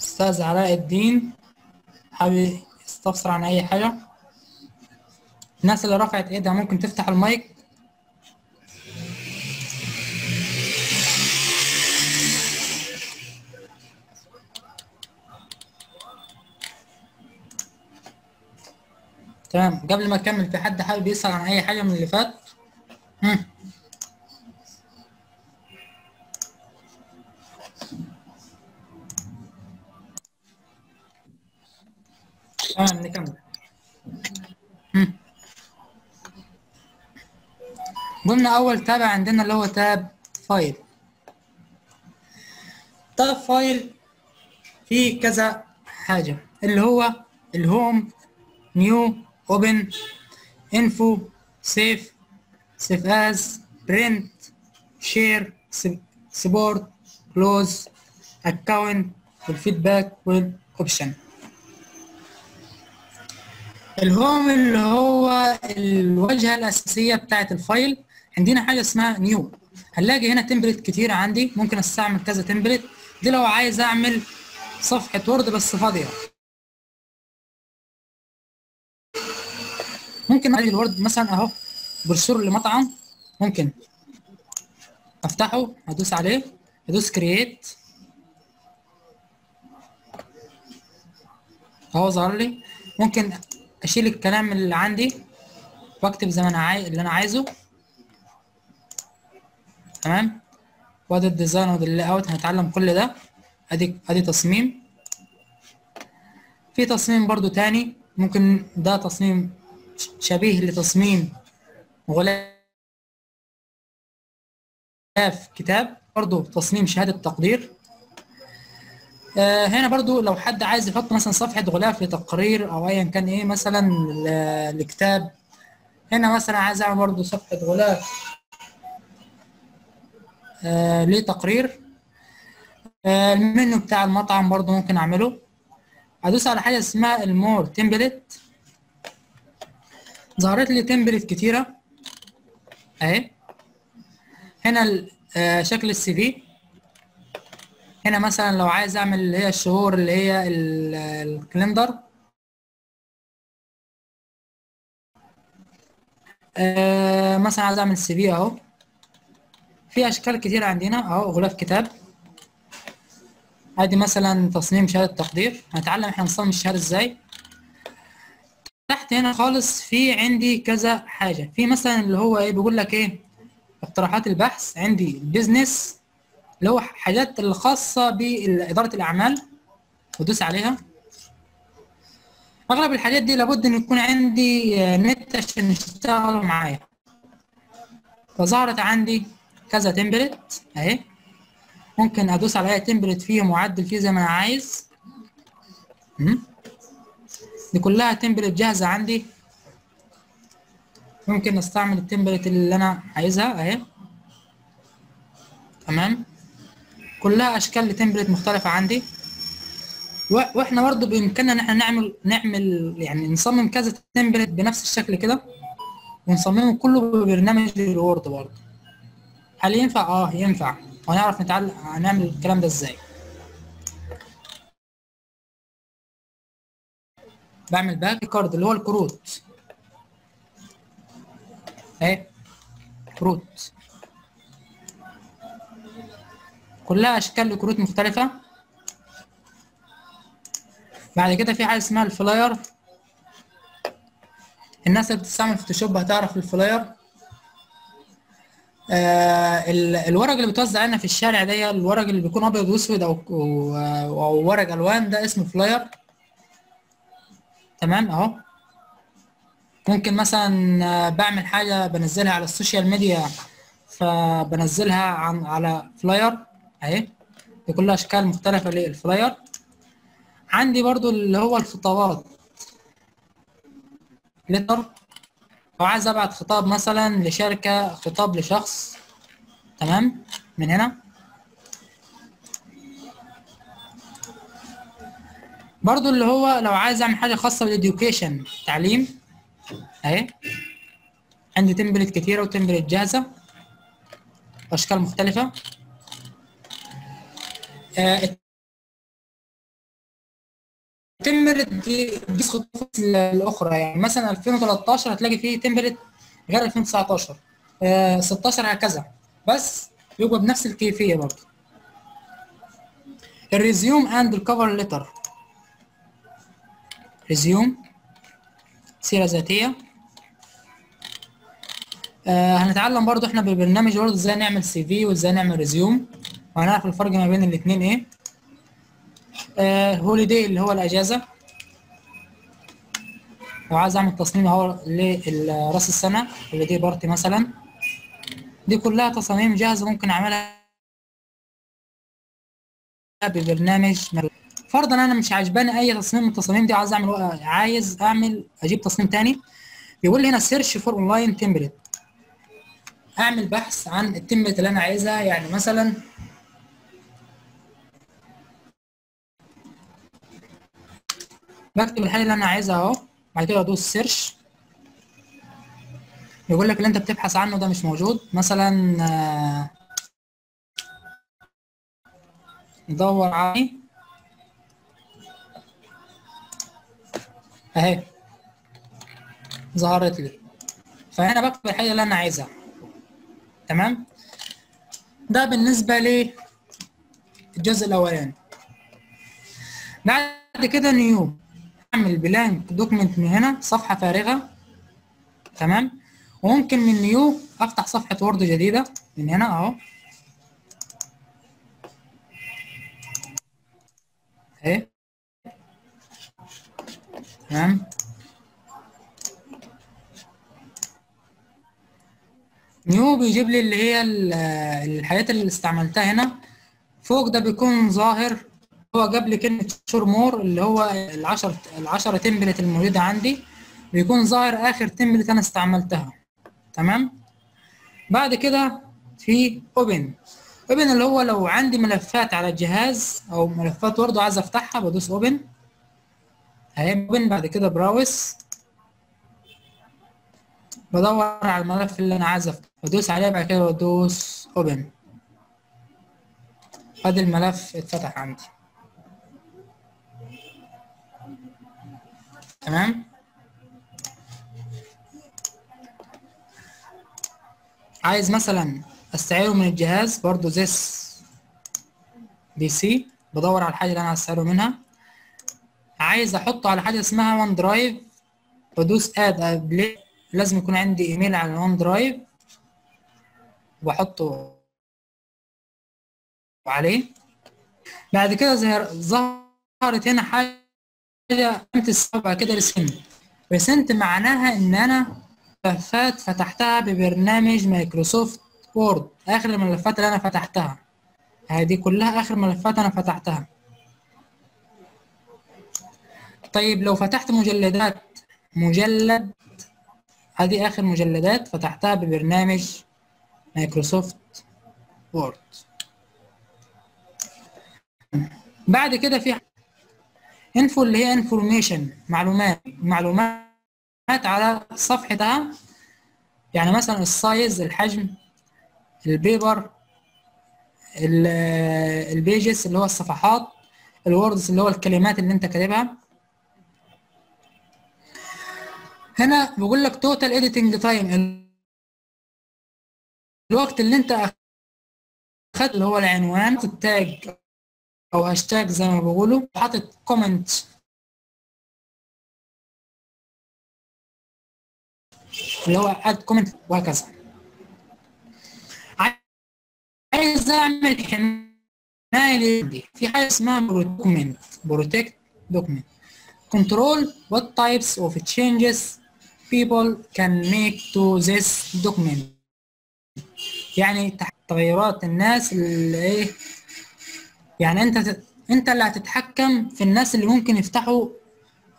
أستاذ علاء الدين حابب يستفسر عن أي حاجة؟ الناس اللي رفعت إيدها ممكن تفتح المايك. تمام. قبل ما أكمل في حد حابب يسأل عن أي حاجة من اللي فات؟ هم. تمام نكمل. قلنا أول tab عندنا اللي هو tab file. tab file فيه كذا حاجة. اللي هو ال home new open info save save as print share export close account وال feedback وال option ال home اللي هو الواجهه الأساسية بتاعه ال file عندنا حاجة اسمها new. هنلاقي هنا template كتير عندي ممكن أستعمل كذا template دي لو عايز أعمل صفحة Word بس فاضية. ممكن أعمل ال Word مثلا أهو برشور لمطعم ممكن أفتحه أدوس عليه أدوس create أهو ظهر لي. ممكن أشيل الكلام اللي عندي وأكتب زي ما أنا عايز اللي أنا عايزه. تمام؟ وأدي ال design وأدي ال layout هنتعلم كل ده. أدي أدي تصميم. في تصميم برضو تاني ممكن ده تصميم شبيه لتصميم غلاف كتاب برضو تصميم شهادة تقدير. آه، هنا برضو لو حد عايز يحط مثلا صفحة غلاف لتقرير أو أيا كان إيه مثلا لكتاب. هنا مثلا عايز أعمل برضو صفحة غلاف آه، لتقرير. آه، المنيو بتاع المطعم برضو ممكن أعمله. أدوس على حاجة اسمها ال more template. ظهرت لي template كتيرة. أهي. هنا آه، شكل ال CV هنا مثلا لو عايز أعمل اللي هي الشهور اللي هي ال- ال calendar. آه مثلا عايز أعمل CV أهو. في أشكال كتير عندنا أهو غلاف كتاب. أدي مثلا تصميم شهادة تقدير هنتعلم إحنا نصمم الشهادة إزاي. تحت هنا خالص في عندي كذا حاجة. في مثلا اللي هو إيه بيقول لك إيه اقتراحات البحث عندي ال business اللي هو حاجات الخاصة بإدارة الأعمال بدوس عليها. أغلب الحاجات دي لابد إن يكون عندي آه، نت عشان يشتغلوا معايا. فظهرت عندي كذا تمبلت أهي. ممكن أدوس على أي تمبلت فيهم وأعدل فيه زي ما أنا عايز. دي كلها تمبلت جاهزة عندي. ممكن استعمل التمبلت اللي أنا عايزها أهي. تمام؟ كلها أشكال لتمبلت مختلفة عندي. وإحنا برضه بإمكاننا إن إحنا نعمل نعمل يعني نصمم كذا template بنفس الشكل كده. ونصممه كله ببرنامج الـ Word برضه هل ينفع؟ آه ينفع. وهنعرف نتعلم هنعمل الكلام ده إزاي. بعمل باك card اللي هو الكروت اهي كروت كلها أشكال لكروت مختلفة. بعد كده في حاجة اسمها الـ flyer. الناس اللي بتستعمل Photoshop هتعرف الـ flyer. آه ال- الورق اللي بتوزع لنا في الشارع ده الورق اللي بيكون أبيض وأسود أو ورق ألوان ده اسمه flyer. تمام اهو. ممكن مثلا آه، بعمل حاجة بنزلها على الـ social media فبنزلها عن على flyer اهي. دي كلها أشكال مختلفة للـ flyer. عندي برضو اللي هو الخطابات. letter لو عايز أبعت خطاب مثلا لشركة خطاب لشخص تمام من هنا. برضو اللي هو لو عايز أعمل حاجة خاصة بالـ education تعليم. أهي. عندي template كتيرة و template جاهزة. أشكال مختلفة. آه، الـ template دي دي خطوات الأخرى. يعني مثلا 2013 هتلاقي فيه template غير 2019 آه، 16 هكذا. بس يبقى بنفس الكيفية برضه الـ resume and الـ cover letter resume سيرة ذاتية. آه هنتعلم برضو إحنا ببرنامج Word إزاي نعمل CV وازاي نعمل resume. وهنعرف الفرق ما بين الاثنين إيه. آه holiday اللي هو الأجازة. لو عايز أعمل تصميم اهو لرأس السنة holiday party مثلا. دي كلها تصاميم جاهزة ممكن أعملها ببرنامج فرضا أنا مش عاجباني أي تصميم من التصاميم دي عايز أعمل عايز أعمل أجيب تصميم تاني. بيقول لي هنا search for online template أعمل بحث عن الـ template اللي أنا عايزها. يعني مثلا بكتب الحاجة اللي أنا عايزها أهو بعد كده أدوس search يقول لك اللي أنت بتبحث عنه ده مش موجود. مثلا آه، ندور عليه. اهي. ظهرت لي. فانا بكتب الحاجة اللي أنا عايزها. تمام؟ ده بالنسبة للجزء الأولاني. بعد كده new. أعمل blank document من هنا صفحة فارغة. تمام؟ وممكن من new أفتح صفحة Word جديدة من هنا أهو. اهي. تمام؟ new بيجيب لي اللي هي ال- الحاجات اللي استعملتها هنا. فوق ده بيكون ظاهر. هو جاب لي كلمة show more اللي هو العشر العشرة template الموجودة عندي. بيكون ظاهر آخر template أنا استعملتها. تمام؟ بعد كده في open. open اللي هو لو عندي ملفات على الجهاز أو ملفات Word وعايز أفتحها بدوس open. اهي open بعد كده browse بدور على الملف اللي أنا عايز افتحه بدوس عليه بعد كده بدوس open أدي الملف اتفتح عندي. تمام؟ عايز مثلا أستعيره من الجهاز برضو this PC. بدور على الحاجة اللي أنا عايز أستعيره منها. عايز أحطه على حاجة اسمها OneDrive بدوس add a place لازم يكون عندي إيميل على الـ OneDrive وأحطه عليه. بعد كده ظهر ظهرت هنا حاجة علامه السبعه كده recent recent معناها إن أنا ملفات فتحتها ببرنامج Microsoft Word. آخر الملفات اللي أنا فتحتها. هذه كلها آخر ملفات أنا فتحتها. طيب لو فتحت مجلدات مجلد هذه آخر مجلدات فتحتها ببرنامج Microsoft Word. بعد كده في info اللي هي information معلومات معلومات على صفحتها. يعني مثلا الـ size الحجم الـ paper ال- الـ pages اللي هو الصفحات الـ words اللي هو الكلمات اللي انت كاتبها. هنا بيقول لك total editing time الوقت اللي انت اخدت اللي هو العنوان الـ tag أو هاشتاج زي ما بيقولوا حاطط comment اللي هو add comment وهكذا. عايز أعمل حماية دي في حاجة اسمها protect document بروتكت دوكمنت control what types of changes people can make to this document. يعني تغيرات الناس اللي إيه؟ يعني أنت أنت اللي هتتحكم في الناس اللي ممكن يفتحوا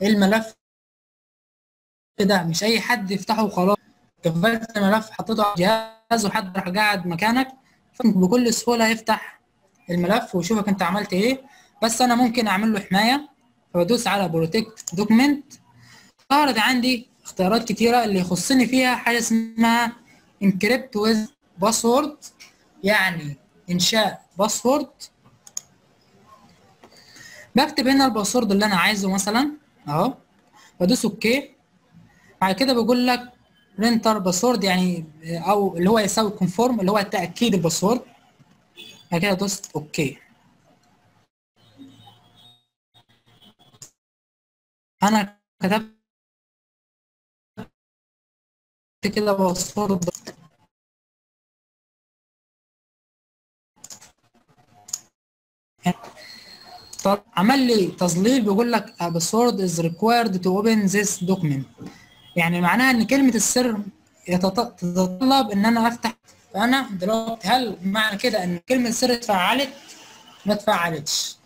الملف ده. مش أي حد يفتحه وخلاص. قفلت الملف حطيته على الجهاز وحد راح قاعد مكانك بكل سهولة يفتح الملف ويشوفك أنت عملت إيه. بس أنا ممكن أعمل له حماية فبدوس على protect document ظهرت عندي اختيارات كتيرة اللي يخصني فيها حاجة اسمها encrypt with password يعني إنشاء password بكتب هنا ال password اللي أنا عايزه مثلا أهو. بدوس OK. بعد كده بيقول لك re-enter password يعني أو اللي هو يساوي confirm اللي هو تأكيد ال password. بعد كده دوست OK. أنا كتبت كده password طب عمل لي تظليل بيقول لك password is required to open this document. يعني معناها إن كلمة السر تتطلب إن أنا أفتح. فانا دلوقتي هل معنى كده إن كلمة السر اتفعلت؟ ما اتفعلتش.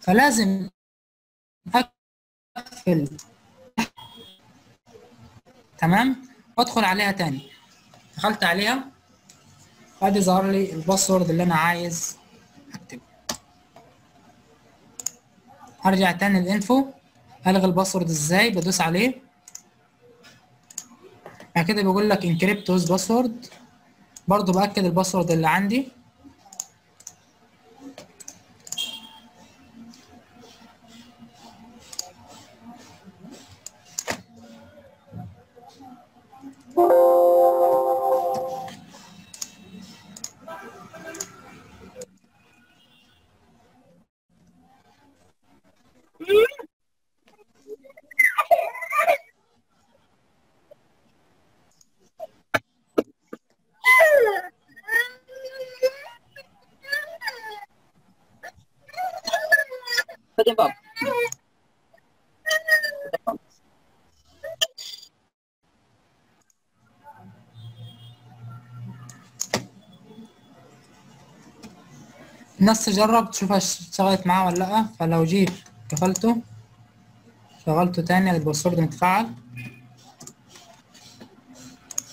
فلازم أقفل. تمام؟ وادخل عليها تاني. دخلت عليها ادي ظهر لي الباسورد اللي أنا عايز أكتبه. هرجع تاني ال info الغي ال password إزاي؟ بدوس عليه. بعد كده بيقول لك encrypt password برضو بأكد ال password اللي عندي. you. الناس تجرب تشوفها اشتغلت معاه ولا لأ فلو جيت قفلته شغلته تاني ال password متفعل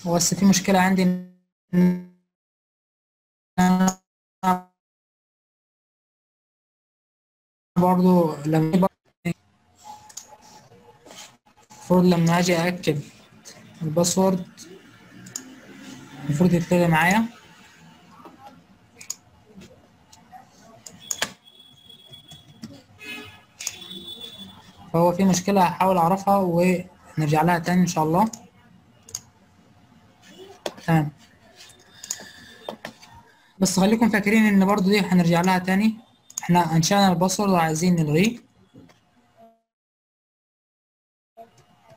بس في مشكلة عندي أنا برضو لما المفروض لما أجي أكد ال password المفروض يتلغي معايا. فهو في مشكلة هحاول أعرفها ونرجع لها تاني إن شاء الله. تمام. بس خليكم فاكرين إن برضو دي هنرجع لها تاني. إحنا أنشأنا الباسورد وعايزين نلغيه.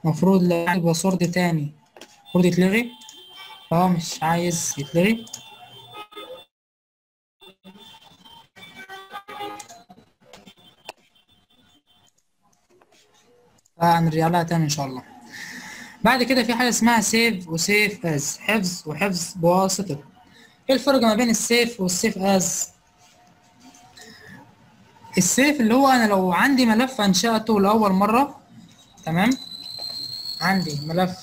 المفروض لو عايز password تاني. المفروض يتلغي. آه مش عايز يتلغي. فهنرجع لها تاني إن شاء الله. بعد كده في حاجة اسمها save و save as حفظ وحفظ بواسطة. إيه الفرق ما بين ال save وال save as السيف اللي هو أنا لو عندي ملف أنشأته لأول مرة تمام؟ عندي ملف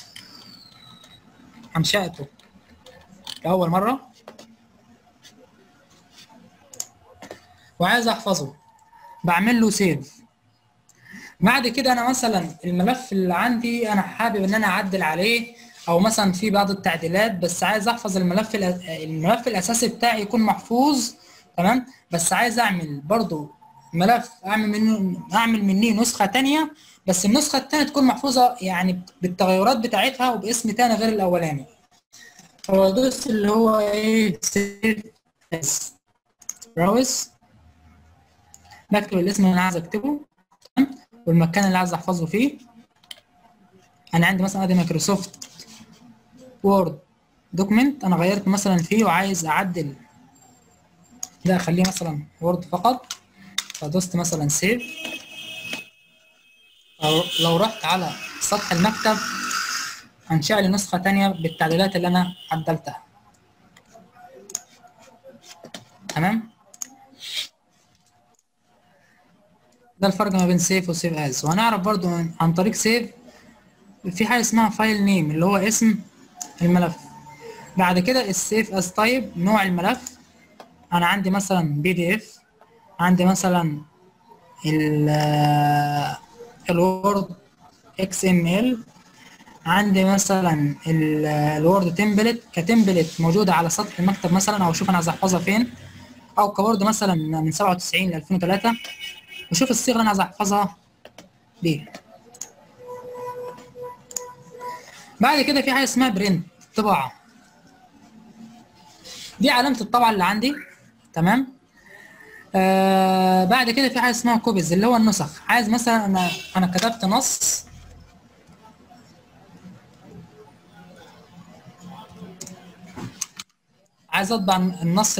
أنشأته لأول مرة وعايز أحفظه بعمل له سيف بعد كده أنا مثلا الملف اللي عندي أنا حابب إن أنا أعدل عليه أو مثلا في بعض التعديلات بس عايز أحفظ الملف الملف الأساسي بتاعي يكون محفوظ تمام؟ بس عايز أعمل برضو ملف أعمل منه أعمل منه نسخة تانية بس النسخة التانية تكون محفوظة يعني بالتغيرات بتاعتها وباسم تاني غير الأولاني. هو دوس اللي هو إيه براوس بكتب الاسم اللي أنا عايز أكتبه. تمام؟ والمكان اللي عايز أحفظه فيه. أنا عندي مثلا أدي مايكروسوفت Word document أنا غيرت مثلا فيه وعايز أعدل. ده أخليه مثلا Word فقط. فدوست مثلا save. لو رحت على سطح المكتب هنشأ لي نسخة تانية بالتعديلات اللي أنا عدلتها. تمام؟ ده الفرق ما بين save و save as وهنعرف برضو عن- طريق save في حاجة اسمها file name اللي هو اسم الملف. بعد كده ال save as type نوع الملف. أنا عندي مثلا PDF عندي مثلا ال ال Word XML عندي مثلا ال- ال Word template ك template موجودة على سطح المكتب مثلا أو أشوف أنا عايز احفظها فين. أو ك Word مثلا من 97 ل 2003 وشوف الصيغة اللي أنا عايز احفظها بيها بعد كده في حاجة اسمها print طباعة. دي علامة الطبعة اللي عندي. تمام؟ آه بعد كده في حاجة اسمها copies اللي هو النسخ. عايز مثلا أنا أنا كتبت نص. عايز أطبع النص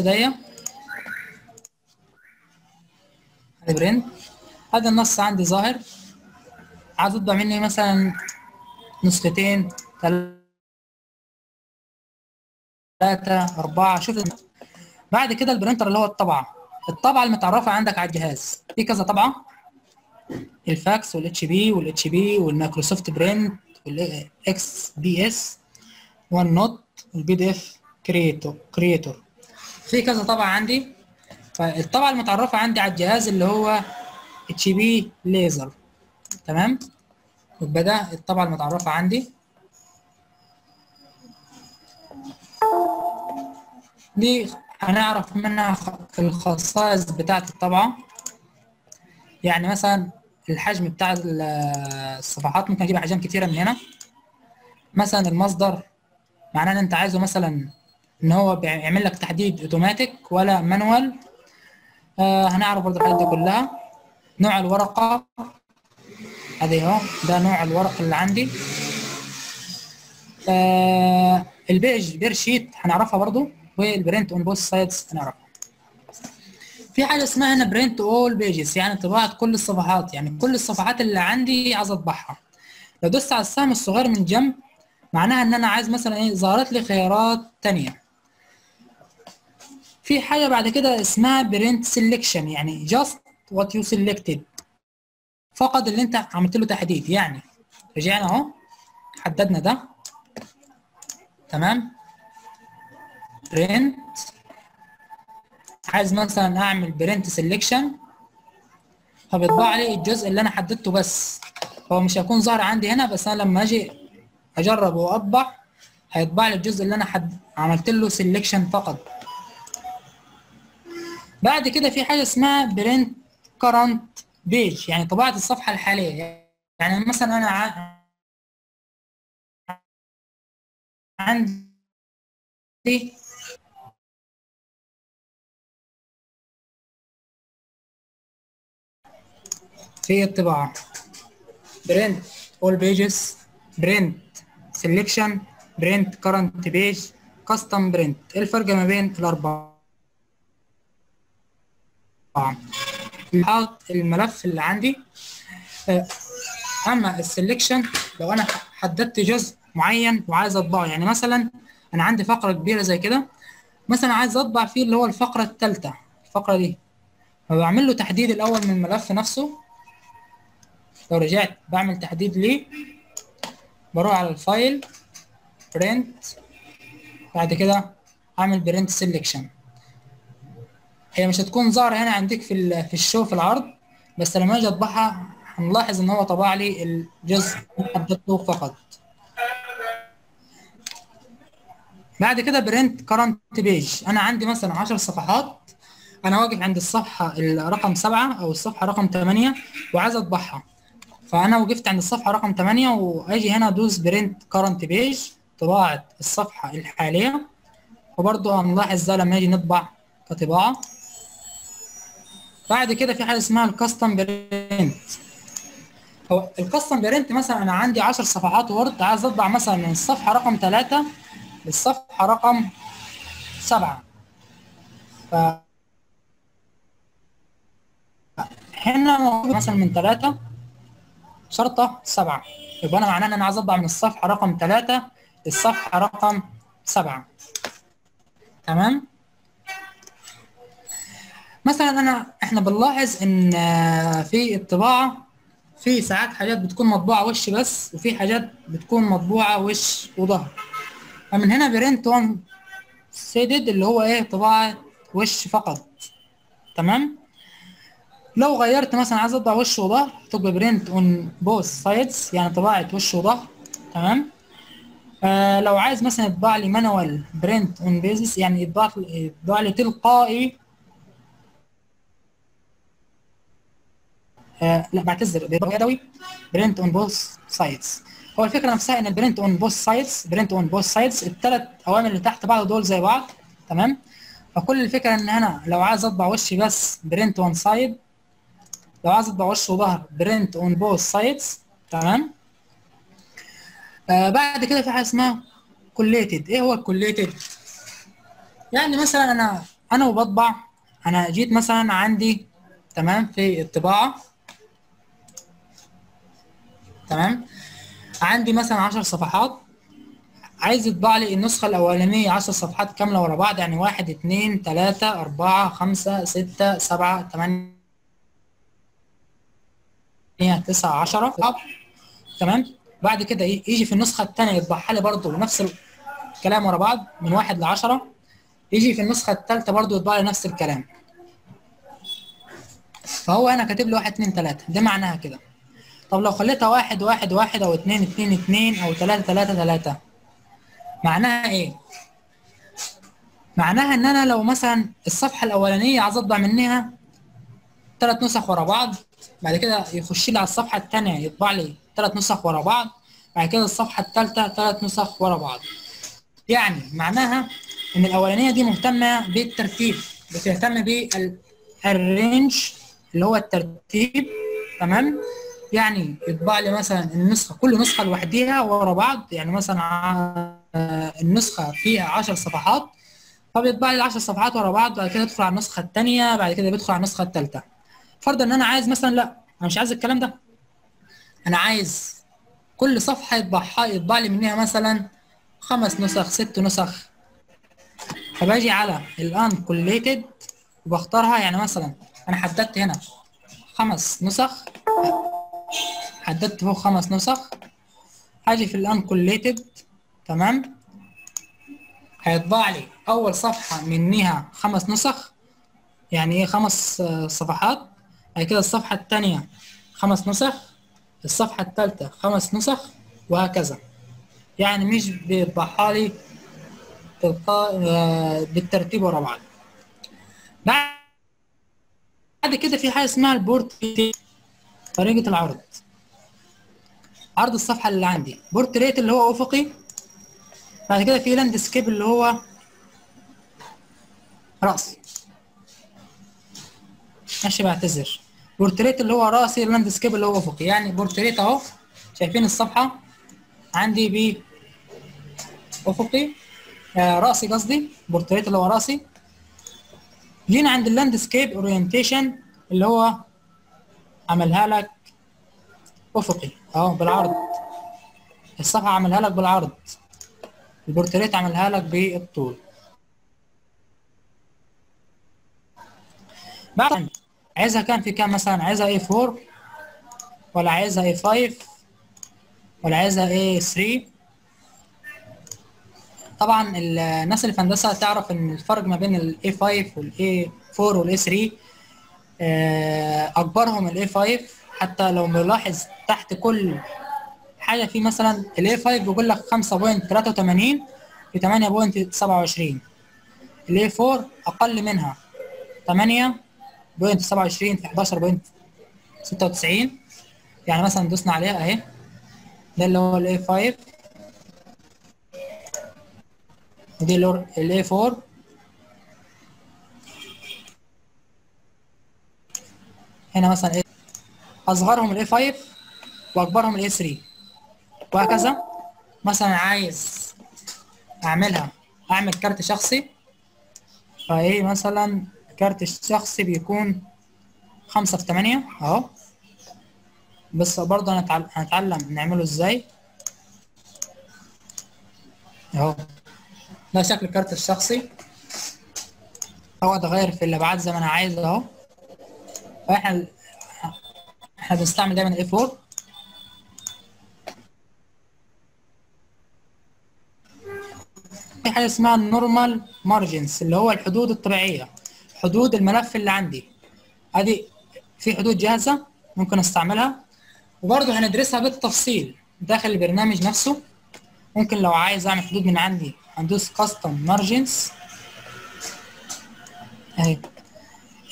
print هذا النص عندي ظاهر. عايز اطبع مني مثلا نسختين ثلاثة أربعة شوف. بعد كده ال printer اللي هو الطبعة. الطبعة المتعرفة عندك على الجهاز. في كذا طبعة. الفاكس وال HP وال HP وال Microsoft print وال XPS وال note وال PDF creator creator في كذا طبعة عندي. فالطبعة المتعرفة عندي على الجهاز اللي هو اتش بي ليزر. تمام؟ يبقى ده الطبعة المتعرفة عندي. دي هنعرف منها الخصائص بتاعة الطبعة. يعني مثلا الحجم بتاع ال- الصفحات ممكن أجيب أحجام كتيرة من هنا. مثلا المصدر معناه إن أنت عايزه مثلا إن هو بيعمل لك تحديد أوتوماتيك ولا manual. آه هنعرف برضه الحاجات دي كلها. نوع الورقة. ادي اهو ده نوع الورق اللي عندي. آه ال pages per sheet هنعرفها برضو وال print on both sides هنعرفها. في حاجة اسمها هنا print all pages يعني طباعة كل الصفحات يعني كل الصفحات اللي عندي عايز أطبعها. لو دوست على السهم الصغير من الجنب معناها إن أنا عايز مثلا إيه ظهرت لي خيارات تانية. في حاجة بعد كده اسمها print selection يعني just what you selected. فقط اللي انت عملت له تحديد يعني رجعنا اهو حددنا ده. تمام؟ print. عايز مثلا أعمل print selection فبيطبع لي الجزء اللي أنا حددته بس. هو مش هيكون ظاهر عندي هنا بس أنا لما أجي أجرب وأطبع هيطبع لي الجزء اللي أنا حد... عملت له selection فقط. بعد كده في حاجة اسمها print current page يعني طباعة الصفحة الحالية. يعني مثلا أنا. عندي في الطباعة. print all pages print selection print current page custom print. إيه الفرق ما بين الأربعة؟ حاط الملف اللي عندي. آه، أما ال selection لو أنا حددت جزء معين وعايز أطبعه يعني مثلا أنا عندي فقرة كبيرة زي كده مثلا عايز أطبع فيه اللي هو الفقرة الثالثة. الفقرة دي. فبعمل له تحديد الأول من الملف نفسه. لو رجعت بعمل تحديد ليه. بروح على ال file print بعد كده أعمل print selection هي مش هتكون ظاهرة هنا عندك في في الشو في العرض بس لما أجي أطبعها هنلاحظ إن هو طبع لي الجزء اللي حددته فقط. بعد كده print current page أنا عندي مثلا 10 صفحات. أنا واقف عند الصفحة الرقم 7 أو الصفحة رقم 8 وعايز أطبعها. فأنا وقفت عند الصفحة رقم 8 وأجي هنا أدوس print current page طباعة الصفحة الحالية. وبرضه هنلاحظ ده لما يجي نطبع كطباعة. بعد كده في حاجة اسمها ال custom print هو ال custom print مثلا أنا عندي 10 صفحات Word عايز أطبع مثلا من الصفحة رقم 3 للصفحة رقم 7 ف هنا مثلا من 3 شرطة 7 يبقى أنا معناه إن أنا عايز أطبع من الصفحة رقم 3 للصفحة رقم 7 تمام؟ مثلا أنا إحنا بنلاحظ إن آه، في الطباعه في ساعات حاجات بتكون مطبوعة وش بس وفي حاجات بتكون مطبوعة وش وظهر. فمن هنا print one sided اللي هو إيه طباعة وش فقط. تمام؟ لو غيرت مثلا عايز أطبع وش وظهر تبقى print on both sides يعني طباعة وش وظهر. تمام؟ آه لو عايز مثلا يطبع لي manual print on both sides يعني يطبع يطبع لي تلقائي آه لا بعتذر بيطبع يدوي print on both sides هو الفكرة نفسها إن ال print on both sides print on both sides الثلاث اوامر اللي تحت بعض دول زي بعض تمام؟ فكل الفكرة إن أنا لو عايز أطبع وشي بس print one side لو عايز أطبع وش وظهر print on both sides تمام؟ آه بعد كده في حاجة اسمها collated إيه هو ال collated يعني مثلا أنا أنا وبطبع أنا جيت مثلا عندي تمام في الطباعة تمام؟ عندي مثلا 10 صفحات. عايز يطبع لي النسخة الأولانية 10 صفحات كاملة ورا بعض يعني واحد اتنين تلاتة أربعة خمسة ستة سبعة تمانية تسعة عشرة. تمام؟ بعد كده ي- يجي في النسخة التانية يطبعها لي برضه نفس الكلام ورا بعض من واحد لعشرة. يجي في النسخة التالتة برضه يطبع لي نفس الكلام. فهو هنا كاتب لي واحد اتنين تلاتة. ده معناها كده. طب لو خليتها واحد واحد واحد أو اتنين اتنين اتنين أو تلاتة تلاتة تلاتة معناها إيه؟ معناها إن أنا لو مثلا الصفحة الأولانية عايز أطبع منها تلات نسخ ورا بعض بعد كده يخش لي على الصفحة التانية يطبع لي تلات نسخ ورا بعض بعد كده الصفحة التالتة تلات نسخ ورا بعض يعني معناها إن الأولانية دي مهتمة بالترتيب بتهتم بالرينج اللي هو الترتيب تمام يعني يطبع لي مثلا النسخة كل نسخة لوحديها ورا بعض يعني مثلا النسخة فيها 10 صفحات فبيطبع لي 10 صفحات ورا بعض بعد كده يدخل على النسخة التانية بعد كده بيدخل على النسخة التالتة. فرضا إن أنا عايز مثلا لا أنا مش عايز الكلام ده. أنا عايز كل صفحة يطبعها يطبع لي منها مثلا خمس نسخ ست نسخ. فباجي على ال uncollated وبختارها يعني مثلا أنا حددت هنا خمس نسخ. حددت فوق خمس نسخ. هاجي في ال uncollated تمام؟ هيطبع لي أول صفحة منها خمس نسخ. يعني إيه خمس آه، صفحات؟ بعد كده الصفحة التانية خمس نسخ. الصفحة التالتة خمس نسخ وهكذا. يعني مش بيطبعها لي آه، بالترتيب ورا بعض. بعد كده في حاجة اسمها ال port طريقة العرض. عرض الصفحة اللي عندي. بورتريت اللي هو أفقي بعد كده في landscape اللي هو رأسي. ماشي بعتذر. بورتريت اللي هو رأسي landscape اللي هو أفقي يعني بورتريت أهو. شايفين الصفحة؟ عندي ب افقي آه رأسي قصدي. بورتريت اللي هو رأسي. جينا عند ال landscape orientation اللي هو عملها لك. أفقي. اهو بالعرض. الصفحة عملها لك بالعرض. البورتريت عملها لك بالطول. بعد عايزها كان في كام مثلا؟ عايزها A 4 ولا عايزها A 5 ولا عايزها A 3 طبعا الناس اللي في هندسه تعرف إن الفرق ما بين ال A 5 وال A 4 وال A 3 أكبرهم ال A 5 حتى لو ملاحظ تحت كل حاجة في مثلا ال A 5 بيقول لك 5.83 في 8.27 ال A 4 أقل منها 8.27 في 11.96 يعني مثلا دوسنا عليها أهي. ده اللي هو ال A 5 ودي ال A 4 هنا مثلا أصغرهم ال A 5 وأكبرهم ال A 3 وهكذا. مثلا عايز أعملها أعمل كارت شخصي. فإيه مثلا كارت الشخصي بيكون خمسة في تمانية أهو. بس برضه هنتعلم, نعمله إزاي. أهو. ده شكل الكارت الشخصي. اقعد اغير في الابعاد زي ما أنا عايز أهو. فإحنا إحنا بنستعمل دايما ال A 4 في حاجة اسمها ال normal margins اللي هو الحدود الطبيعية حدود الملف اللي عندي. ادي في حدود جاهزة ممكن أستعملها. وبرضه هندرسها بالتفصيل داخل البرنامج نفسه. ممكن لو عايز أعمل حدود من عندي هندوس custom margins أهي.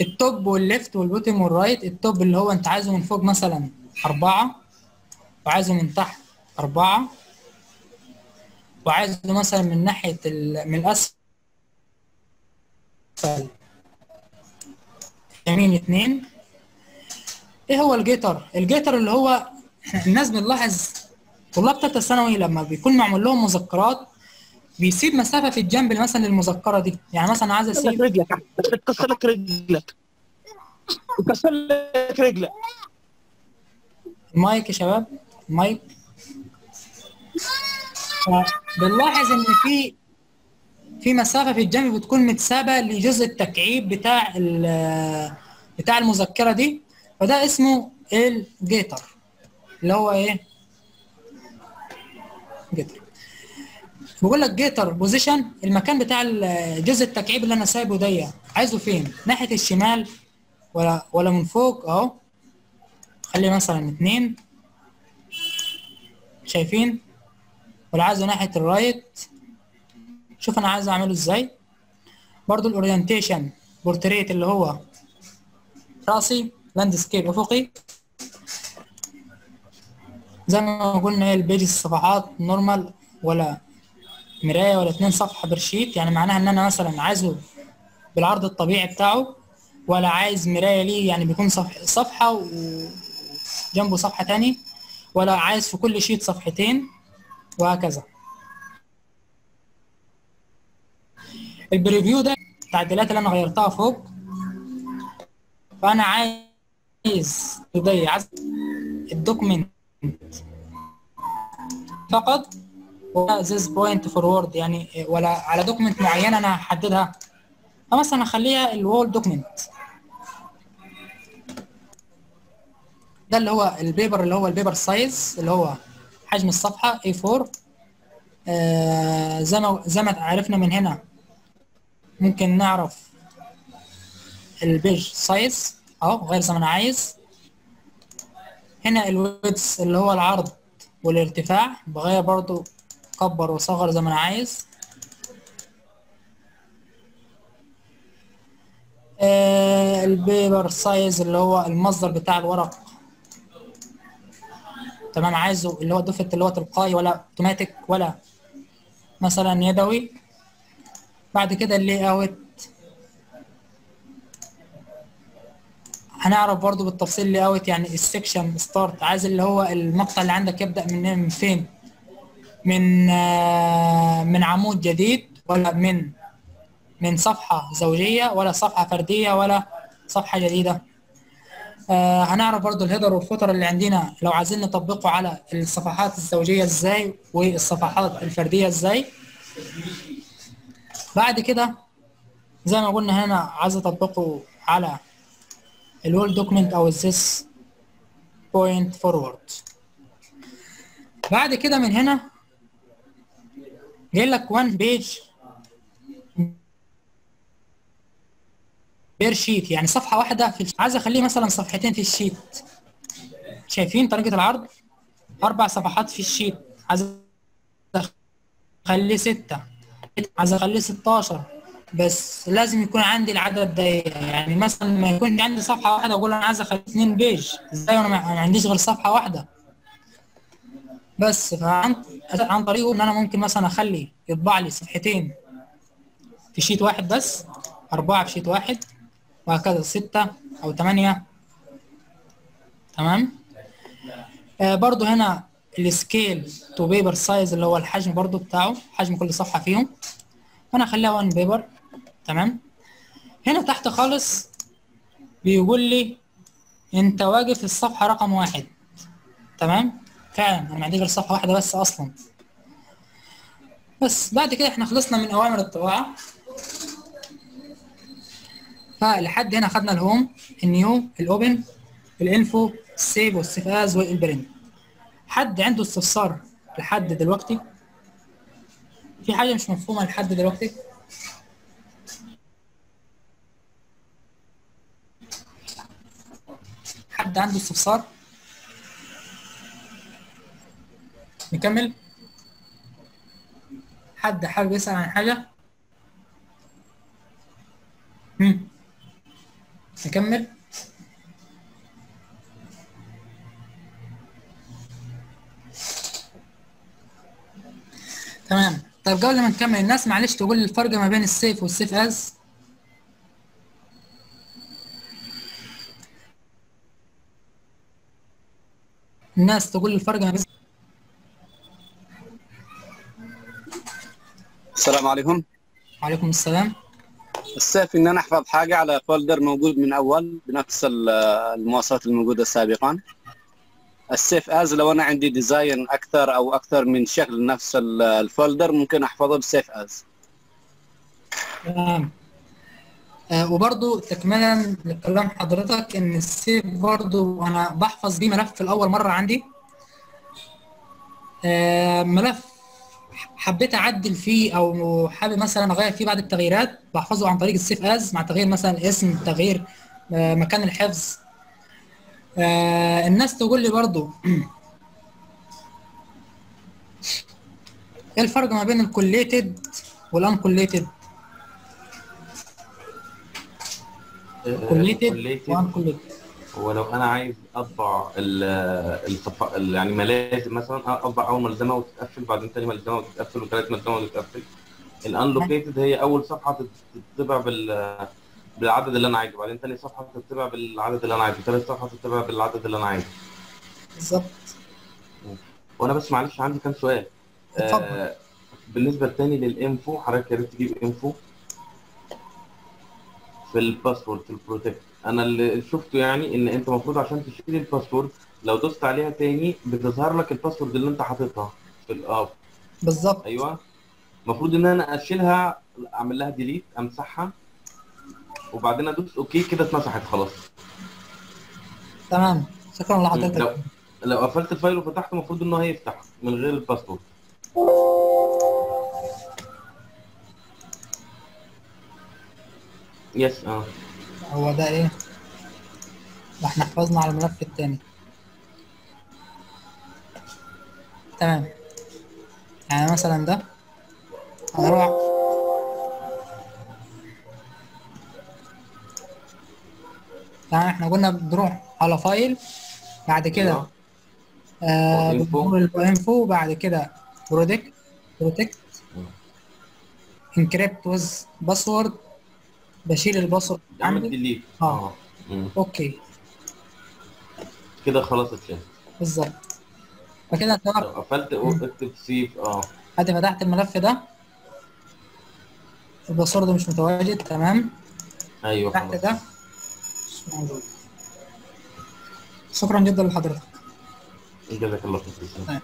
التوب والليفت والبوتم والرايت التوب اللي هو انت عايزه من فوق مثلا أربعة وعايزه من تحت أربعة وعايزه مثلا من ناحية من الأسفل يمين اتنين إيه هو ال gutter؟ ال gutter اللي هو الناس بنلاحظ طلاب تالتة ثانوي لما بيكون معمول لهم مذكرات بيسيب مسافة في الجنب مثلا للمذكرة دي. يعني مثلا عايز أسيب رجلك تكسر لك رجلك. تكسر لك رجلك. المايك يا شباب. المايك بنلاحظ إن في في مسافة في الجنب بتكون متسابة لجزء التكعيب بتاع بتاع المذكرة دي. فده اسمه ال gutter اللي هو إيه؟ gutter. بقول لك gutter position المكان بتاع جزء التكعيب اللي أنا سايبه ده عايزه فين؟ ناحية الشمال ولا ولا من فوق؟ أهو. خلي مثلا اتنين. شايفين؟ ولا عايزه ناحية ال right شوف أنا عايز أعمله إزاي. برضو ال orientation portrait اللي هو راسي landscape أفقي. زي ما قلنا ال page الصفحات normal ولا مراية ولا اتنين صفحة per sheet يعني معناها إن أنا مثلا عايزه بالعرض الطبيعي بتاعه ولا عايز مراية ليه يعني بيكون صفح صفحة وجنبه صفحة تاني ولا عايز في كل sheet صفحتين وهكذا. ال preview ده التعديلات اللي أنا غيرتها فوق فأنا عايز عايز ال document فقط ولا this point forward يعني ولا على document معينه أنا هحددها. فمثلا أخليها ال whole document ده اللي هو ال paper اللي هو ال paper size اللي هو حجم الصفحة A4 آه زي ما زي ما عرفنا من هنا ممكن نعرف ال page size أهو غير زي ما أنا عايز. هنا ال width اللي هو العرض والارتفاع بغير برضو كبر وصغر زي ما أنا عايز. آه ال paper source اللي هو المصدر بتاع الورق. تمام عايزه اللي هو default اللي هو تلقائي ولا اوتوماتيك ولا مثلا يدوي. بعد كده ال layout هنعرف برضو بالتفصيل ال layout يعني ال section start عايز اللي هو المقطع اللي عندك يبدأ من فين؟ من آه، من عمود جديد ولا من من صفحة زوجية ولا صفحة فردية ولا صفحة جديدة. آه هنعرف برضو ال header وال footer اللي عندنا لو عايزين نطبقه على الصفحات الزوجية إزاي والصفحات الفردية إزاي. بعد كده زي ما قلنا هنا عايز أطبقه على ال whole document أو ال this point forward بعد كده من هنا جاي لك one page per sheet يعني صفحة واحدة في عايز أخليه مثلا صفحتين في ال sheet. شايفين طريقة العرض؟ أربع صفحات في ال sheet. عايز أخليه ستة. عايز أخليه 16 بس لازم يكون عندي العدد ده. يعني مثلا ما يكون عندي صفحة واحدة أقول أنا عايز اخلي اثنين page إزاي؟ وأنا ما ما عنديش غير صفحة واحدة. بس فعن عن طريقه إن أنا ممكن مثلا أخلي يطبع لي صفحتين في sheet واحد بس أربعة في sheet واحد وهكذا ستة أو ثمانية تمام؟ آه برضو هنا ال scale to paper size اللي هو الحجم برضو بتاعه حجم كل صفحة فيهم. أنا أخليها 1 paper تمام؟ هنا تحت خالص بيقول لي أنت واقف الصفحة رقم واحد. تمام؟ فعلا أنا ما عندي غير صفحة واحدة بس أصلا. بس بعد كده إحنا خلصنا من أوامر الطباعة. فلحد هنا خدنا الهوم النيو الأوبن الإنفو السيف والسيف از والبرنت حد عنده استفسار لحد دلوقتي؟ في حاجة مش مفهومة لحد دلوقتي؟ حد عنده استفسار؟ نكمل. حد حابب يسأل عن حاجة؟ هم. نكمل. تمام. طيب قبل ما نكمل الناس معلش تقول لي الفرق ما بين السيف والسيف از الناس تقول الفرق ما بين السلام عليكم. وعليكم السلام. ال save ان أنا احفظ حاجة على folder موجود من أول بنفس ال- المواصفات الموجودة سابقا. ال save as لو أنا عندي design أكثر أو أكثر من شكل نفس ال- ال folder ممكن أحفظه ب save as. تمام. آه وبرضو تكملا لكلام حضرتك إن ال save برضو أنا بحفظ بيه ملف الأول مرة عندي. آه ملف حبيت أعدل فيه أو حابب مثلا أغير فيه بعض التغييرات بحفظه عن طريق ال save as مع تغيير مثلا الاسم تغيير آه مكان الحفظ. آه الناس تقول لي برضو إيه الفرق ما بين ال collated وال uncollated؟ collated. و uncollated. هو لو أنا عايز أطبع ال- يعني ملازم مثلا أطبع أول ملزمه وتتقفل بعدين تاني ملزمه وتتقفل وثالث ملزمه وتتقفل الانلوكيتد هي أول صفحة تت- تتبع بال بالعدد اللي أنا عايزه. بعدين تاني صفحة تتبع بالعدد اللي أنا عايزه. ثالث صفحة تتبع بالعدد اللي أنا عايزه. بالظبط. وأنا بس معلش عندي كام سؤال. اتفضل. آه بالنسبة التاني للإنفو حضرتك يا ريت تجيب إنفو. في ال password في ال protect أنا اللي شفته يعني إن أنت المفروض عشان تشيل ال password لو دوست عليها تاني بتظهر لك ال password اللي أنت حاططها في الاب بالظبط. أيوه. المفروض إن أنا أشيلها أعمل لها delete أمسحها. وبعدين أدوس okay كده اتمسحت خلاص. تمام. شكرا لو لحضرتك لو قفلت ال file وفتحته المفروض إن هو هيفتح من غير ال password. yes آه. هو ده إيه؟ ده إحنا حفظنا على الملف التاني. تمام. يعني مثلا ده هنروح تمام إحنا قلنا بنروح على file بعد كده آه بنقول ال info بعد كده protect protect encrypt with password بشيل ال password اعمل delete آه. مم. okay. كده خلاص اتشال. بالظبط. فكده أنت قفلت أكتب save آه. أدي فتحت الملف ده. ال password مش متواجد تمام. أيوه فتحت ده. مش موجود شكرا جدا لحضرتك. جزاك الله خير.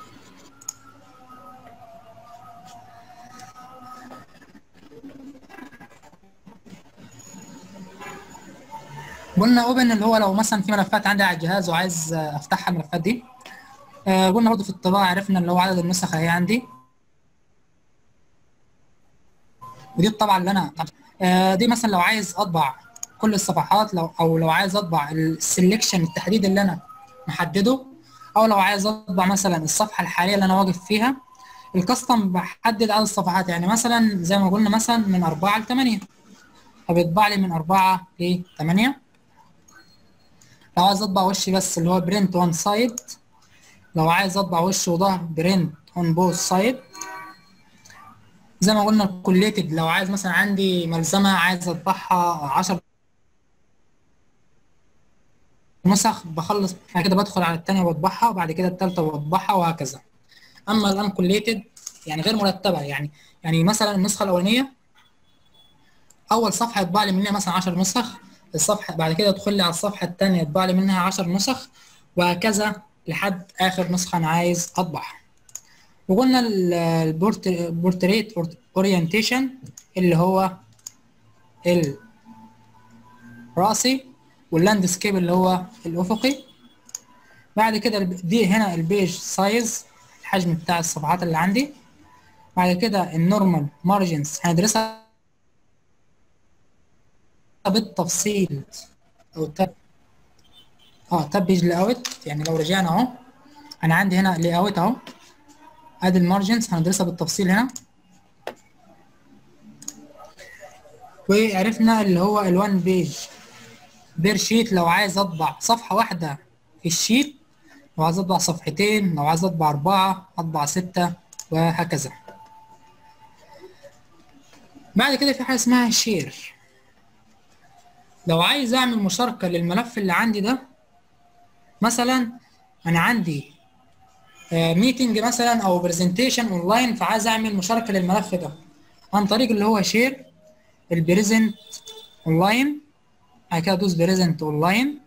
قلنا open اللي هو لو مثلا في ملفات عندي على الجهاز وعايز أفتحها الملفات دي آه، قلنا برضه في الطباعة عرفنا اللي هو عدد النسخ اهي عندي. ودي الطبعة اللي أنا آه، دي مثلا لو عايز أطبع كل الصفحات لو أو لو عايز أطبع ال selection التحديد اللي أنا محدده أو لو عايز أطبع مثلا الصفحة الحالية اللي أنا واقف فيها ال custom بحدد عدد الصفحات. يعني مثلا زي ما قلنا مثلا من أربعة لثمانية فبيطبع لي من أربعة لثمانية لو عايز اطبع وش بس اللي هو print one side لو عايز اطبع وش وظهر print on both side زي ما قلنا ال collated لو عايز مثلا عندي ملزمة عايز اطبعها 10 نسخ بخلص بعد كده بدخل على التانية واطبعها وبعد كده التالتة واطبعها وهكذا. أما ال uncollated يعني غير مرتبة. يعني يعني مثلا النسخة الأولانية أول صفحة يطبع لي منها مثلا 10 نسخ. الصفحة بعد كده يدخل لي على الصفحة التانية يطبع لي منها 10 نسخ وهكذا لحد آخر نسخة أنا عايز أطبعها. وقلنا ال portrait orientation اللي هو الرأسي وال landscape اللي هو الأفقي. بعد كده دي هنا ال page size الحجم بتاع الصفحات اللي عندي. بعد كده ال normal margins هندرسها. بالتفصيل أو tab آه tab page layout يعني لو رجعنا أهو أنا عندي هنا layout أهو. ادي ال margins هندرسها بالتفصيل هنا. وعرفنا اللي هو ال one page per sheet لو عايز أطبع صفحة واحدة في ال sheet لو عايز أطبع صفحتين لو عايز أطبع أربعة أطبع ستة وهكذا. بعد كده في حاجة اسمها share لو عايز أعمل مشاركة للملف اللي عندي ده مثلا أنا عندي meeting مثلا أو presentation online فعايز أعمل مشاركة للملف ده. عن طريق اللي هو share ال present online بعد كده أدوس present online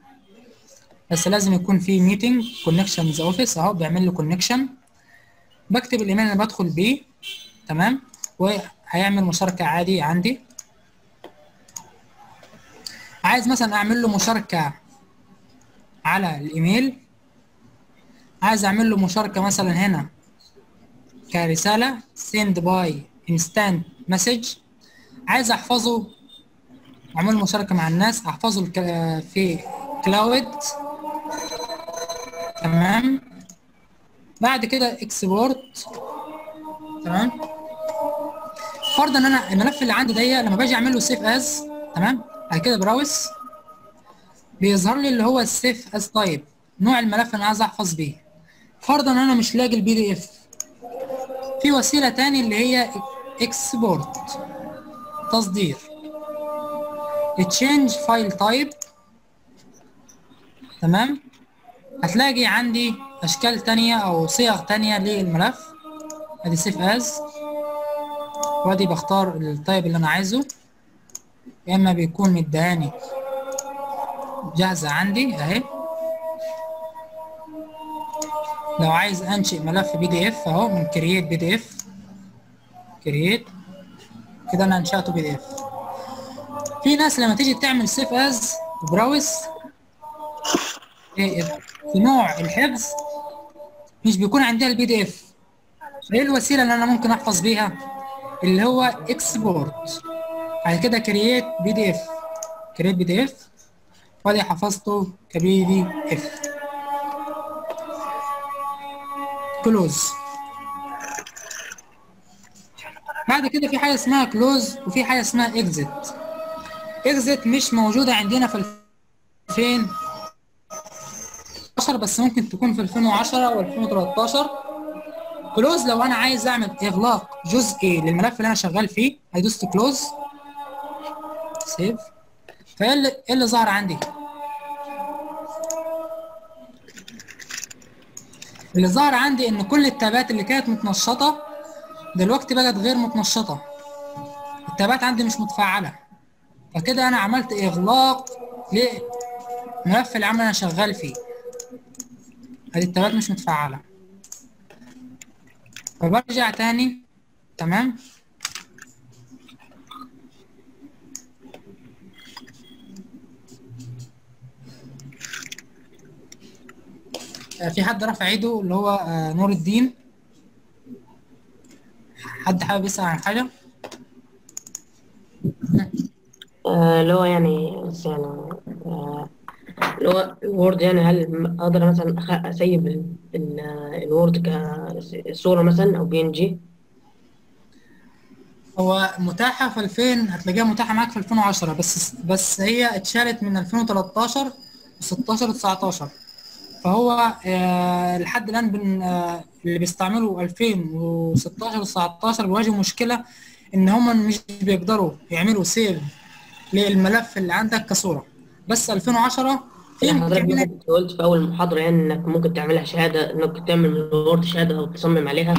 بس لازم يكون في meeting connections office أهو بيعمل له connection بكتب الإيميل اللي بدخل بيه تمام؟ وهيعمل مشاركة عادي عندي. عايز مثلا أعمل له مشاركة على الإيميل. عايز أعمل له مشاركة مثلا هنا كرسالة. Send by instant message. عايز أحفظه. أعمل مشاركة مع الناس. أحفظه في cloud تمام. بعد كده export تمام. فرضا إن أنا الملف اللي عندي ده لما باجي أعمل له save as تمام. بعد كده browse بيظهر لي اللي هو ال save as type نوع الملف اللي أنا عايز أحفظ بيه. فرضا ان أنا مش لاقي ال PDF في وسيلة تاني اللي هي export تصدير. change file type تمام؟ هتلاقي عندي أشكال تانية أو صيغ تانية للملف. أدي save as وأدي بختار ال type اللي أنا عايزه. يا اما بيكون مدهاني جاهزة عندي أهي. لو عايز أنشئ ملف PDF أهو من create PDF create كده أنا أنشأته PDF في ناس لما تيجي تعمل save as browse في نوع الحفظ مش بيكون عندها ال PDF إيه الوسيلة اللي أنا ممكن أحفظ بيها اللي هو export بعد كده كرييت بي دي اف. كرييت بي دي اف. وادي حفظته ك PDF. close. بعد كده في حاجة اسمها close وفي حاجة اسمها exit. exit مش موجودة عندنا في 2010 بس ممكن تكون في 2010 و 2013 close لو أنا عايز أعمل إغلاق جزئي للملف اللي أنا شغال فيه هيدوس close. سيف. فإيه اللي إيه اللي ظهر عندي؟ اللي ظهر عندي إن كل التابات اللي كانت متنشطة دلوقتي بقت غير متنشطة. التابات عندي مش متفعله فكده أنا عملت إغلاق لملف العمل أنا شغال فيه. أدي التابات مش متفعله فبرجع تاني. تمام؟ في حد رفع ايده اللي هو آه، نور الدين؟ حد حابب يسأل عن حاجة؟ آه، اللي هو يعني يعني آه، اللي هو الوورد يعني هل أقدر مثلا أسيب ال- ال- ال Word كصورة مثلا أو PNG هو متاحة في 2000 هتلاقيها متاحة معاك في 2010 بس بس هي اتشالت من 2013 و16 و19 فهو آه لحد الآن بن آه اللي بيستعملوا 2016 و19 بيواجهوا مشكلة إن هم مش بيقدروا يعملوا save للملف اللي عندك كصورة. بس 2010 في حضرتك قلت في أول محاضرة يعني إنك ممكن تعملها شهادة إنك تعمل من ال Word شهادة أو تصمم عليها.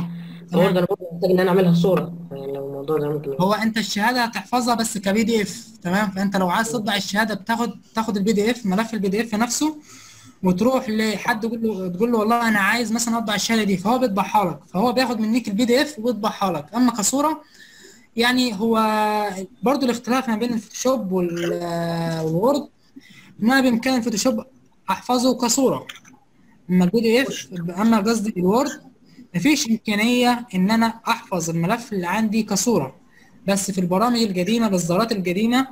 فال Word أنا محتاج إن أنا أعملها صورة. يعني لو الموضوع ده ممكن هو أنت الشهادة هتحفظها بس ك PDF تمام؟ فأنت لو عايز تطبع الشهادة بتاخد تاخد ال PDF ملف ال PDF نفسه. وتروح لحد تقول له تقول له والله أنا عايز مثلا أطبع الشهادة دي فهو بيطبعها لك. فهو بياخد منك ال PDF ويطبعها لك. أما كصورة يعني هو برضو الاختلاف ما بين ال Photoshop وال- وال Word أنا بإمكان ال Photoshop أحفظه كصورة. أما ال PDF أما قصدي ال Word مفيش إمكانية إن أنا أحفظ الملف اللي عندي كصورة. بس في البرامج القديمة بالاصدارات القديمة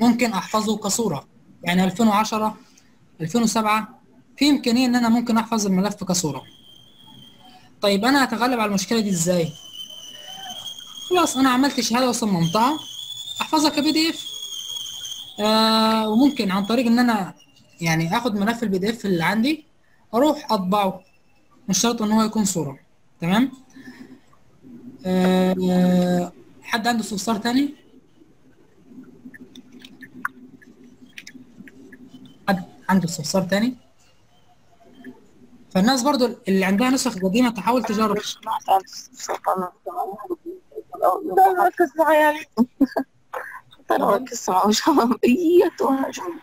ممكن أحفظه كصورة. يعني 2010 2007 في إمكانية إن أنا ممكن أحفظ الملف كصورة. طيب أنا هتغلب على المشكلة دي إزاي؟ خلاص أنا عملت شهادة وصممتها. أحفظها ك PDF آه وممكن عن طريق إن أنا يعني آخد ملف ال PDF اللي عندي أروح أطبعه. مش شرط إن هو يكون صورة. تمام؟ آه حد عنده استفسار تاني حد عنده استفسار تاني؟ فالناس برضو اللي عندها نسخ قديمة تحاول تجرب. ده حتى لو ركزت معه شبابية وهجم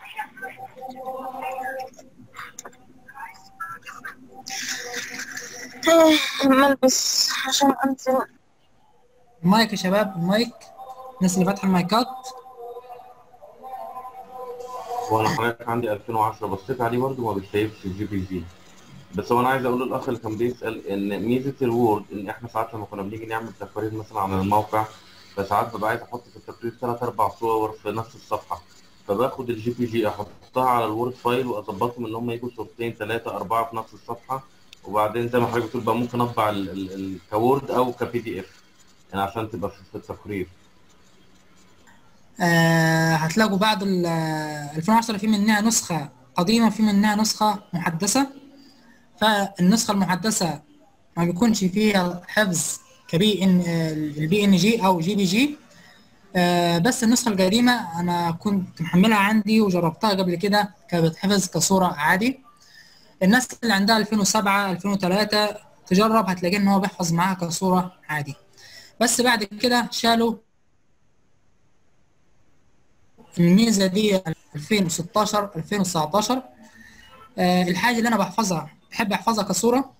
ملبس عشان أنزل. المايك يا شباب المايك الناس اللي فاتحة المايكات. وأنا حضرتك عندي 2010 بصيت عليه برضه ما بيتسيفش ال JPG. بس هو أنا عايز أقول للاخ اللي كان بيسأل إن ميزة ال Word إن إحنا ساعات لما كنا بنيجي نعمل تقارير مثلا عن الموقع فساعات ببقى عايز أحط في التقرير ثلاث أربع صور في نفس الصفحة. فباخد ال JPG أحطها على ال Word file وأظبطهم إن هم يجوا صورتين ثلاثة أربعة في نفس الصفحة. وبعدين زي ما حضرتك بتقول بقى ممكن أطبع ك Word أو ك PDF يعني عشان تبقى في التقرير آه هتلاقوا بعد ال 2010 في منها نسخة قديمة وفي منها نسخة محدثة. فالنسخة المحدثة ما بيكونش فيها حفظ ك PN ال PNG أو JPG. آه بس النسخة القديمة أنا كنت محملها عندي وجربتها قبل كده كانت بتحفظ كصورة عادي. الناس اللي عندها 2007 2003 تجرب هتلاقي إن هو بيحفظ معاها كصورة عادي. بس بعد كده شالوا الميزة دي 2016 2019 آه الحاجة اللي أنا بحفظها بحب أحفظها كصورة.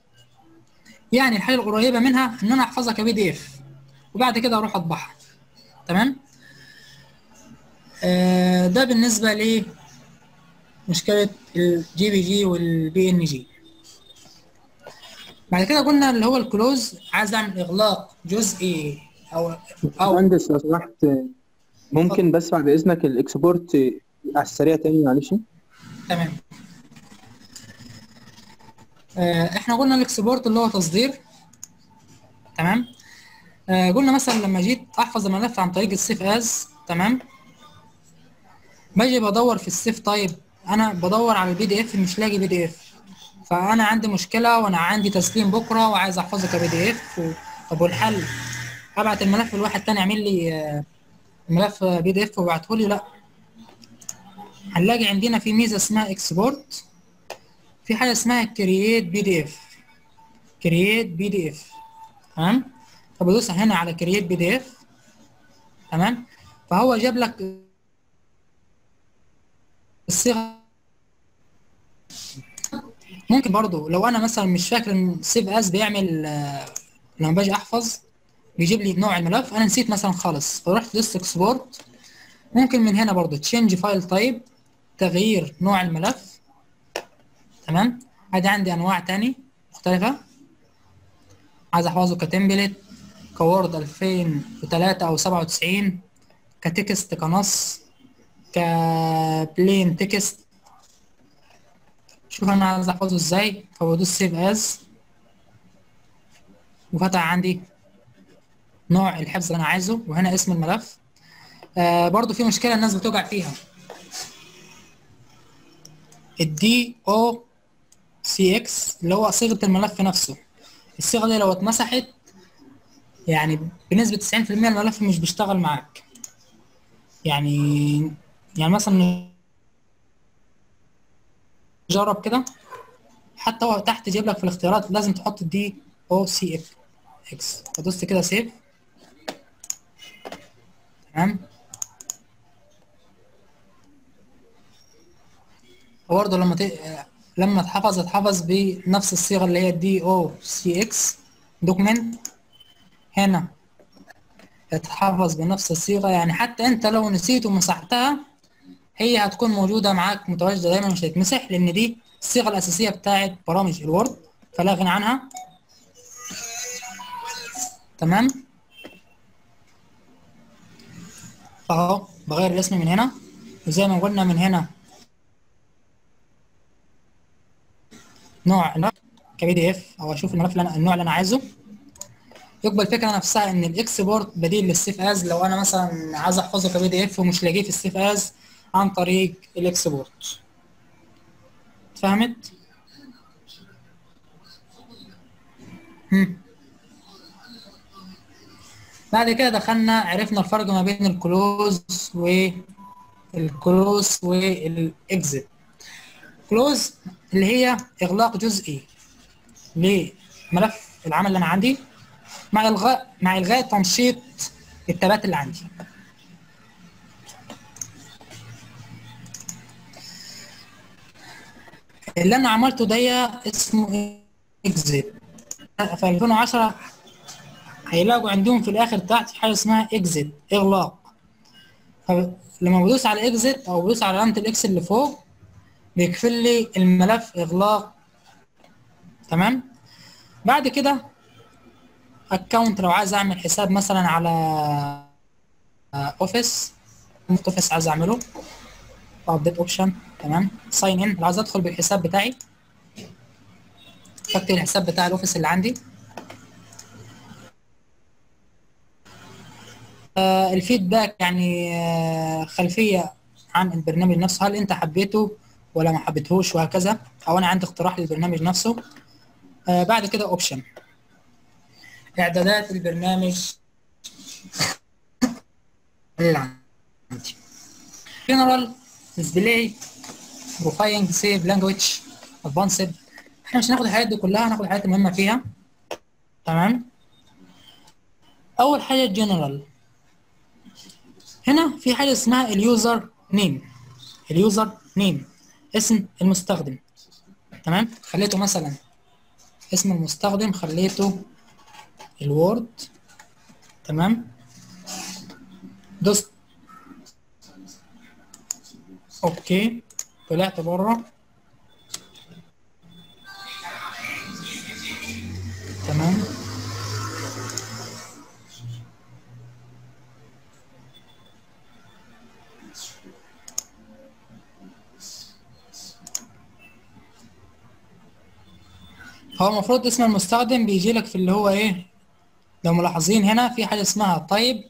يعني الحاجة القريبة منها إن أنا أحفظها ك PDF وبعد كده أروح أطبعها. تمام؟ آه ده بالنسبة لي مشكلة ال JPG وال PNG. بعد كده قلنا اللي هو ال close عايز اعمل إغلاق جزئي أو أو مهندس لو سمحت ممكن بس بعد إذنك ال export على السريع تاني معلش. تمام. آه، إحنا قلنا ال export اللي هو تصدير. تمام. آه، قلنا مثلا لما جيت أحفظ الملف عن طريق ال save as تمام. باجي بدور في ال save type أنا بدور على ال PDF مش لاقي PDF. فأنا عندي مشكلة وأنا عندي تسليم بكرة وعايز احفظه ك PDF. و... طب والحل؟ أبعت الملف لواحد تاني يعمل لي آه، ملف PDF وابعته لي لأ. هنلاقي عندنا في ميزة اسمها export في حاجة اسمها كرييت بي دي إف. كرييت بي دي إف. تمام؟ فبدوس هنا على create PDF. تمام؟ فهو جاب لك الصيغة. ممكن برضو لو أنا مثلا مش فاكر إن save as بيعمل آه، لما باجي أحفظ. بيجيب لي نوع الملف. أنا نسيت مثلا خالص فرحت دوست export ممكن من هنا برضو change file type تغيير نوع الملف. تمام؟ ادي عندي أنواع تاني مختلفة. عايز أحفظه ك template ك Word 2003 أو 97 ك text كنص ك plain text. شوف أنا عايز أحفظه إزاي. فبدوس save as. وفتح عندي نوع الحفظ اللي أنا عايزه وهنا اسم الملف. آه برضو في مشكلة الناس بتوقع فيها. ال DO CX اللي هو صيغة الملف نفسه. الصيغة دي لو اتمسحت يعني بنسبة 90% الملف مش بيشتغل معاك. يعني يعني مثلا جرب كده. حتى هو تحت جايب لك في الاختيارات لازم تحط ال DOC FX فدوست كده save تمام؟ وبرضه لما ت... لما اتحفظ اتحفظ بنفس الصيغة اللي هي DOCX document هنا اتحفظ بنفس الصيغة. يعني حتى انت لو نسيت ومسحتها هي هتكون موجودة معاك متواجدة دايما مش هتتمسح لأن دي الصيغة الأساسية بتاعت برامج ال Word. فلا غنى عنها. تمام؟ أهو بغير الاسم من هنا. وزي ما قلنا من هنا نوع ك PDF أو أشوف الملف اللي أنا النوع اللي أنا عايزه. يبقى الفكرة نفسها إن ال export بديل لل save as لو أنا مثلا عايز أحفظه ك PDF ومش لاقيه في ال save as عن طريق ال export فهمت؟ هم. بعد كده دخلنا عرفنا الفرق ما بين ال close وال close وال exit close اللي هي إغلاق جزئي لملف العمل اللي أنا عندي مع الغاء مع الغاء تنشيط ال tabs اللي عندي. اللي أنا عملته ده اسمه exit. في 2010 هيلاقوا عندهم في الآخر تحت حاجة اسمها exit إغلاق. لما بدوس على exit أو بدوس على علامه ال X اللي فوق بيقفل لي الملف إغلاق. تمام؟ بعد كده account لو عايز أعمل حساب مثلا على Office Office عايز أعمله. update option تمام؟ sign in عايز أدخل بالحساب بتاعي بكتب الحساب بتاع ال Office اللي عندي. ال feedback يعني آه خلفية عن البرنامج نفسه. هل انت حبيته ولا ما حبيتهوش وهكذا؟ أو أنا عندي اقتراح للبرنامج نفسه. آه بعد كده option إعدادات البرنامج. اللي عندي general display proofing save language advanced إحنا مش هناخد الحاجات دي كلها هناخد الحاجات المهمة فيها. تمام؟ أول حاجة جنرال هنا في حاجة اسمها ال user name ال user name اسم المستخدم. تمام؟ خليته مثلا اسم المستخدم خليته الوورد تمام؟ دوست. أوكي. طلعت بره. تمام؟ هو المفروض اسم المستخدم بيجي لك في اللي هو إيه؟ لو ملاحظين هنا في حاجة اسمها طيب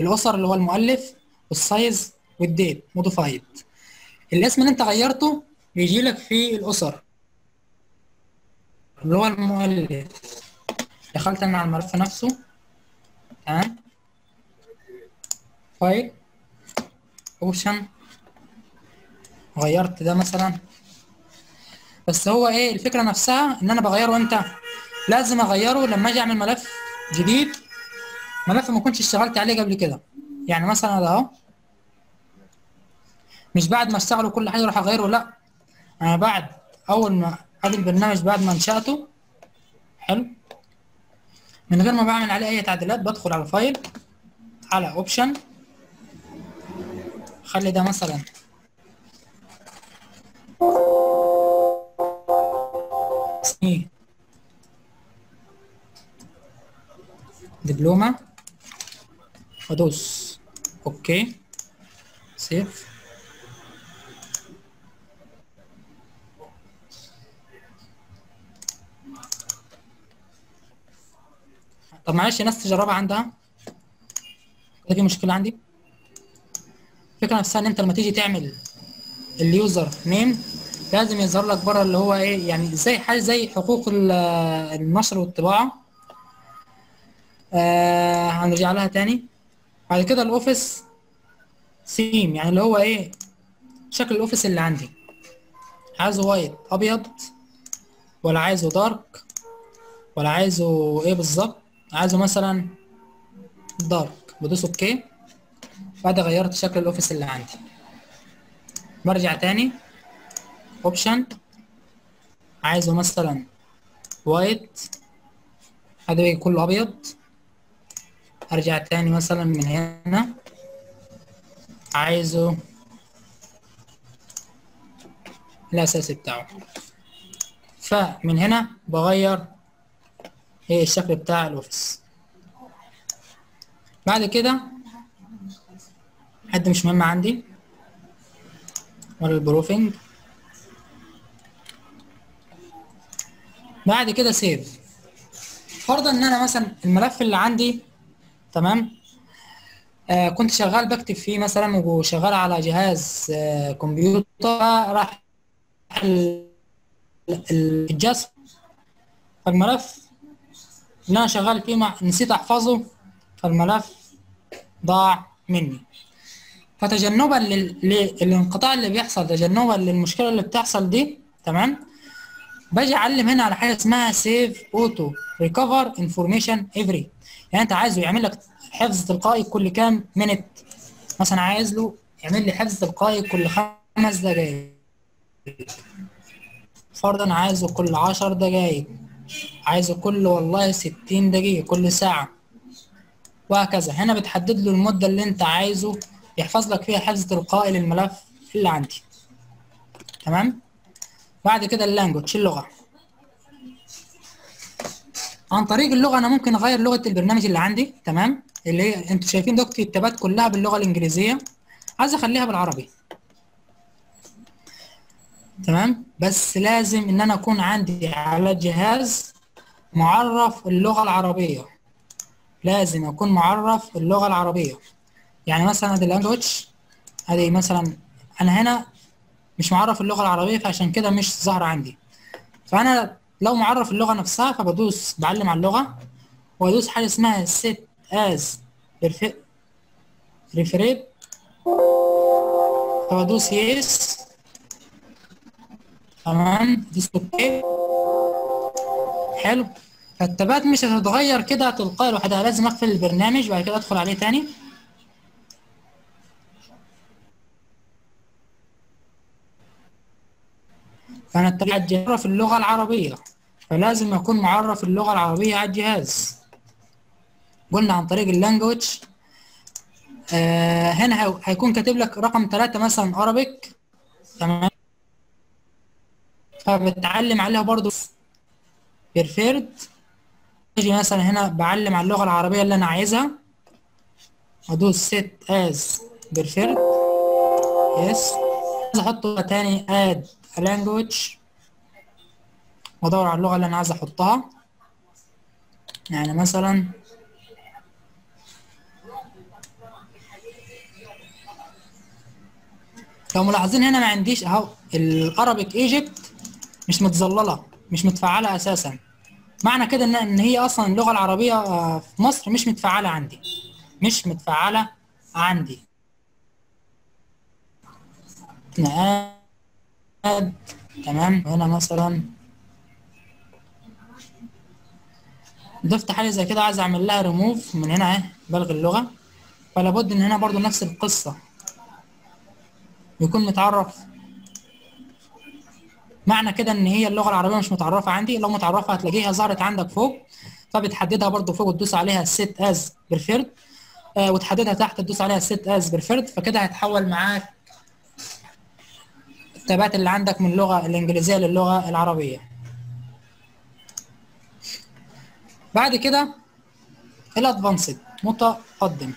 ال author اللي هو المؤلف وال size وال date modified الاسم اللي أنت غيرته بيجي لك في ال author. اللي هو المؤلف. دخلت أنا على الملف نفسه. تمام؟ file option غيرت ده مثلا. بس هو إيه الفكرة نفسها إن أنا بغيره إمتى لازم أغيره لما أجي أعمل ملف جديد. ملف ما كنتش اشتغلت عليه قبل كده. يعني مثلا ده أهو. مش بعد ما أشتغله كل حاجة أروح أغيره لا. أنا بعد أول ما ادي البرنامج بعد ما انشأته. حلو. من غير ما بعمل عليه أي تعديلات بدخل على فايل على option خلي ده مثلا. اسميه دبلومة. وادوس okay. save. طب معلش ناس تجربها عندها؟ في مشكلة عندي؟ الفكرة نفسها إن أنت لما تيجي تعمل ال user name لازم يظهر لك بره اللي هو إيه يعني زي حاجة زي حقوق ال- النشر والطباعة. آه هنرجع لها تاني. بعد كده ال Office theme يعني اللي هو إيه شكل ال Office اللي عندي. عايزه white أبيض ولا عايزه dark ولا عايزه إيه بالظبط؟ عايزه مثلا dark بدوس okay بعد غيرت شكل ال Office اللي عندي. برجع تاني. option عايزه مثلا white بيجي كله أبيض. أرجع تاني مثلا من هنا. عايزه الأساسي بتاعه. فمن هنا بغير إيه الشكل بتاع ال Office. بعد كده حد مش مهم عندي. ولا ال proofing. بعد كده save فرضا إن أنا مثلا الملف اللي عندي تمام؟ آه كنت شغال بكتب فيه مثلا وشغال على جهاز آه كمبيوتر راح ال- ال- الجسم فالملف اللي أنا شغال فيه مع نسيت أحفظه فالملف ضاع مني. فتجنبا لل... للانقطاع اللي بيحصل تجنبا للمشكلة اللي بتحصل دي تمام؟ باجي أعلم هنا على حاجة اسمها save auto recover information every يعني أنت عايزه يعمل لك حفظ تلقائي كل كام minute مثلا عايز له يعمل لي حفظ تلقائي كل خمس دقائق فرضا عايزه كل عشر دقائق عايزه كل والله ستين دقيقة كل ساعة. وهكذا. هنا بتحدد له المدة اللي أنت عايزه يحفظ لك فيها حفظ تلقائي للملف اللي عندي. تمام؟ بعد كده اللانجوج اللغة عن طريق اللغة أنا ممكن أغير لغة البرنامج اللي عندي تمام؟ اللي هي أنتوا شايفين دلوقتي التابات كلها باللغة الإنجليزية. عايز أخليها بالعربي. تمام؟ بس لازم إن أنا أكون عندي على جهاز معرف اللغة العربية. لازم أكون معرف اللغة العربية. يعني مثلا اللانجوج ادي مثلا أنا هنا مش معرف اللغة العربية فعشان كده مش ظاهرة عندي. فأنا لو معرف اللغة نفسها فبدوس بعلم على اللغة وأدوس حاجة اسمها set as referred فبدوس يس تمام؟ دوس أوكي حلو. فالتبات مش هتتغير كده تلقائي لوحدها لازم أقفل البرنامج بعد كده أدخل عليه تاني. فأنا التبعت معرف اللغة العربية. فلازم أكون معرف اللغة العربية على الجهاز. قلنا عن طريق اللانجوج آه هنا هي- هيكون كاتب لك رقم ثلاثة مثلا Arabic. تمام؟ فبتعلم عليها برضو preferred أجي مثلا هنا بعلم على اللغة العربية اللي أنا عايزها. as preferred yes. عايز أحط لغة تاني a language. وادور على اللغة اللي أنا عايز أحطها. يعني مثلا لو ملاحظين هنا ما عنديش أهو الأرابيك إيجيبت مش متظللة مش متفعله أساسا. معنى كده ان إن هي أصلا اللغة العربية في مصر مش متفعله عندي مش متفعله عندي. نقاد تمام؟ هنا مثلا ضفت حاجة زي كده عايز أعمل لها ريموف من هنا أهي بلغي اللغة. فلا بد إن هنا برضو نفس القصة. يكون متعرف. معنى كده إن هي اللغة العربية مش متعرفة عندي. لو متعرفة هتلاقيها ظهرت عندك فوق فبتحددها برضو فوق وتدوس عليها as preferred. آه وتحددها تحت تدوس عليها set as preferred. فكده هيتحول معاك التابات اللي عندك من اللغة الإنجليزية للغة العربية. بعد كده الادفانسد متقدم.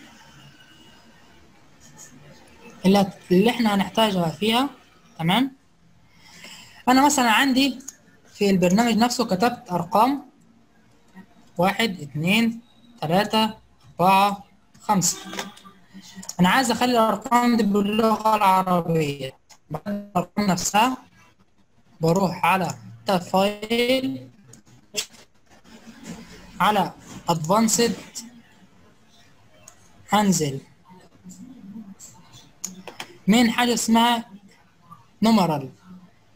اللي, إحنا هنحتاجها فيها تمام؟ أنا مثلا عندي في البرنامج نفسه كتبت أرقام. واحد اتنين تلاتة أربعة خمسة. أنا عايز أخلي الأرقام دي باللغة العربية. بعد بروح على file على advanced أنزل. من حاجة اسمها numeral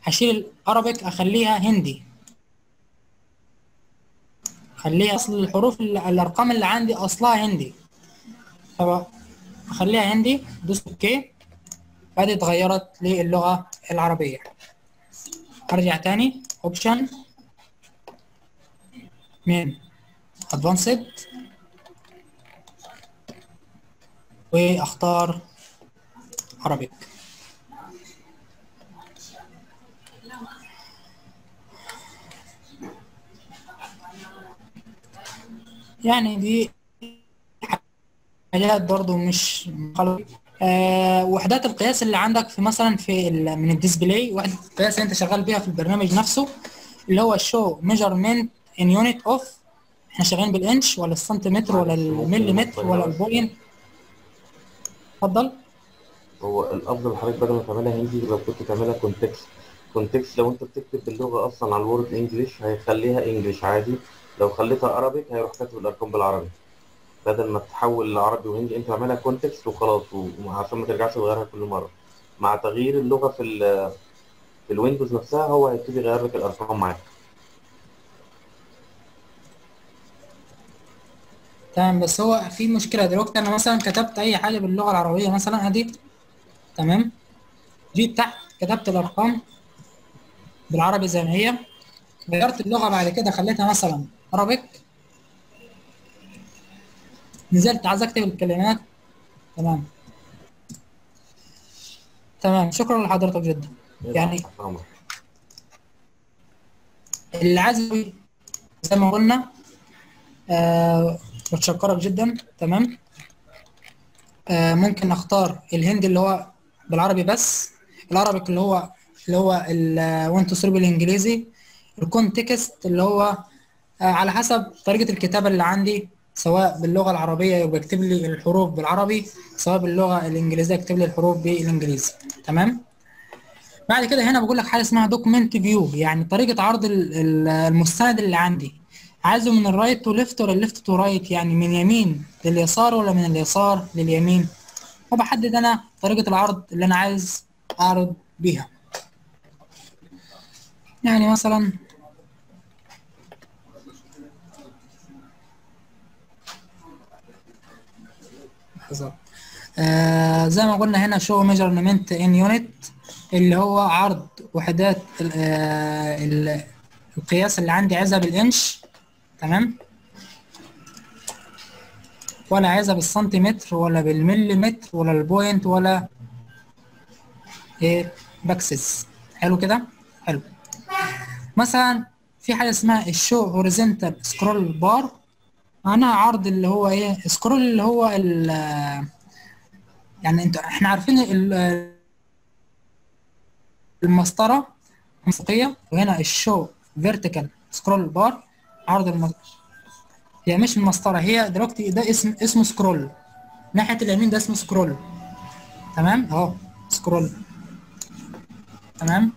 هشيل ال Arabic أخليها هندي. خليها أصل الحروف ال- الأرقام اللي عندي أصلها هندي. فاخليها هندي دوس okay. بعد اتغيرت للغة العربية. أرجع تاني. option من advanced وأختار عربيك يعني دي حاجات برضو مش خلق. آه وحدات القياس اللي عندك في مثلا في من ال display وحدة القياس اللي انت شغال بيها في البرنامج نفسه اللي هو ال show measurement in units of إحنا شغالين بالإنش ولا السنتيمتر ولا المليمتر ولا ال point اتفضل. هو الأفضل حضرتك بدل ما تعملها هندي لو كنت تعملها context context لو أنت بتكتب باللغة أصلا على ال Word English هيخليها English عادي. لو خليتها عربي هيروح كاتب الأرقام بالعربي. بدل ما تحول لعربي وهندي انت اعملها context وخلاص وعشان ما ترجعش تغيرها كل مرة. مع تغيير اللغة في ال في ال Windows نفسها هو هيبتدي يغير لك الأرقام معاك. تمام بس هو في مشكلة. دلوقتي أنا مثلا كتبت أي حاجة باللغة العربية مثلا أدي تمام؟ جيت تحت كتبت الأرقام بالعربي زي ما هي. غيرت اللغة بعد كده خليتها مثلا عربيك نزلت عايز أكتب الكلمات تمام. تمام. شكرا لحضرتك جدا. يعني اللي عايز زي ما قلنا آه بتشكرك جدا. تمام. آه ممكن اختار الهندي اللي هو بالعربي بس العربي اللي هو اللي هو ال- وانت تصير بالإنجليزي الكونتكست اللي هو آه على حسب طريقة الكتابة اللي عندي. سواء باللغة العربية يبقى يكتب لي الحروف بالعربي سواء باللغة الإنجليزية يكتب لي الحروف بالإنجليزي. تمام؟ بعد كده هنا بقول لك حاجة اسمها document view يعني طريقة عرض ال- ال- المستند اللي عندي. عايزه من ال right to left ولا ال left to right يعني من يمين لليسار ولا من اليسار لليمين؟ وبحدد أنا طريقة العرض اللي أنا عايز أعرض بيها. يعني مثلا لحظة. آه زي ما قلنا هنا show measurement in unit اللي هو عرض وحدات آه ال- القياس اللي عندي عايزها بالإنش. تمام؟ ولا عايزها بالسنتيمتر ولا بالمليمتر ولا ال point ولا إيه picas. حلو كده؟ حلو. مثلا في حاجة اسمها ال show horizontal scroll bar معناها عرض اللي هو إيه سكرول اللي هو ال يعني انت إحنا عارفين ال- المسطرة موسيقيه وهنا الشو فيرتيكال سكرول بار عرض الم... هي مش المسطره هي دلوقتي ده اسم اسمه سكرول ناحية اليمين ده اسمه سكرول تمام؟ اهو سكرول تمام؟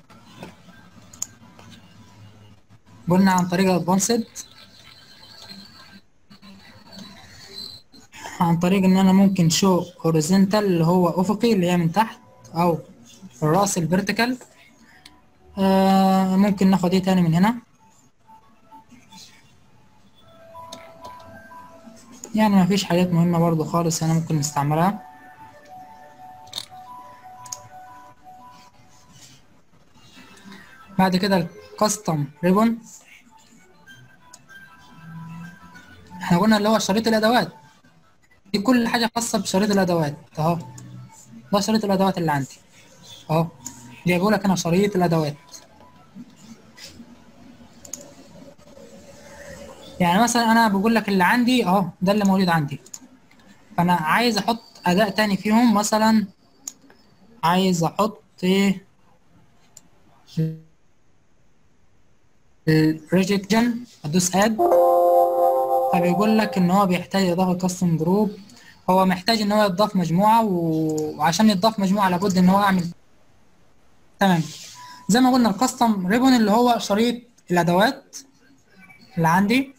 قلنا عن طريق advanced عن طريق إن أنا ممكن show horizontal اللي هو أفقي اللي هي من تحت أو الرأس ال vertical آه ممكن ناخد إيه تاني من هنا؟ يعني ما فيش حاجات مهمة برضو خالص هنا ممكن نستعملها. بعد كده الكاستم ريبون إحنا قلنا اللي هو شريط الأدوات. دي كل حاجة خاصة بشريط الأدوات أهو. ده شريط الأدوات اللي عندي أهو. جايبه لك أنا شريط الأدوات. يعني مثلا أنا بقول لك اللي عندي أهو ده اللي موجود عندي. فأنا عايز أحط أداء تاني فيهم مثلا عايز أحط إيه الريجكشن أدوس اد فبيقول لك إن هو بيحتاج اضافه كاستم جروب هو محتاج إن هو يضاف مجموعة وعشان يضاف مجموعة لابد إن هو اعمل تمام. زي ما قلنا الكاستم ريبون اللي هو شريط الأدوات اللي عندي.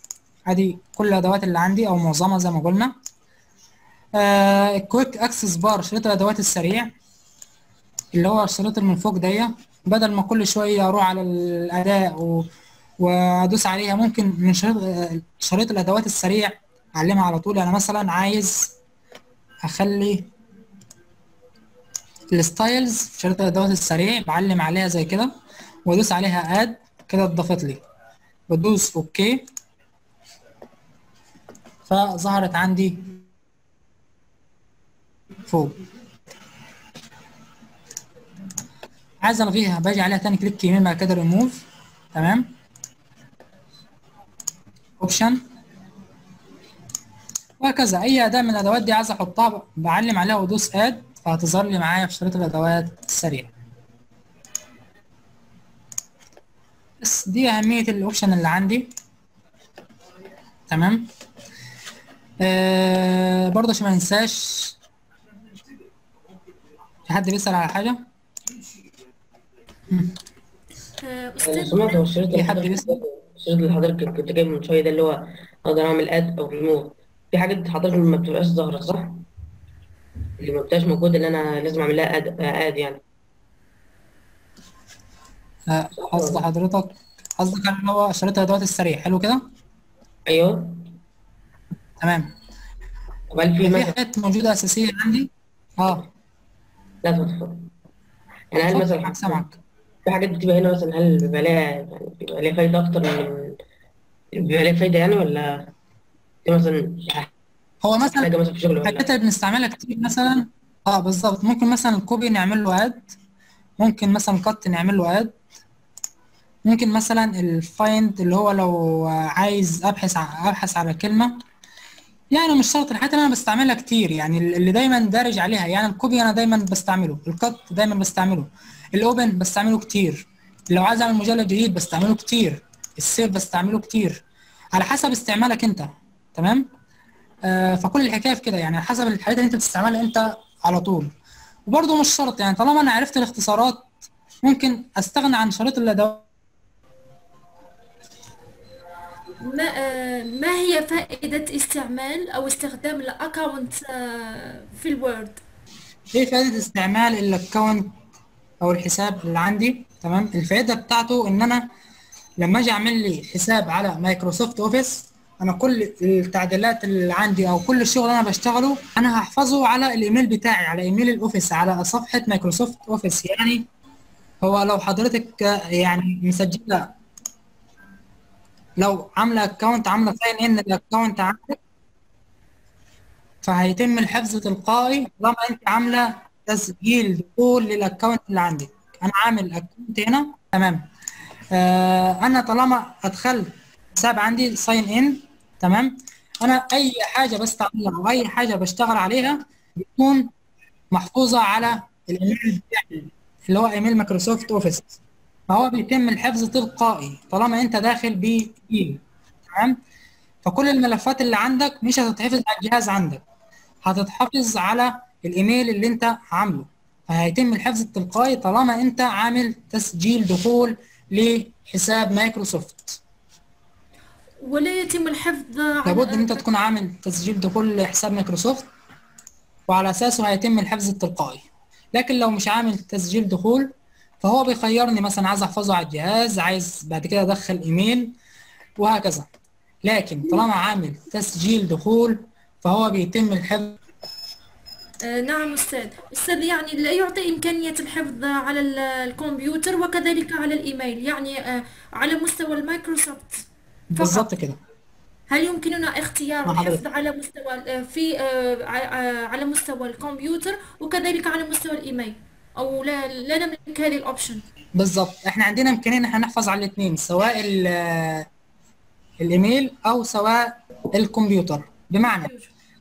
أدي كل الأدوات اللي عندي أو معظمها زي ما قلنا. ال quick access bar شريط الأدوات السريع. اللي هو الشريط اللي من فوق دي بدل ما كل شوية أروح على الأداة و... وأدوس عليها ممكن من شريط شريط الأدوات السريع أعلمها على طول. أنا مثلا عايز أخلي ال styles شريط الادوات السريع بعلم عليها زي كده وأدوس عليها add كده اتضافت لي. بدوس okay فظهرت عندي فوق. عايز الغيها باجي عليها تاني click يمين بعد كده ريموف تمام؟ option وهكذا. أي أداة من الأدوات دي عايز أحطها بعلم عليها وادوس add فهتظهر لي معايا في شريط الأدوات السريع. بس دي أهمية الاوبشن اللي عندي. تمام؟ آه برضه عشان ما ننساش. في حد بيسأل على حاجة؟ سمعت هو الشريط اللي حضرتك الشريط اللي حضرتك كنت جايبه من شوية ده اللي هو أقدر اعمل اد أو ريموف في حاجات حضرتك ما بتبقاش ظاهرة صح؟ اللي ما بتبقاش موجودة اللي أنا لازم أعمل لها اد اد يعني. آه، قصد حضرتك قصدك اللي هو شريط الادوات السريع. حلو كده؟ أيوه. تمام. طب هل في حاجات موجودة أساسية عندي؟ آه. لا اتفضل يعني هل مثلا سامعك. في حاجات بتبقى هنا مثلا هل بيبقى لها يعني بيبقى لها فايدة أكتر من بيبقى لها فايدة يعني ولا؟ مثلا هو مثلا مثلا في شغل ولا الحاجات اللي بنستعملها كتير مثلا آه بالظبط ممكن مثلا ال copy نعمل له add ممكن مثلا cut نعمل له add ممكن مثلا ال find اللي هو لو عايز أبحث أبحث على كلمة. يعني مش شرط الحاجات اللي أنا بستعملها كتير. يعني اللي دايما دارج عليها. يعني ال copy أنا دايما بستعمله. ال cut دايما بستعمله. ال open بستعمله كتير. لو عايز أعمل مجلد جديد بستعمله كتير. ال save بستعمله كتير. على حسب استعمالك أنت. تمام؟ آه فكل الحكاية في كده يعني حسب الحاجات اللي انت بتستعملها انت على طول. وبرضه مش شرط يعني طالما أنا عرفت الاختصارات ممكن استغنى عن شريط الأدوات. ما آه، ما هي فائدة استعمال أو استخدام ال account آه، في ال Word؟ إيه فائدة استعمال ال account أو الحساب اللي عندي؟ تمام؟ الفائدة بتاعته إن أنا لما أجي أعمل لي حساب على Microsoft Office أنا كل التعديلات اللي عندي أو كل الشغل أنا بشتغله أنا هحفظه على الإيميل بتاعي على email ال Office على صفحة Microsoft Office. يعني هو لو حضرتك يعني مسجلة لو عاملة account عاملة sign in ال account عندك فهيتم الحفظ تلقائي طالما أنت عاملة تسجيل دخول لل account اللي عندك. أنا عامل account هنا تمام. آه أنا طالما أدخلت حساب عندي sign in تمام؟ أنا أي حاجة بستعملها أو أي حاجة بشتغل عليها بتكون محفوظة على الإيميل بتاعي اللي هو email Microsoft Office. فهو بيتم الحفظ تلقائي طالما أنت داخل بإيميل تمام؟ فكل الملفات اللي عندك مش هتتحفظ على الجهاز عندك هتتحفظ على الإيميل اللي أنت عامله. فهيتم الحفظ التلقائي طالما أنت عامل تسجيل دخول لحساب مايكروسوفت. ولا يتم الحفظ على لابد إن أنت تكون عامل تسجيل دخول لحساب مايكروسوفت وعلى أساسه هيتم الحفظ التلقائي. لكن لو مش عامل تسجيل دخول فهو بيخيرني مثلا عايز أحفظه على الجهاز عايز بعد كده أدخل إيميل وهكذا. لكن طالما عامل تسجيل دخول فهو بيتم الحفظ. آه، نعم أستاذ. أستاذ يعني لا يعطي إمكانية الحفظ على ال- الكمبيوتر وكذلك على الإيميل. يعني آه، على مستوى المايكروسوفت. بالظبط كده. هل يمكننا اختيار الحفظ. على مستوى آه، في آه، آه، على مستوى الكمبيوتر وكذلك على مستوى الإيميل؟ أو لا لا نملك هذه ال option بالظبط إحنا عندنا إمكانية إن إحنا نحفظ على الاثنين سواء ال- الإيميل أو سواء الكمبيوتر. بمعنى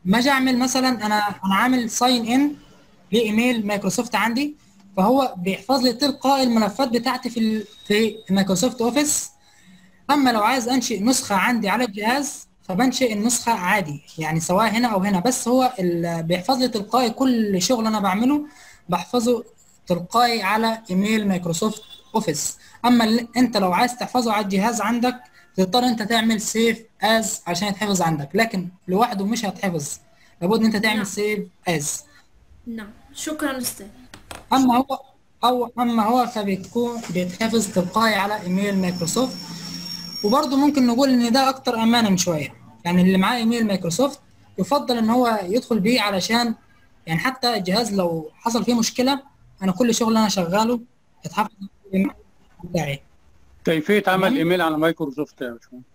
ما أجي أعمل مثلا أنا أنا عامل sign in لإيميل مايكروسوفت عندي فهو بيحفظ لي تلقائي الملفات بتاعتي في في مايكروسوفت أوفيس أما لو عايز أنشئ نسخة عندي على الجهاز فبنشئ النسخة عادي يعني سواء هنا أو هنا بس هو بيحفظ لي تلقائي كل شغل أنا بعمله بحفظه تلقائي على إيميل مايكروسوفت أوفيس. أما أنت لو عايز تحفظه على الجهاز عندك تضطر أنت تعمل save as عشان يتحفظ عندك لكن لوحده مش هيتحفظ. لابد ان أنت تعمل save as نعم. شكرا أستاذ. أما هو أو أما هو فبيكون بيتحفظ تلقائي على إيميل مايكروسوفت. وبرضه ممكن نقول إن ده أكتر امانا شوية. يعني اللي معاه إيميل مايكروسوفت يفضل إن هو يدخل بيه علشان يعني حتى الجهاز لو حصل فيه مشكلة أنا كل شغل أنا شغاله يتحفظ بتاعي كيفية عمل إيميل على مايكروسوفت يا باشمهندس؟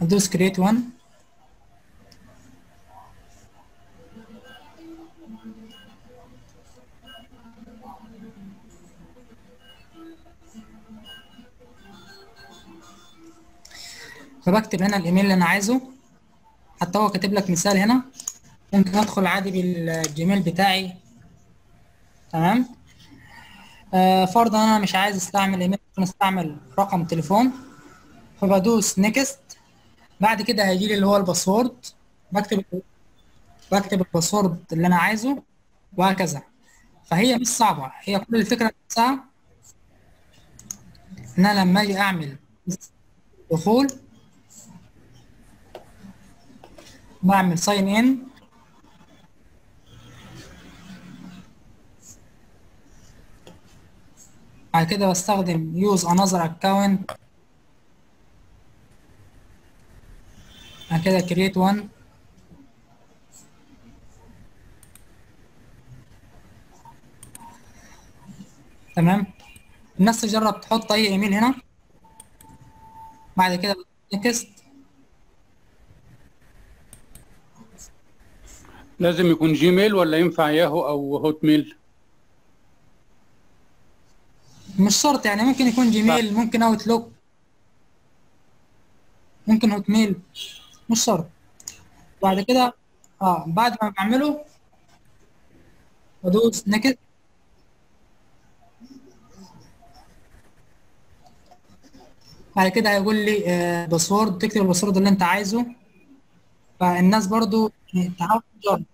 هدوس create one فبكتب هنا الإيميل اللي أنا عايزه. حتى هو كاتب لك مثال هنا. ممكن أدخل عادي بالجيميل بتاعي. تمام؟ آه فرضا أنا مش عايز أستعمل إيميل أستعمل رقم تليفون. فبدوس next بعد كده هيجي لي اللي هو ال password. بكتب بكتب ال password اللي أنا عايزه وهكذا. فهي مش صعبة. هي كل الفكرة نفسها إن أنا لما أجي أعمل دخول بعمل ساين ان بعد كده بستخدم use another account. بعد كده create one. تمام؟ الناس تجرب تحط أي ايميل هنا. بعد كده next. لازم يكون جيميل ولا ينفع ياهو أو هوت ميل مش شرط يعني ممكن يكون جيميل ممكن اوتلوك ممكن هوت ميل مش شرط. بعد كده آه بعد ما بعمله بدوس next بعد كده هيقول لي آه باسورد تكتب الباسورد اللي أنت عايزه. فالناس برضو تعاون تجرب